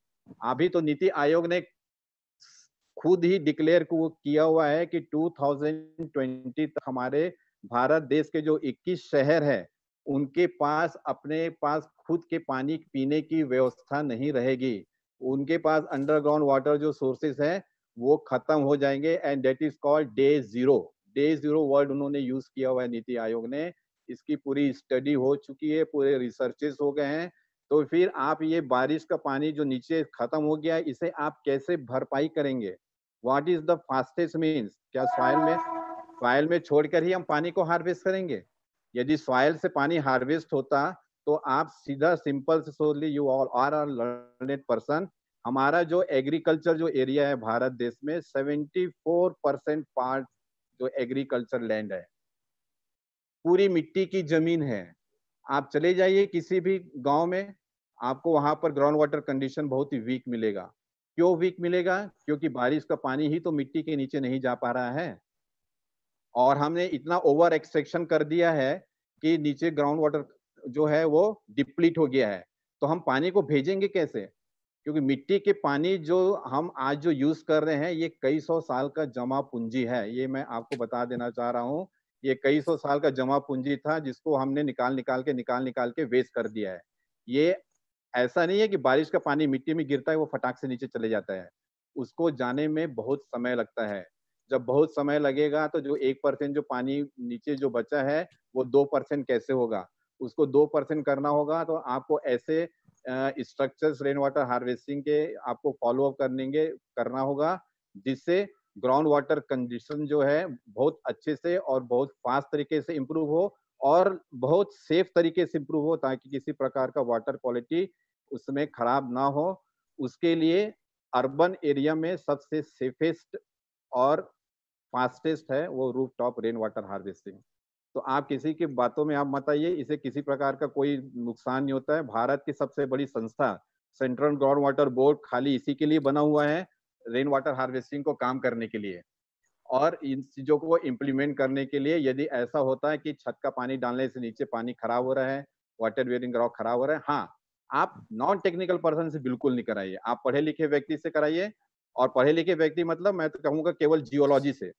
अभी तो नीति आयोग ने खुद ही डिक्लेयर किया हुआ है कि 2020 तक हमारे भारत देश के जो 21 शहर है, उनके पास, अपने पास खुद के पानी पीने की व्यवस्था नहीं रहेगी। उनके पास अंडरग्राउंड वाटर जो सोर्सेस है, वो खत्म हो जाएँगे and that is called day zero day zero word उन्होंने यूज़ किया हुआ है नीति आयोग ने। इसकी पूरी स्टडी हो चुकी है, पूरे रिसर्चेस हो गए हैं। तो फिर आप ये बारिश का पानी जो नीचे खत्म हो गया इसे आप कैसे भरपाई करेंगे? What is the fastest means क्या सॉइल में सॉइल में छोड़कर ही हम पानी को हार्वेस्ट करेंगे। यदि सॉइल से पानी हार्वेस्ट होता तो आप सीधा सिंपल से सोचली you all are are learned person हमारा जो एग्रीकल्चर जो एरिया है भारत देश में 74 परसेंट पार्ट जो एग्रीकल्चर लैंड है। पूरी मिट्टी की ज़मीन है। आप चले जाइए किसी भी गाँव में, आपको वहाँ पर ग्राउंड वाटर कंडीशन बहुत ही वीक मिलेगा। क्यों वीक मिलेगा? क्योंकि बारिश का पानी ही तो मिट्टी के नीचे नहीं जा पा रहा है। और हमने इतना ओवर एक्सट्रेक्शन कर दिया है कि नीचे ग्राउंड वाटर जो है वो डिप्लीट हो गया है। तो हम पानी को भेजेंगे कैसे? क्योंकि मिट्टी के पानी जो हम आज जो यूज़ कर रहे हैं, ये कई सौ साल का जमा पूंजी है। ये मैं आपको बता देना चाह रहा हूँ, ये कई सौ साल का जमा पूंजी था जिसको हमने निकाल निकाल के निकाल निकाल के वेस्ट कर दिया है। ये ऐसा नहीं है कि बारिश का पानी मिट्टी में गिरता है, वो फटाक से नीचे चले जाता है। उसको जाने में बहुत समय लगता है। जब बहुत समय लगेगा तो जो एक परसेंट जो पानी नीचे जो बचा है, वो दो परसेंट कैसे होगा? उसको दो परसेंट करना होगा तो आपको ऐसे स्ट्रक्चर्स रेन वाटर हार्वेस्टिंग के आपको फॉलो अप करने करना होगा, जिससे ग्राउंड वाटर कंडीशन जो है बहुत अच्छे से और बहुत फास्ट तरीके से इम्प्रूव हो और बहुत सेफ़ तरीके से इम्प्रूव हो ताकि किसी प्रकार का वाटर क्वालिटी उसमें खराब ना हो। उसके लिए अर्बन एरिया में सबसे सेफेस्ट और फास्टेस्ट है, वो roof top rain water harvesting तो आप किसी की बातों में आप मत आइए, इसे किसी प्रकार का कोई नुकसान नहीं होता है। भारत की सबसे बड़ी संस्था सेंट्रल ग्राउंड वाटर बोर्ड खाली इसी के लिए बना हुआ है रेन वाटर हार्वेस्टिंग को काम करने के लिए। और इन चीज़ों को इम्प्लीमेंट करने के लिए यदि ऐसा होता है कि छत का पानी डालने से नीचे पानी खराब हो रहा है वाटर वेयरिंग ग्राउंड खराब हो रहा है हाँ आप नॉन टेक्निकल पर्सन से बिल्कुल नहीं कराइए। आप पढ़े लिखे व्यक्ति से कराइए और पढ़े लिखे व्यक्ति मतलब मैं तो कहूंगा केवल जियोलॉजी से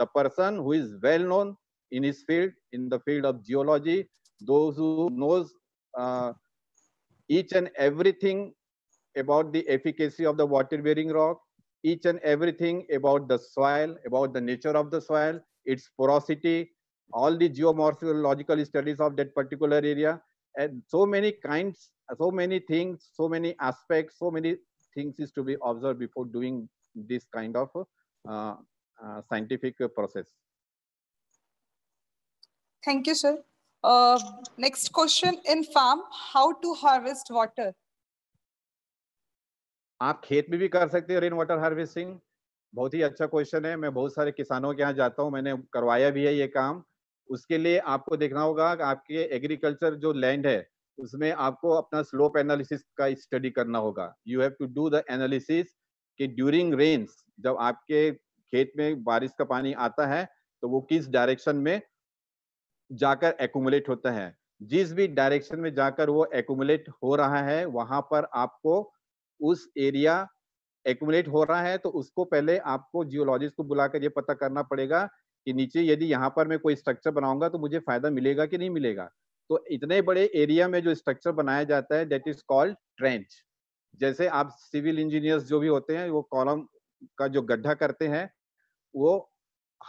the person who is well known in his field in the field of geology those who knows each and everything about the efficacy of the water bearing rock, each and everything about the soil, about the nature of the soil, its porosity, all the geomorphological studies of that particular area, and so many kinds, so many things, so many aspects, so many things is to be observed before doing this kind of uh, uh, scientific process. Thank you, sir. Uh, next question in farm, how to harvest water? आप खेत में भी कर सकते हैं rain water harvesting बहुत ही अच्छा question है मैं बहुत सारे किसानों के यहाँ जाता हूँ मैंने करवाया भी है ये काम उसके लिए आपको देखना होगा कि आपके एग्रीकल्चर जो लैंड है उसमें आपको अपना स्लोप एनालिसिस का स्टडी करना होगा। You have to do the analysis कि ड्यूरिंग रेन्स जब आपके खेत में बारिश का पानी आता है तो वो किस डायरेक्शन में जाकर एकुमुलेट होता है। जिस भी डायरेक्शन में जाकर वो एकुमुलेट हो रहा है, वहाँ पर आपको उस एरिया एकुमुलेट हो रहा है तो उसको पहले आपको जियोलॉजिस्ट को बुलाकर ये पता करना पड़ेगा कि नीचे यदि यहाँ पर मैं कोई स्ट्रक्चर बनाऊँगा तो मुझे फ़ायदा मिलेगा कि नहीं मिलेगा। तो इतने बड़े एरिया में जो स्ट्रक्चर बनाया जाता है दैट इज़ कॉल्ड ट्रेंच जैसे आप सिविल इंजीनियर्स जो भी होते हैं, वो कॉलम का जो गड्ढा करते हैं, वो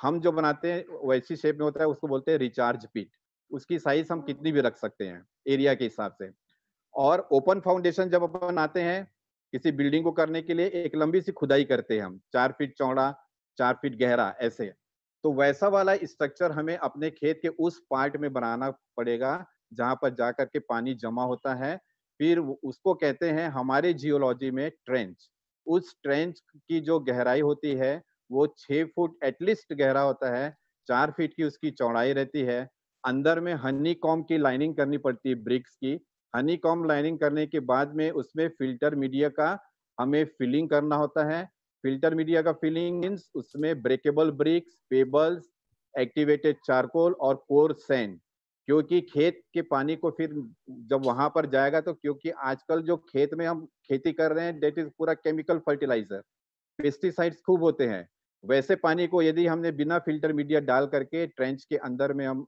हम जो बनाते हैं, वैसी शेप में होता है, उसको बोलते हैं रिचार्ज पिट उसकी साइज़ हम कितनी भी रख सकते हैं एरिया के हिसाब से. और ओपन फाउंडेशन जब अपन आते हैं, किसी बिल्डिंग को करने के लिए, एक लंबी सी खुदाई करते हैं हम. चार फीट चौड़ा, चार फीट गहरा, ऐसे. तो वैसा वाला स्ट्रक्चर हमें अपने खेत के उस पार्ट में बनाना पड़ेगा, जहाँ पर जाकर के पानी जमा होता है। फिर उसको कहते हैं हमारे जियोलॉजी में ट्रेंच उस ट्रेंच की जो गहराई होती है, वो छह फुट एटलीस्ट गहरा होता है, चार फीट की उसकी चौड़ाई रहती है। अंदर में हनी कॉम की लाइनिंग करनी पड़ती है ब्रिक्स की। हनी कॉम लाइनिंग करने के बाद में उसमें फ़िल्टर मीडिया का हमें फिलिंग करना होता है। फ़िल्टर मीडिया का फिलिंग मीन्स उसमें breakable bricks pebbles activated charcoal और कोर सैंड क्योंकि खेत के पानी को फिर जब वहाँ पर जाएगा तो क्योंकि आजकल जो खेत में हम खेती कर रहे हैं डेट इज़ पूरा केमिकल फर्टिलाइज़र पेस्टिसाइड्स खूब होते हैं। वैसे पानी को यदि हमने बिना फ़िल्टर मीडिया डाल करके ट्रेंच के अंदर में हम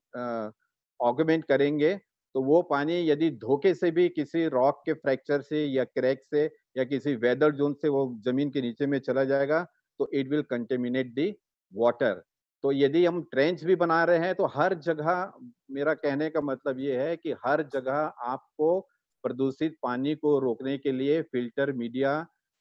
ऑगमेंट करेंगे तो वो पानी यदि धोखे से भी किसी रॉक के फ्रैक्चर से या क्रैक से या किसी वेदर जोन से वो ज़मीन के नीचे में चला जाएगा तो it will contaminate the water तो यदि हम ट्रेंच भी बना रहे हैं तो हर जगह, मेरा कहने का मतलब ये है कि हर जगह आपको प्रदूषित पानी को रोकने के लिए फ़िल्टर मीडिया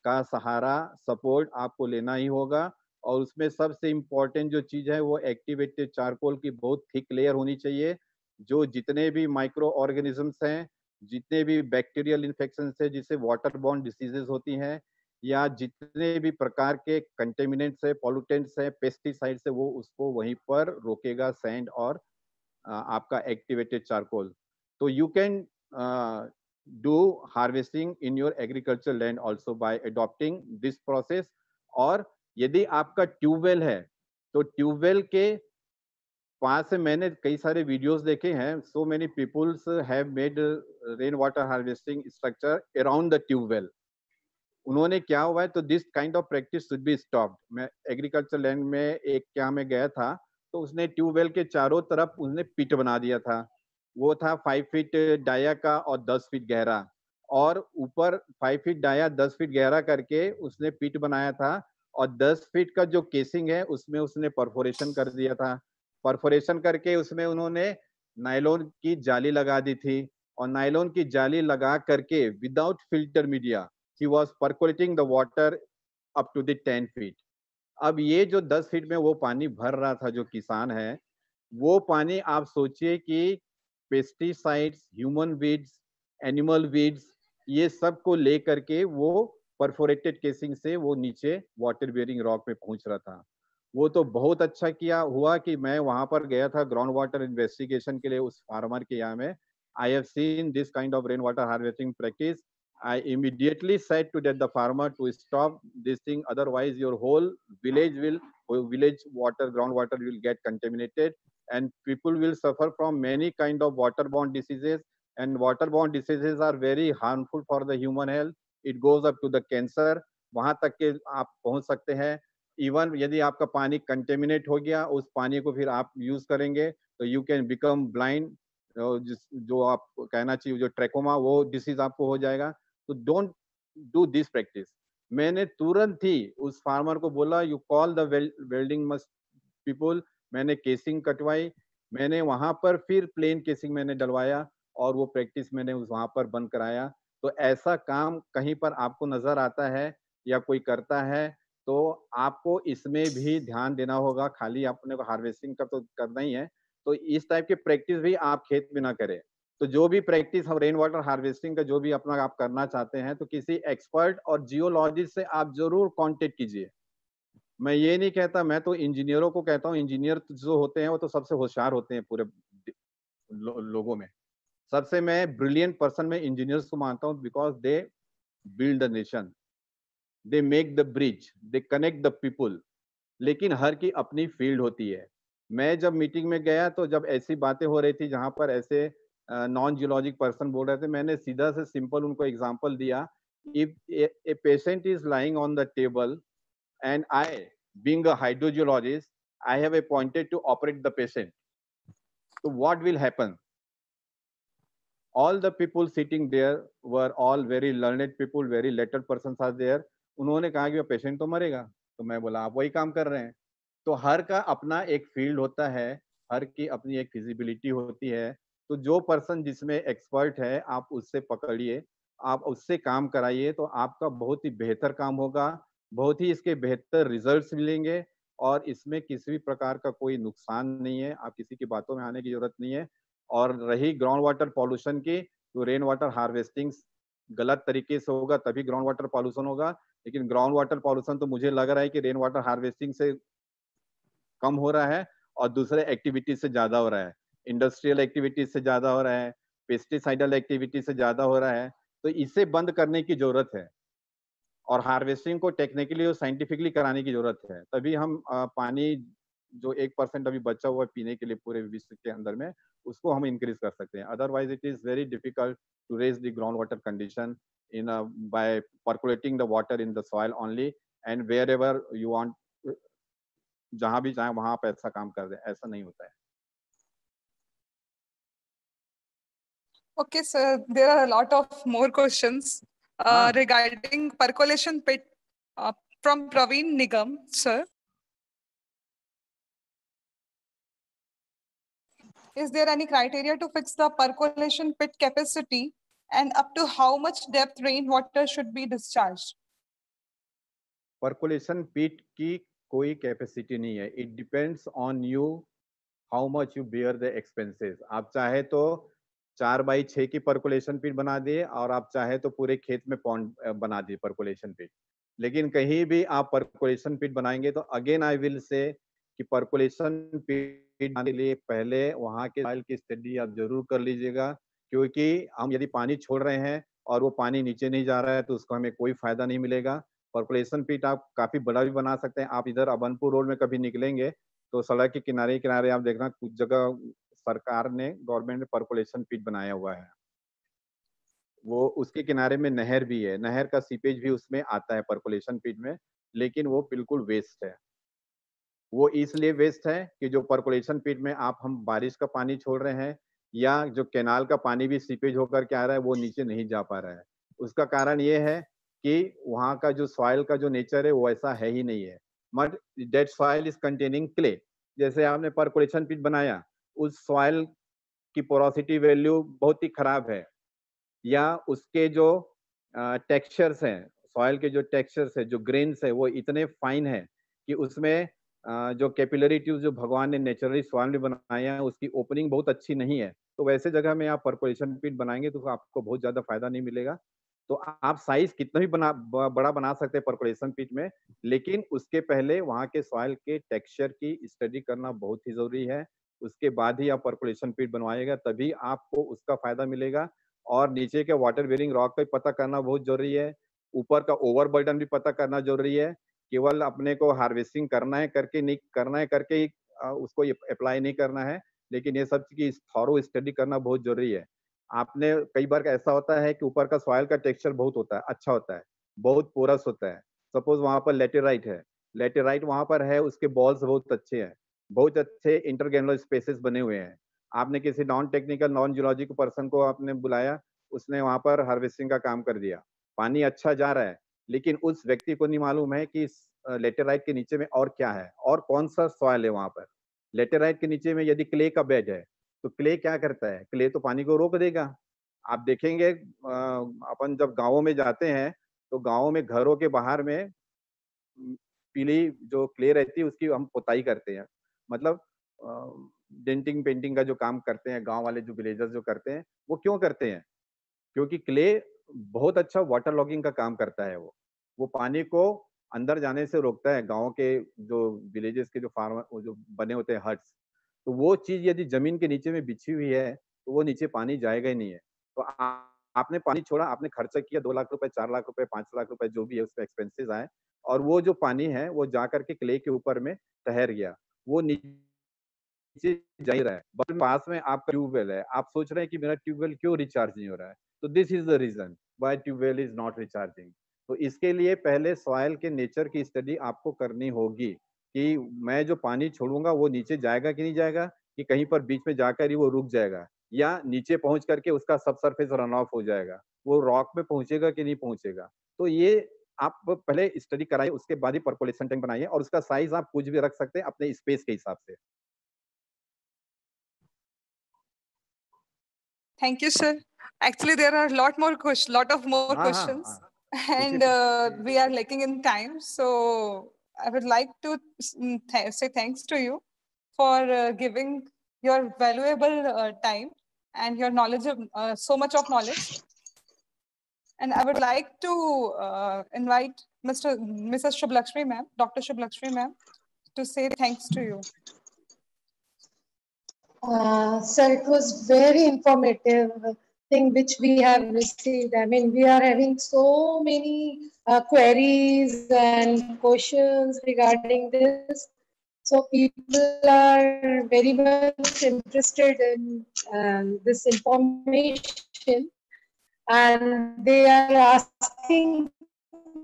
का सहारा सपोर्ट आपको लेना ही होगा। और उसमें सबसे इम्पोर्टेंट जो चीज़ है, वो एक्टिवेटेड चारकोल की बहुत थिक लेयर होनी चाहिए, जो जितने भी माइक्रो ऑर्गेनिजम्स हैं जितने भी बैक्टीरियल इन्फेक्शन है, जिससे वाटर बॉन्ड डिसीजेज होती हैं, या जितने भी प्रकार के कंटेमिनेंट्स है पॉल्यूटेंट्स है पेस्टिसाइड्स है, वो उसको वहीं पर रोकेगा सैंड और आपका एक्टिवेटेड चारकोल तो you can do harvesting in your agriculture land also by adopting this process और यदि आपका ट्यूबवेल है तो ट्यूबवेल के पास से मैंने कई सारे वीडियोस देखे हैं। So many peoples have made rain water harvesting structure around the tubewell उन्होंने क्या हुआ है तो this kind of practice should be stopped मैं एग्रीकल्चर लैंड में एक क्या में गया था तो उसने ट्यूबवेल के चारों तरफ़ उसने पिट बना दिया था। वो था फाइव फीट डाया का और दस फीट गहरा। और ऊपर फाइव फीट डाया, दस फीट गहरा करके उसने पिट बनाया था। और दस फीट का जो केसिंग है, उसमें उसने परफोरेशन कर दिया था। परफोरेशन करके उसमें उन्होंने नाइलोन की जाली लगा दी थी और नाइलोन की जाली लगा करके without filter media he was percolating the water up to the ten feet अब ये जो दस फीट में वो पानी भर रहा था, जो किसान है, वो पानी आप सोचिए कि pesticides human weeds animal weeds ये सबको ले करके वो परफोरेटेड केसिंग से वो नीचे वाटर बियरिंग रॉक में पहुँच रहा था। वो तो बहुत अच्छा किया, हुआ कि मैं वहाँ पर गया था ग्राउंड वाटर इन्वेस्टिगेशन के लिए उस फार्मर के यहाँ में। I have seen this kind of rain water harvesting practice I immediately set to date the farmer to stop this thing otherwise your whole village will village water ground water will get contaminated and people will suffer from many kind of water bond diseases and water bond diseases are very harmful for the human health it goes up to the cancer वहाँ तक के आप पहुँच सकते हैं। Even यदि आपका पानी कंटेमिनेट हो गया, उस पानी को फिर आप यूज़ करेंगे तो यू कैन बिकम ब्लाइंड जो आप कहना चाहिए, जो ट्रेकोमा वो डिसीज आपको हो जाएगा। तो डोंट डू दिस प्रैक्टिस मैंने तुरंत ही उस फार्मर को बोला you call the welding must people मैंने केसिंग कटवाई। मैंने वहाँ पर फिर प्लेन केसिंग मैंने डलवाया और वो प्रैक्टिस मैंने वहाँ पर बंद कराया। तो ऐसा काम कहीं पर आपको नज़र आता है या कोई करता है तो आपको इसमें भी ध्यान देना होगा खाली अपने को हार्वेस्टिंग का तो करना ही है। तो इस टाइप की प्रैक्टिस भी आप खेत में ना करें। तो जो भी प्रैक्टिस हम रेन वाटर हार्वेस्टिंग का जो भी अपना आप करना चाहते हैं तो किसी एक्सपर्ट और जियोलॉजिस्ट से आप ज़रूर कांटेक्ट कीजिए। मैं ये नहीं कहता मैं तो इंजीनियरों को कहता हूँ इंजीनियर जो होते हैं वो तो सबसे होशियार होते हैं पूरे लो, लोगों में। सबसे मैं ब्रिलियंट पर्सन में इंजीनियर्स को मानता हूँ because they build the nation they make the bridge they connect the people लेकिन हर की अपनी फ़ील्ड होती है। मैं जब मीटिंग में गया तो जब ऐसी बातें हो रही थी जहाँ पर ऐसे नॉन जियोलॉजिक पर्सन बोल रहे थे, मैंने सीधा से सिंपल उनको एग्ज़ाम्पल दिया if a patient is lying on the table and I being hydrogeologist I have appointed to operate the patient तो what will happen all the people sitting there were all very learned people very letter person are there उन्होंने कहा कि patient तो मरेगा तो मैं बोला, आप वही काम कर रहे हैं। तो हर का अपना एक फ़ील्ड होता है, हर की अपनी एक फिजिबिलिटी होती है। तो जो पर्सन जिसमें एक्सपर्ट है, आप उससे पकड़िए, आप उससे काम कराइए तो आपका बहुत ही बेहतर काम होगा, बहुत ही इसके बेहतर रिजल्ट्स मिलेंगे और इसमें किसी भी प्रकार का कोई नुकसान नहीं है, आप किसी की बातों में आने की ज़रूरत नहीं है। और रही ग्राउंड वाटर पॉल्यूशन की तो रेन वाटर हार्वेस्टिंग गलत तरीके से होगा, तभी ग्राउंड वाटर पॉल्यूशन होगा। लेकिन ग्राउंड वाटर पॉल्यूशन तो मुझे लग रहा है कि रेन वाटर हार्वेस्टिंग से कम हो रहा है और दूसरे एक्टिविटीज़ से ज़्यादा हो रहा है। इंडस्ट्रियल एक्टिविटीज़ से ज़्यादा हो रहा है पेस्टिसाइडल एक्टिविटी से ज़्यादा हो रहा है। तो इसे बंद करने की ज़रूरत है और हार्वेस्टिंग को टेक्निकली और साइंटिफिकली कराने की ज़रूरत है। तभी हम पानी जो एक परसेंट अभी बचा हुआ है पीने के लिए पूरे विश्व के अंदर में, उसको हम इंक्रीज कर सकते हैं। Otherwise it is very difficult to raise the ground water condition in by पर्कुलेटिंग the water in the soil only and where ever you want जहां भी चाहे वहां आप ऐसा काम कर दें ऐसा नहीं होता है Okay, sir. There are a lot of more questions uh, ah. regarding percolation pit uh, from Praveen Nigam, sir. Is there any criteria to fix the percolation pit capacity and up to how much depth rainwater should be discharged? Percolation pit की कोई capacity नहीं है। It depends on you how much you bear the expenses आप चाहे तो चार by छह की परकुलेशन पीट बना दिए और आप चाहे तो पूरे खेत में पॉन्ड बना दिए परकुलेशन पीट लेकिन कहीं भी आप परकुलेशन पीट बनाएँगे तो अगेन आई विल से कि परकुलेशन पीट के लिए पहले वहाँ के सॉइल की स्टडी आप ज़रूर कर लीजिएगा। क्योंकि हम यदि पानी छोड़ रहे हैं और वो पानी नीचे नहीं जा रहा है तो उसको हमें कोई फ़ायदा नहीं मिलेगा। परकुलेशन पीट आप काफ़ी बड़ा भी बना सकते हैं। आप इधर अबनपुर रोड में कभी निकलेंगे तो सड़क के किनारे किनारे आप देखना, कुछ जगह सरकार ने गवर्नमेंट ने परकुलेशन पिट बनाया हुआ है। वो उसके किनारे में नहर भी है। नहर का सीपेज भी उसमें आता है परकुलेशन पिट में, लेकिन वो बिल्कुल वेस्ट है। वो इसलिए वेस्ट है कि जो परकुलेशन पिट में आप, हम बारिश का पानी छोड़ रहे हैं या जो कैनाल का पानी भी सीपेज होकर के आ रहा है, वो नीचे नहीं जा पा रहा है। उसका कारण ये है कि वहाँ का जो सॉइल का जो नेचर है, वो ऐसा है ही नहीं है। But that soil is containing clay जैसे आपने परकुलेशन पिट बनाया, उस सॉइल की पोरोसिटी वैल्यू बहुत ही खराब है। या उसके जो टेक्सचर्स हैं सॉइल के जो टेक्सचर्स है, जो ग्रेन्स है, वो इतने फाइन है कि उसमें जो कैपिलरी ट्यूब जो भगवान ने नेचुरली सॉइल में बनाया है, उसकी ओपनिंग बहुत अच्छी नहीं है। तो वैसे जगह में आप परकोलेशन पिट बनाएँगे तो आपको बहुत ज़्यादा फ़ायदा नहीं मिलेगा। तो आप साइज़ कितना भी बना बड़ा बना सकते हैं परकोलेशन पिट में, लेकिन उसके पहले वहाँ के सॉइल के टेक्सचर की स्टडी करना बहुत ही ज़रूरी है। उसके बाद ही आप परकुलेशन पीट बनवाएगा तभी आपको उसका फ़ायदा मिलेगा। और नीचे के वाटर बेरिंग रॉक का पता करना बहुत ज़रूरी है। ऊपर का ओवर बर्डन भी पता करना ज़रूरी है। केवल अपने को हार्वेस्टिंग करना है करके नहीं, करना है करके ही उसको अप्लाई नहीं करना है। लेकिन ये सब की थॉरो स्टडी करना बहुत ज़रूरी है। आपने कई बार ऐसा होता है कि ऊपर का सॉइल का टेक्सचर बहुत होता है अच्छा होता है, बहुत पोरस होता है। सपोज़ वहाँ पर लेटेराइट है लेटेराइट वहाँ पर है, उसके बॉल्स बहुत अच्छे हैं, बहुत अच्छे इंटरगेनल स्पेसेस बने हुए हैं। आपने किसी non technical non geological person को आपने बुलाया, उसने वहाँ पर हार्वेस्टिंग का काम कर दिया। पानी अच्छा जा रहा है, लेकिन उस व्यक्ति को नहीं मालूम है कि लेटेराइट के नीचे में और क्या है, और कौन सा सॉयल है वहाँ पर। लेटेराइट के नीचे में यदि क्ले का बेड है तो क्ले क्या करता है? क्ले तो पानी को रोक देगा। आप देखेंगे अपन जब गाँवों में जाते हैं तो गाँवों में घरों के बाहर में पीली जो क्ले रहती है, उसकी हम पुताई करते हैं। मतलब डेंटिंग, पेंटिंग का जो काम करते हैं, गाँव वाले जो विलेजर्स जो करते हैं, वो क्यों करते हैं? क्योंकि क्ले बहुत अच्छा वाटर लॉगिंग का काम करता है वो। वो पानी को अंदर जाने से रोकता है गाँव के जो विलेजेस के जो फार्मर जो बने होते हैं हट्स तो वो चीज़ यदि ज़मीन के नीचे में बिछी हुई है तो वो नीचे पानी जाएगा ही नहीं है। तो आ, आपने पानी छोड़ा आपने खर्चा किया दो लाख रुपए चार लाख रुपए पाँच लाख रुपए जो भी है उसका एक्सपेंसेस आए और वो जो पानी है वो जा करके क्ले के ऊपर में ठहर गया वो नीचे जा ही रहा है। बट पास में आपका ट्यूबवेल है आप सोच रहे हैं कि मेरा ट्यूबवेल क्यों रिचार्ज नहीं हो रहा है? तो this is the reason why tubewell is not recharging तो इसके लिए पहले सॉयल के नेचर की स्टडी आपको करनी होगी कि मैं जो पानी छोड़ूँगा वो नीचे जाएगा कि नहीं जाएगा? कि कहीं पर बीच में जाकर ही वो रुक जाएगा? या नीचे पहुँच करके उसका सब सरफेस रन ऑफ़ हो जाएगा? वो रॉक में पहुंचेगा कि नहीं पहुंचेगा? तो ये आप पहले स्टडी कराइए उसके बाद ही परकोलेशन टैंक बनाइए और उसका साइज़ आप कुछ भी रख सकते हैं अपने स्पेस के हिसाब से। Thank you, sir. Actually, there are a lot more questions, lot of more हाँ, हाँ, questions, हाँ. And uh, we are lacking in time. So I would like to mm, th- say thanks to you for uh, giving your valuable uh, time and your knowledge of uh, so much of knowledge. And I would like to uh, invite Mr. Mrs. Shubhlakshmi ma'am, Dr. Shubhlakshmi ma'am, to say thanks to you. Uh, sir, it was very informative thing which we have received. I mean, we are having so many uh, queries and questions regarding this. So people are very much interested in um, this information and they are asking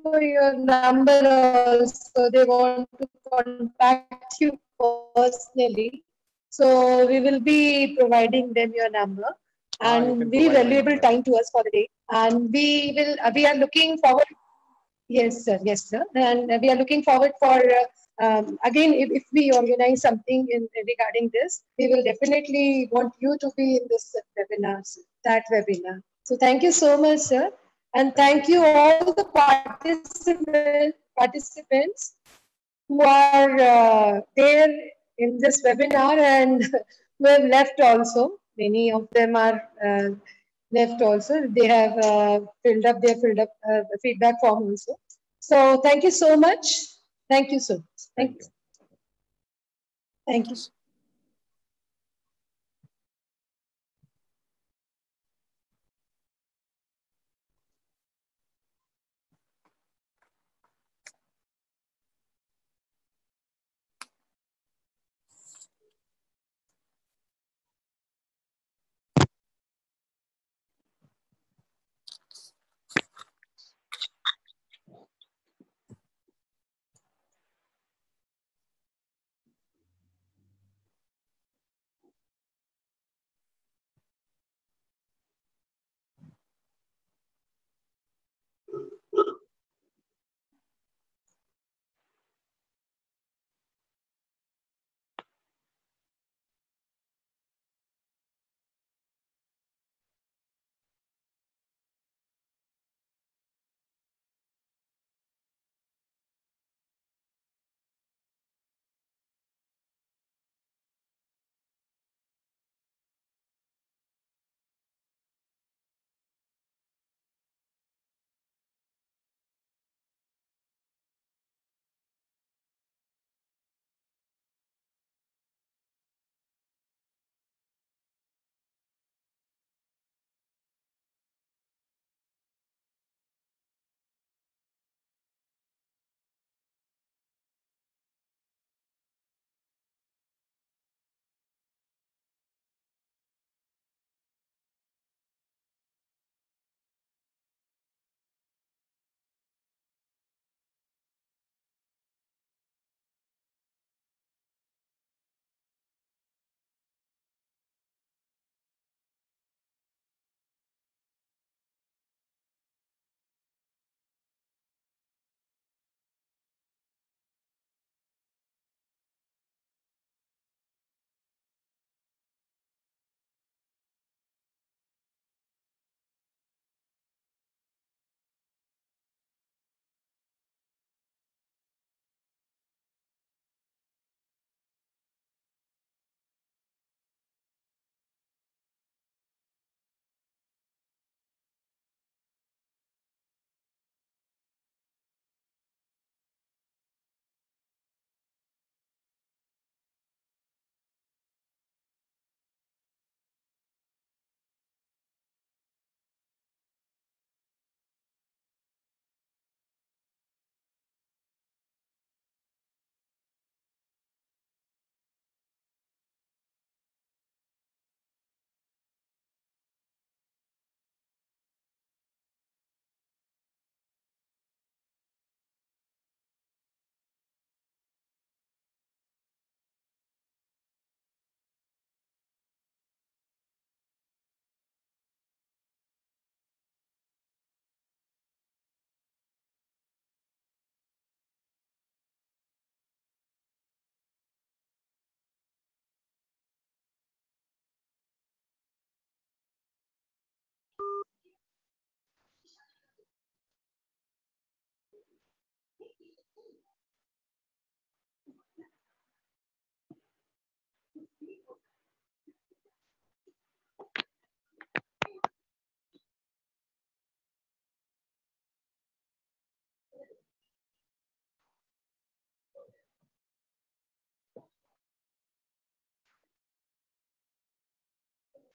for your number also. They want to contact you personally. So we will be providing them your number and can very valuable time to us for the day. And we will, uh, we are looking forward. Yes, sir. Yes, sir. And we are looking forward for, uh, um, again, if, if we organize something in regarding this, we will definitely want you to be in this webinar, that webinar. So thank you so much, sir. And thank you all the participant, participants who are uh, there in this webinar and who have left also. Many of them are uh, left also. They have uh, filled up their filled up uh, feedback form also. So thank you so much. Thank you so much. Thank Thank you. you. Thank you.